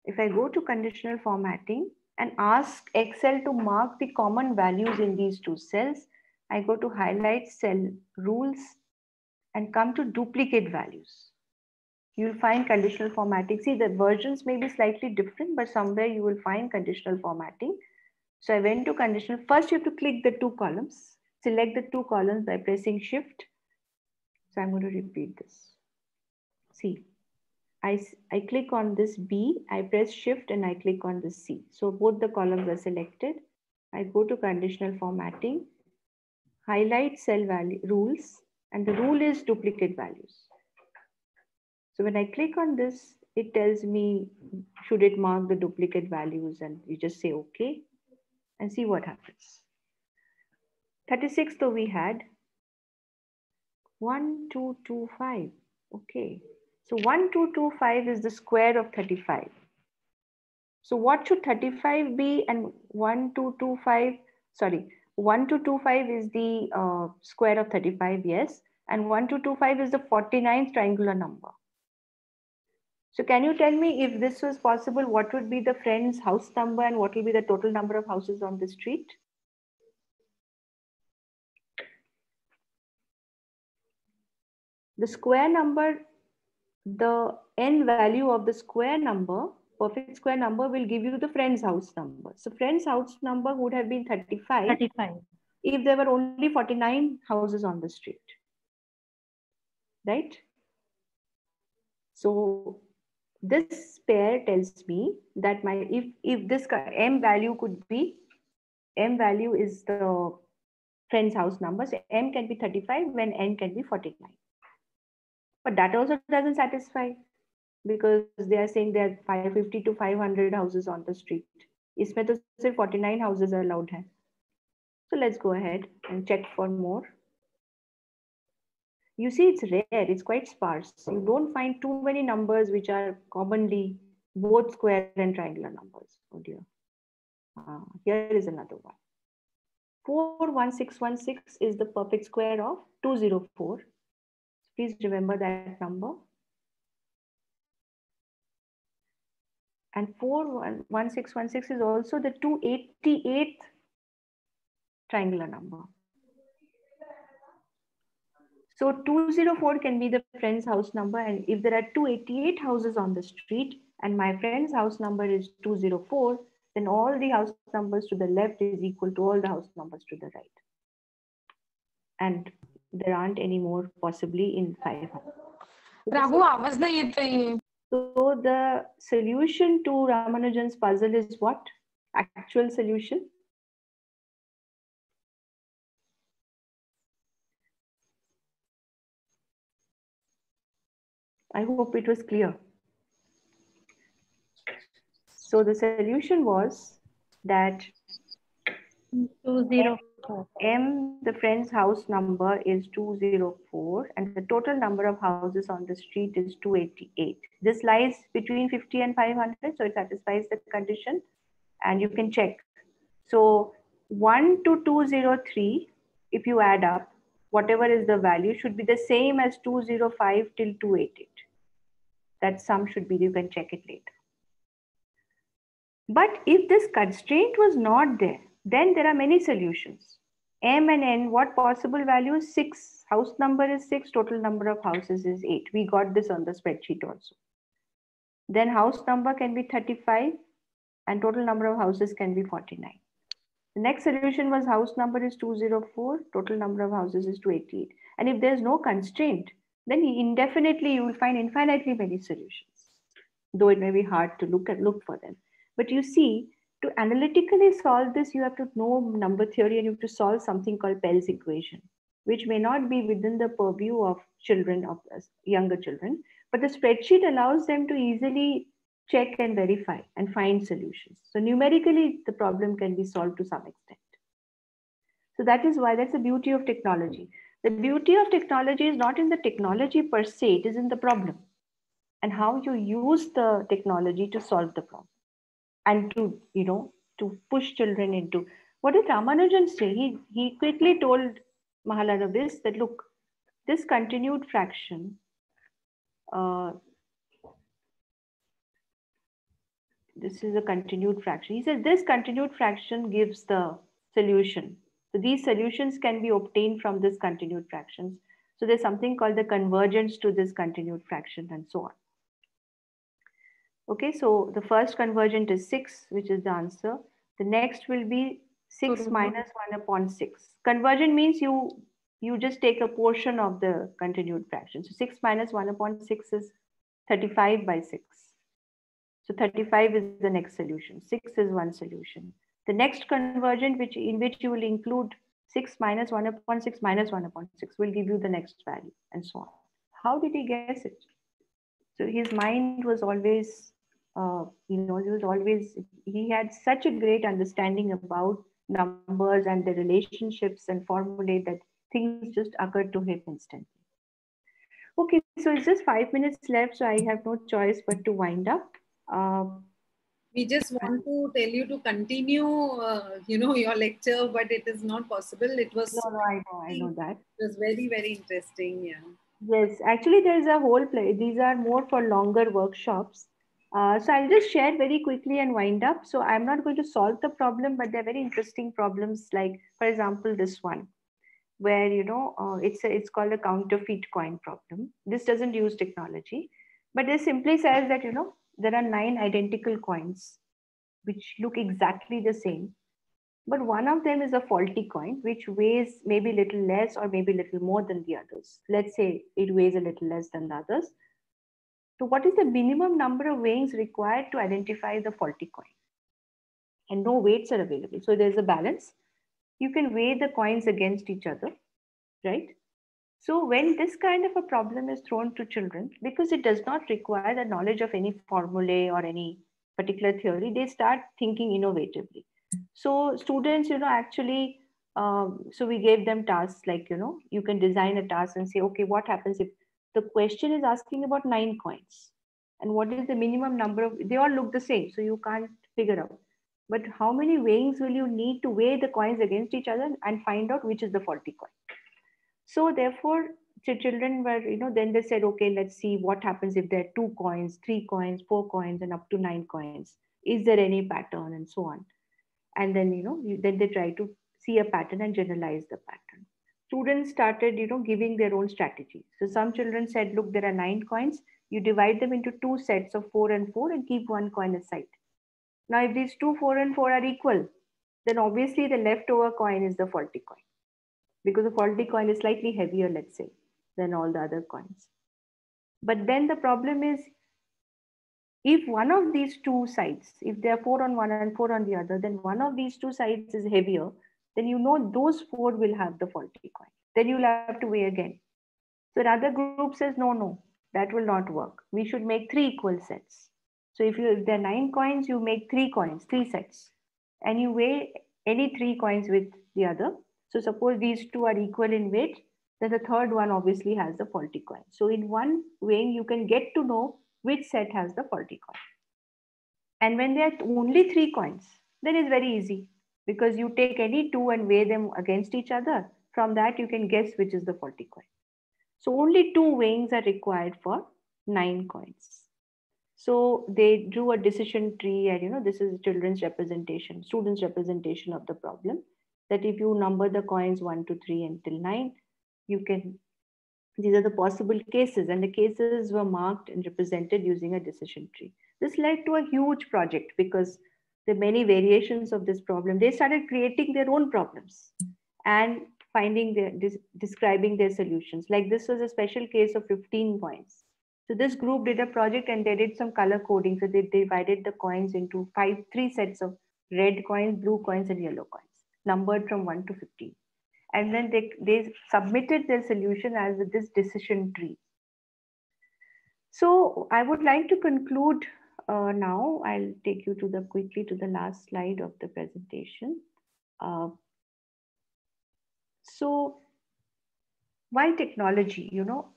If I go to conditional formatting and ask Excel to mark the common values in these two cells, I go to highlight cell rules and come to duplicate values. You'll find conditional formatting. See, the versions may be slightly different, but somewhere you will find conditional formatting. So I went to conditional. First, you have to click the two columns. Select the two columns by pressing shift. So I'm going to repeat this. See, I, I click on this B, I press shift and I click on the C. So both the columns are selected. I go to conditional formatting, highlight cell value rules, and the rule is duplicate values. So when I click on this, it tells me, should it mark the duplicate values? And you just say, okay, and see what happens. 36 though we had, 1, 2, 2, 5. Okay. So 1225 is the square of 35. So what should 35 be and 1225, sorry, 1225 is the uh, square of 35, yes. And 1225 is the 49th triangular number. So can you tell me if this was possible, what would be the friend's house number and what will be the total number of houses on the street? The square number, the n value of the square number, perfect square number will give you the friend's house number. So friend's house number would have been 35. 35. If there were only 49 houses on the street. Right? So this pair tells me that my if if this m value could be m value is the friend's house number so m can be 35 when n can be 49 but that also doesn't satisfy because they are saying there are 550 to 500 houses on the street इसमें तो सिर्फ 49 houses are allowed हैं so let's go ahead and check for more you see it's rare, it's quite sparse. You don't find too many numbers which are commonly both square and triangular numbers. Oh dear. Uh, here is another one. 41616 is the perfect square of 204. Please remember that number. And 41616 is also the 288th triangular number. So 204 can be the friend's house number. And if there are 288 houses on the street and my friend's house number is 204, then all the house numbers to the left is equal to all the house numbers to the right. And there aren't any more possibly in 500. Raghu आवाज नहीं येत आहे. so the solution to Ramanujan's puzzle is what? Actual solution? I hope it was clear. So the solution was that 204. M, the friend's house number is 204 and the total number of houses on the street is 288. This lies between 50 and 500, so it satisfies the condition and you can check. So 1 to 203, if you add up, whatever is the value should be the same as 205 till 288. That sum should be, you can check it later. But if this constraint was not there, then there are many solutions. M and N, what possible value is 6. House number is 6, total number of houses is 8. We got this on the spreadsheet also. Then house number can be 35 and total number of houses can be 49. The next solution was house number is 204, total number of houses is 288. And if there's no constraint, then indefinitely you will find infinitely many solutions, though it may be hard to look at look for them. But you see, to analytically solve this, you have to know number theory and you have to solve something called Pell's equation, which may not be within the purview of children, of uh, younger children, but the spreadsheet allows them to easily check and verify and find solutions. So numerically, the problem can be solved to some extent. So that is why that's the beauty of technology. The beauty of technology is not in the technology per se, it is in the problem and how you use the technology to solve the problem and to, you know, to push children into. What did Ramanujan say? He, he quickly told Mahalanobis that, look, this continued fraction uh, this is a continued fraction. He said this continued fraction gives the solution. So these solutions can be obtained from this continued fractions. So there's something called the convergents to this continued fraction and so on. Okay, so the first convergent is 6, which is the answer. The next will be 6 minus 1 upon 6. Convergent means you you just take a portion of the continued fraction. So 6 minus 1 upon 6 is 35 by 6. So 35 is the next solution. 6 is one solution. The next convergent, which in which you will include 6 minus 1 upon 6 minus 1 upon 6 will give you the next value and so on. How did he guess it? So his mind was always, uh, you know, he was always, he had such a great understanding about numbers and the relationships and formulae that things just occurred to him instantly. Okay, so it's just five minutes left, so I have no choice but to wind up. Um, we just want to tell you to continue, uh, you know, your lecture, but it is not possible. It was. No, no, I know, I know that. It was very, very interesting. Yeah. Yes, actually, there is a whole play. These are more for longer workshops. Uh, so I'll just share very quickly and wind up. So I'm not going to solve the problem, but they're very interesting problems. Like, for example, this one, where you know uh, it's a, it's called a counterfeit coin problem. This doesn't use technology, but it simply says that you know there are nine identical coins which look exactly the same but one of them is a faulty coin which weighs maybe a little less or maybe a little more than the others let's say it weighs a little less than the others so what is the minimum number of weighings required to identify the faulty coin? And no weights are available. So there's a balance. You can weigh the coins against each other right? So when this kind of a problem is thrown to children, because it does not require the knowledge of any formulae or any particular theory, they start thinking innovatively. So students, you know, actually, um, so we gave them tasks like, you know, you can design a task and say, okay, what happens if the question is asking about nine coins? And what is the minimum number of, they all look the same, so you can't figure out. But how many weighings will you need to weigh the coins against each other and find out which is the faulty coin? So therefore, the children were, you know, then they said, okay, let's see what happens if there are two coins, three coins, four coins, and up to nine coins. Is there any pattern and so on? And then, you know, you, then they try to see a pattern and generalize the pattern. Students started, you know, giving their own strategy. So some children said, look, there are nine coins. You divide them into two sets of four and four and keep one coin aside. Now, if these two, four and four are equal, then obviously the leftover coin is the faulty coin because the faulty coin is slightly heavier, let's say, than all the other coins. But then the problem is, if one of these two sides, if there are four on one and four on the other, then one of these two sides is heavier, then you know those four will have the faulty coin. Then you'll have to weigh again. So another group says, no, no, that will not work. We should make three equal sets. So if, you, if there are nine coins, you make three coins, three sets. And you weigh any three coins with the other so suppose these two are equal in weight, then the third one obviously has the faulty coin. So in one weighing, you can get to know which set has the faulty coin. And when there are only three coins, then it's very easy because you take any two and weigh them against each other. From that, you can guess which is the faulty coin. So only two weighings are required for nine coins. So they drew a decision tree and you know, this is children's representation, students representation of the problem that if you number the coins one to three until nine, you can, these are the possible cases and the cases were marked and represented using a decision tree. This led to a huge project because the many variations of this problem. They started creating their own problems and finding their, describing their solutions. Like this was a special case of 15 coins. So this group did a project and they did some color coding. So they divided the coins into five, three sets of red coins, blue coins, and yellow coins, numbered from one to 15. And then they, they submitted their solution as this decision tree. So I would like to conclude uh, now. I'll take you to the quickly to the last slide of the presentation. Uh, so why technology? You know,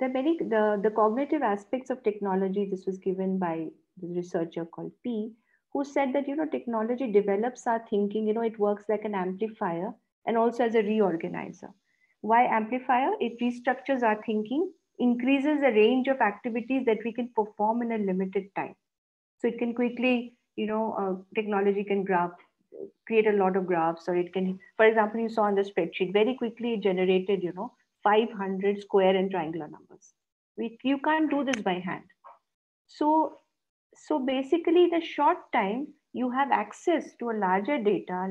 are many, the, the cognitive aspects of technology, this was given by the researcher called Pea, who said that, you know, technology develops our thinking, you know, it works like an amplifier and also as a reorganizer. Why amplifier? It restructures our thinking, increases the range of activities that we can perform in a limited time. So it can quickly, you know, uh, technology can graph, create a lot of graphs, or it can, for example, you saw on the spreadsheet, very quickly generated, you know, 500 square and triangular numbers. We, you can't do this by hand. So, so basically the short time, you have access to a larger data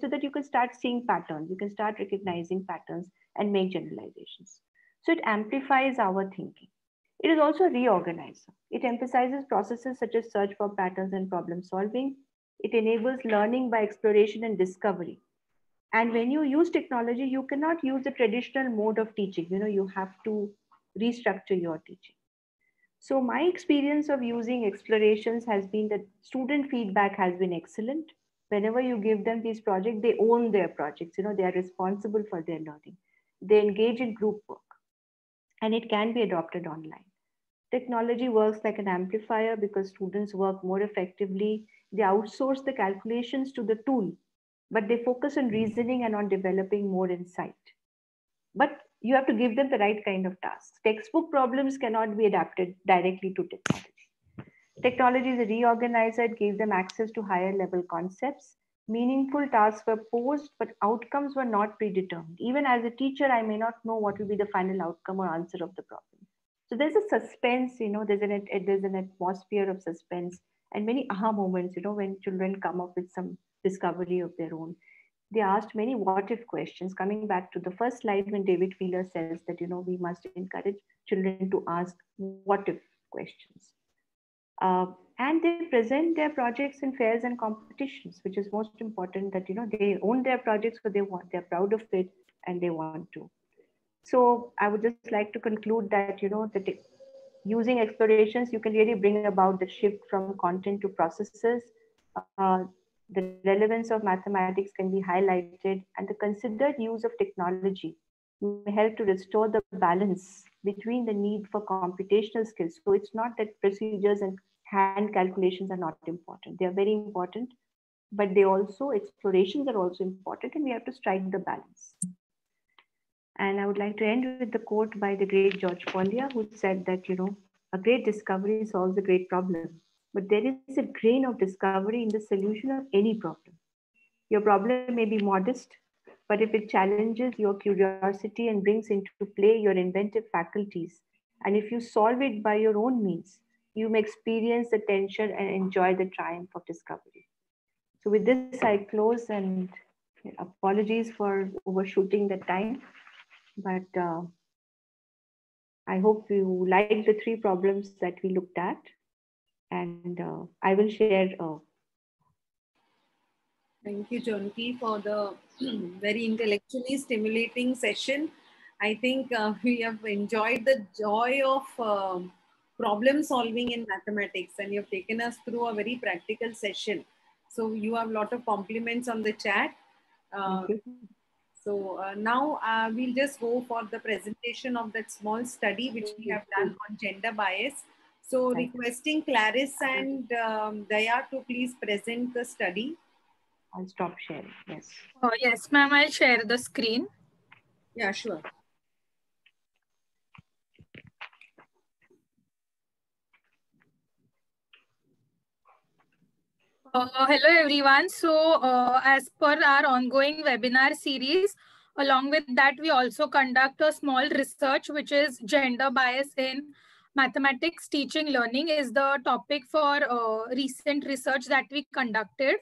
so that you can start seeing patterns. You can start recognizing patterns and make generalizations. So it amplifies our thinking. It is also a reorganizer. It emphasizes processes such as search for patterns and problem solving. It enables learning by exploration and discovery. And when you use technology, you cannot use the traditional mode of teaching. You know, you have to restructure your teaching. So my experience of using explorations has been that student feedback has been excellent. Whenever you give them these projects, they own their projects. You know, they are responsible for their learning. They engage in group work and it can be adopted online. Technology works like an amplifier because students work more effectively. They outsource the calculations to the tool but they focus on reasoning and on developing more insight. But you have to give them the right kind of tasks. Textbook problems cannot be adapted directly to technology. Technology is a reorganizer, it gave them access to higher level concepts. Meaningful tasks were posed, but outcomes were not predetermined. Even as a teacher, I may not know what will be the final outcome or answer of the problem. So there's a suspense, you know, there's an, there's an atmosphere of suspense and many aha moments, you know, when children come up with some discovery of their own. They asked many what if questions, coming back to the first slide when David Wheeler says that, you know, we must encourage children to ask what if questions. Uh, and they present their projects in fairs and competitions, which is most important that, you know, they own their projects, so they want, they're proud of it and they want to. So I would just like to conclude that, you know, that using explorations, you can really bring about the shift from content to processes. Uh, the relevance of mathematics can be highlighted and the considered use of technology may help to restore the balance between the need for computational skills. So it's not that procedures and hand calculations are not important. They are very important, but they also, explorations are also important and we have to strike the balance. And I would like to end with the quote by the great George Polya, who said that, you know, a great discovery solves a great problem but there is a grain of discovery in the solution of any problem. Your problem may be modest, but if it challenges your curiosity and brings into play your inventive faculties, and if you solve it by your own means, you may experience the tension and enjoy the triumph of discovery. So with this, I close and apologies for overshooting the time, but uh, I hope you like the three problems that we looked at and uh, I will share. Uh, Thank you, Jonaki, for the very intellectually stimulating session. I think uh, we have enjoyed the joy of uh, problem solving in mathematics, and you have taken us through a very practical session. So you have a lot of compliments on the chat. Uh, so uh, now uh, we'll just go for the presentation of that small study which we have done on gender bias. So requesting Clarice and um, Daya to please present the study. I'll stop sharing, yes. Oh, yes, ma'am, I'll share the screen. Yeah, sure. Uh, hello everyone. So uh, as per our ongoing webinar series, along with that, we also conduct a small research, which is gender bias in mathematics teaching learning is the topic for uh, recent research that we conducted.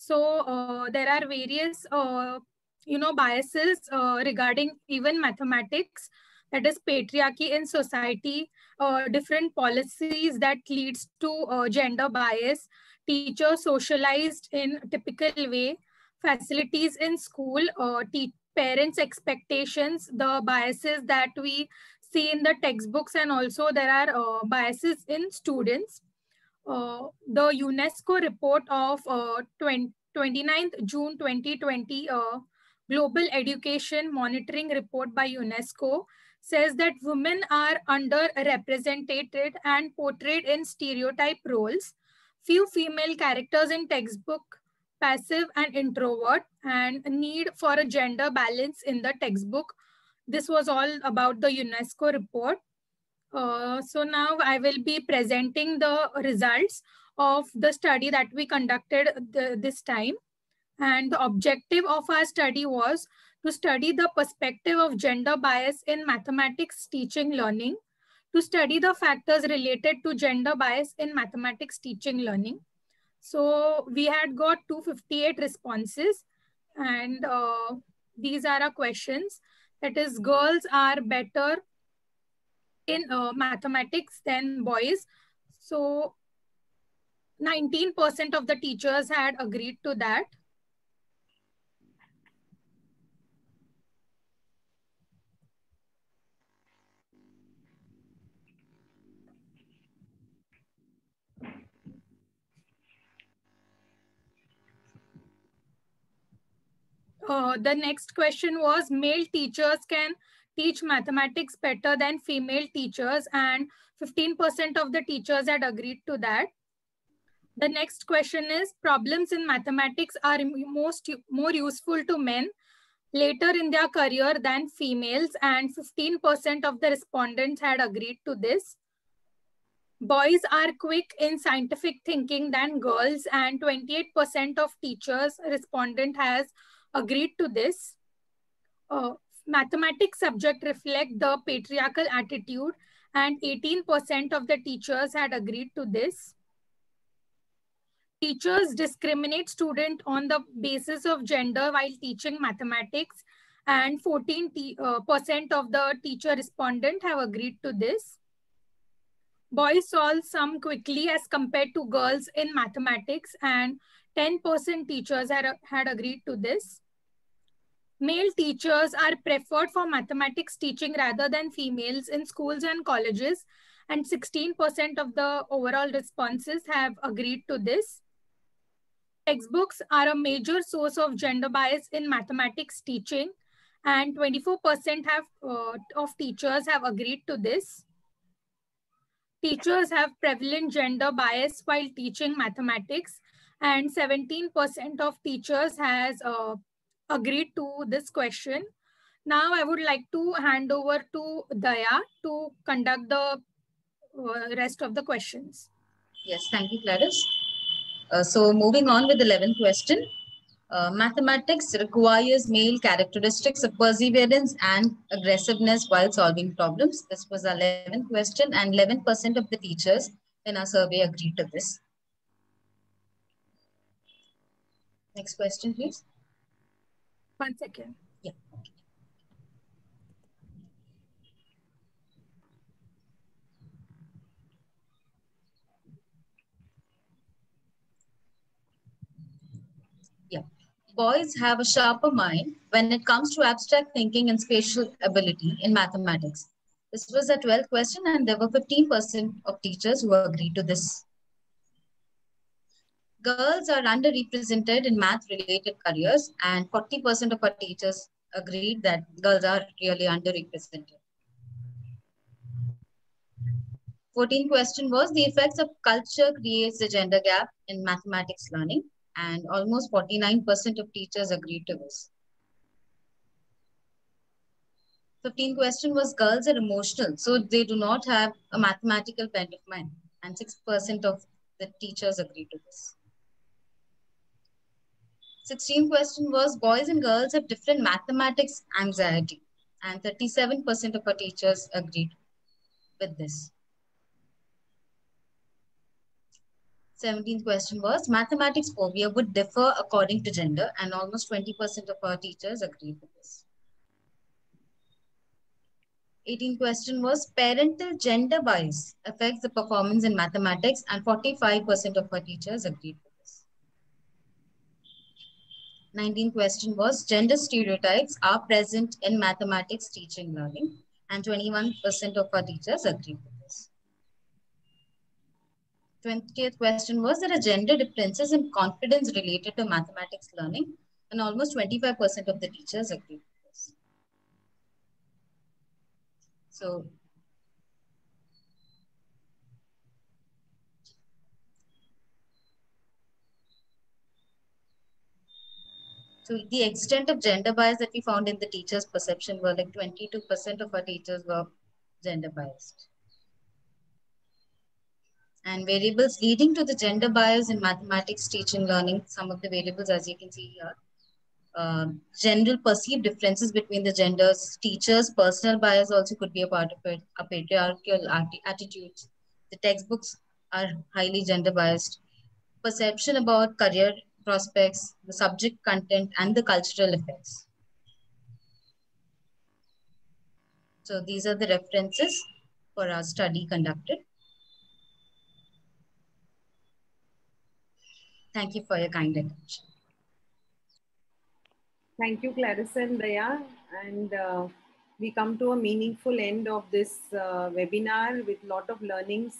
So uh, there are various, uh, you know, biases uh, regarding even mathematics, that is patriarchy in society, uh, different policies that leads to uh, gender bias, teachers socialized in typical way, facilities in school, uh, parents' expectations, the biases that we see in the textbooks, and also there are biases in students. Uh, the UNESCO report of uh, 20, 29th June 2020 uh, Global Education Monitoring Report by UNESCO says that women are underrepresented and portrayed in stereotype roles. Few female characters in textbook, passive and introvert, and need for a gender balance in the textbook. This was all about the UNESCO report. Uh, so now I will be presenting the results of the study that we conducted the, this time. And the objective of our study was to study the perspective of gender bias in mathematics teaching learning, to study the factors related to gender bias in mathematics teaching learning. So we had got 258 responses and uh, these are our questions. That is girls are better in uh, mathematics than boys. So 19% of the teachers had agreed to that. Uh, the next question was male teachers can teach mathematics better than female teachers and 15% of the teachers had agreed to that. The next question is problems in mathematics are most more useful to men later in their career than females and 15% of the respondents had agreed to this. Boys are quick in scientific thinking than girls and 28% of teachers respondent has agreed to this. Uh, mathematics subject reflect the patriarchal attitude and 18% of the teachers had agreed to this. Teachers discriminate student on the basis of gender while teaching mathematics and 14% uh, of the teacher respondent have agreed to this. Boys solve sum quickly as compared to girls in mathematics and 10% teachers had, had agreed to this. Male teachers are preferred for mathematics teaching rather than females in schools and colleges and 16% of the overall responses have agreed to this. Textbooks are a major source of gender bias in mathematics teaching and 24% have, uh, of teachers have agreed to this. Teachers have prevalent gender bias while teaching mathematics and 17% of teachers has uh, agreed to this question. Now I would like to hand over to Daya to conduct the uh, rest of the questions. Yes, thank you, Clarice. Uh, so moving on with the 11th question. Uh, mathematics requires male characteristics of perseverance and aggressiveness while solving problems. This was our 11th question and 11% of the teachers in our survey agreed to this. Next question, please. One second. Yeah. Yeah. Boys have a sharper mind when it comes to abstract thinking and spatial ability in mathematics. This was a 12th question and there were 15% of teachers who agreed to this. Girls are underrepresented in math related careers and 40% of our teachers agreed that girls are really underrepresented. 14th question was the effects of culture creates a gender gap in mathematics learning and almost 49% of teachers agreed to this. 15th question was girls are emotional, so they do not have a mathematical bent of mind and 6% of the teachers agreed to this. 16th question was boys and girls have different mathematics anxiety. And 37% of our teachers agreed with this. 17th question was mathematics phobia would differ according to gender and almost 20% of our teachers agreed with this. 18th question was parental gender bias affects the performance in mathematics and 45% of our teachers agreed with this. 19th question was gender stereotypes are present in mathematics teaching learning and 21% of our teachers agree with this. 20th question was there are gender differences in confidence related to mathematics learning and almost 25% of the teachers agree with this. So So the extent of gender bias that we found in the teachers' perception were like 22% of our teachers were gender biased. And variables leading to the gender bias in mathematics teaching learning, some of the variables as you can see here. Uh, general perceived differences between the genders, teachers, personal bias also could be a part of it, a patriarchal atti- attitudes. The textbooks are highly gender biased. Perception about career prospects, the subject content, and the cultural effects. So these are the references for our study conducted. Thank you for your kind attention. Thank you, Clarissa and Daya. And uh, we come to a meaningful end of this uh, webinar with lot of learnings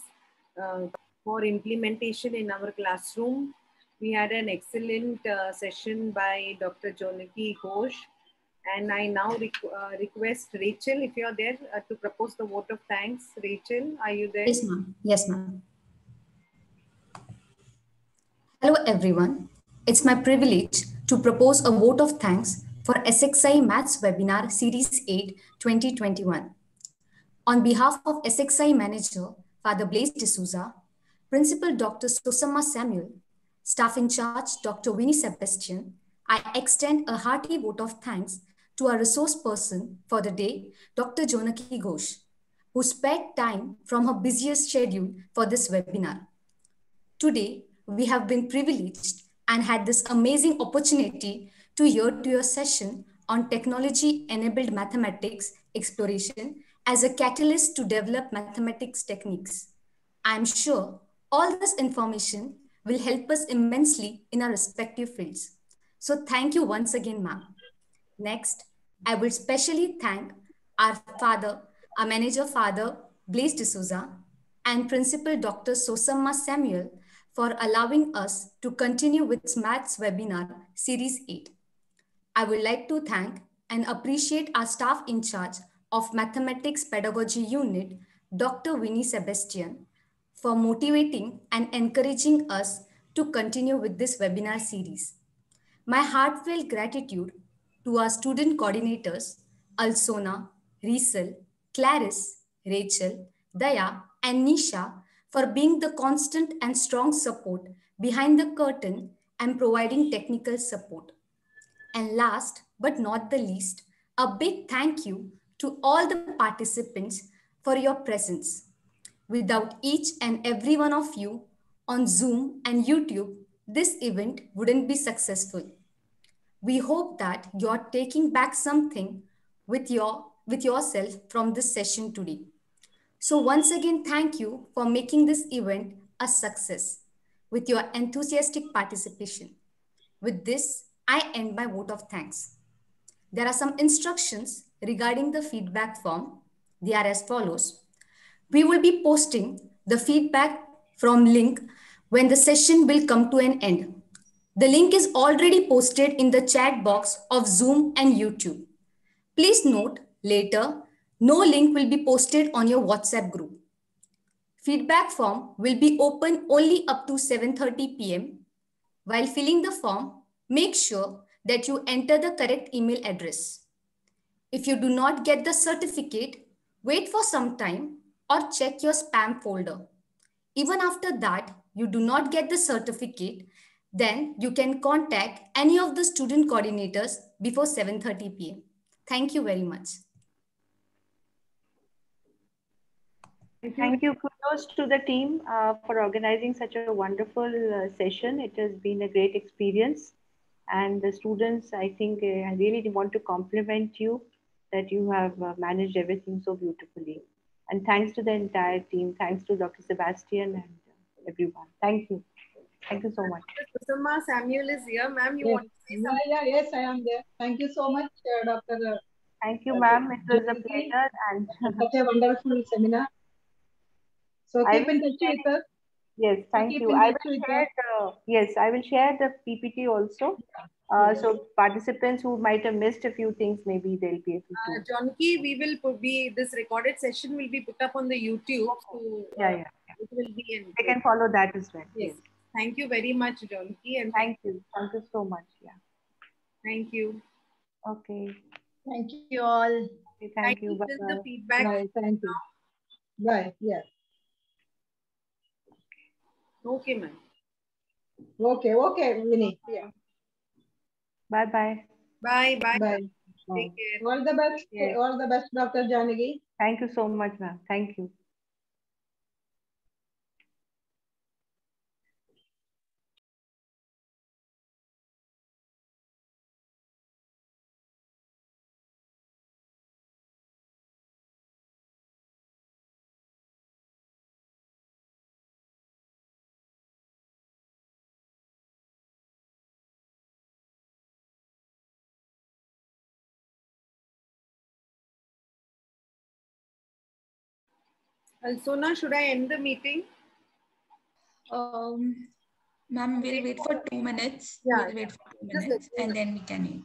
uh, for implementation in our classroom. We had an excellent uh, session by Dr. Jonaki Ghosh. And I now uh, request Rachel, if you're there, uh, to propose the vote of thanks. Rachel, are you there? Yes, ma'am. Yes, ma'am. Hello, everyone. It's my privilege to propose a vote of thanks for SXI Maths Webinar Series 8 2021. On behalf of SXI Manager, Father Blaise D'Souza, Principal Dr. Susama Samuel, Staff in charge, Dr. Winnie Sebastian, I extend a hearty vote of thanks to our resource person for the day, Dr. Jonaki Ghosh, who spared time from her busiest schedule for this webinar. Today, we have been privileged and had this amazing opportunity to hear to your session on technology-enabled mathematics exploration as a catalyst to develop mathematics techniques. I'm sure all this information will help us immensely in our respective fields. So thank you once again, ma'am. Next, I will specially thank our father, our manager father, Blaise D'Souza, and Principal Dr. Sosamma Samuel for allowing us to continue with Maths webinar series 8. I would like to thank and appreciate our staff in charge of Mathematics Pedagogy Unit, Dr. Winnie Sebastian, for motivating and encouraging us to continue with this webinar series. My heartfelt gratitude to our student coordinators, Alsona, Riesel, Clarice, Rachel, Daya, and Nisha for being the constant and strong support behind the curtain and providing technical support. And last but not the least, a big thank you to all the participants for your presence. Without each and every one of you on Zoom and YouTube, this event wouldn't be successful. We hope that you're taking back something with, your, with yourself from this session today. So once again, thank you for making this event a success with your enthusiastic participation. With this, I end my vote of thanks. There are some instructions regarding the feedback form. They are as follows. We will be posting the feedback from link when the session will come to an end. The link is already posted in the chat box of Zoom and YouTube. Please note later, no link will be posted on your WhatsApp group. Feedback form will be open only up to 7.30 p.m. While filling the form, make sure that you enter the correct email address. If you do not get the certificate, wait for some time or check your spam folder. Even after that, you do not get the certificate, then you can contact any of the student coordinators before 7.30 p.m. Thank you very much. Thank you. Kudos to the team uh, for organizing such a wonderful uh, session. It has been a great experience. And the students, I think, uh, I really want to compliment you that you have uh, managed everything so beautifully. And thanks to the entire team. Thanks to Dr. Sebastian and uh, everyone. Thank you. Thank you so much. Kusuma Samuel is here. Ma'am, you Yes. want to say Yeah, something? yeah, yes, I am there. Thank you so much, uh, Dr. Thank you, ma'am. It was a pleasure. And Such a wonderful seminar. So I keep in touch with us. Yes, thank keep you. in I will share the, yes, I will share the PPT also. Uh, so participants who might have missed a few things, maybe they'll be able Uh, to. Jonaki, we will put be this recorded session will be put up on the YouTube. So Yeah, uh, yeah. it will be in. They can follow that as well. Yes. Thank you very much, Jonaki, and Thank you. Thank you so much. Yeah. thank you. Okay. Thank you all. Okay, Thank you. This is the Bye-bye. feedback. Bye. Thank you. Bye. Yeah. Okay, ma'am. Okay. Okay, Winnie. Yeah. Bye-bye. Bye. Bye. Bye. Take care. All the best. Yes. All the best, Dr. Janagi. Thank you so much, ma'am. Thank you. Uh, Sona, should I end the meeting? Um, ma'am, we'll wait for two minutes. Yeah, We'll wait for two minutes and then we can end.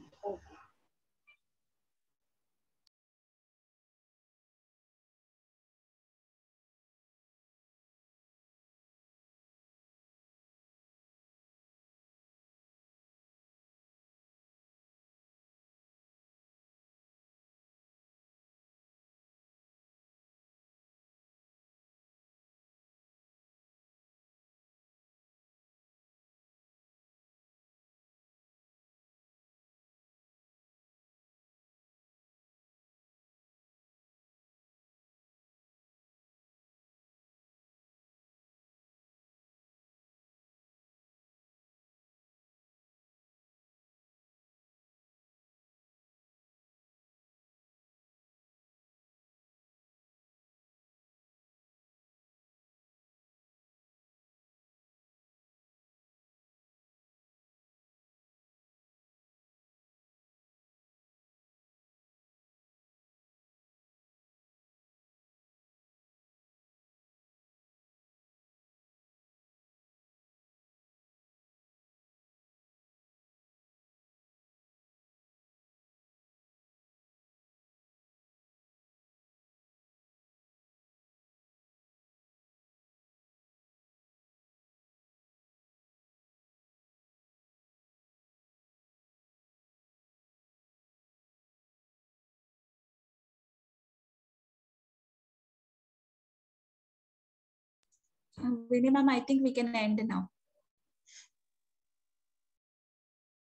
Uh, I think we can end now.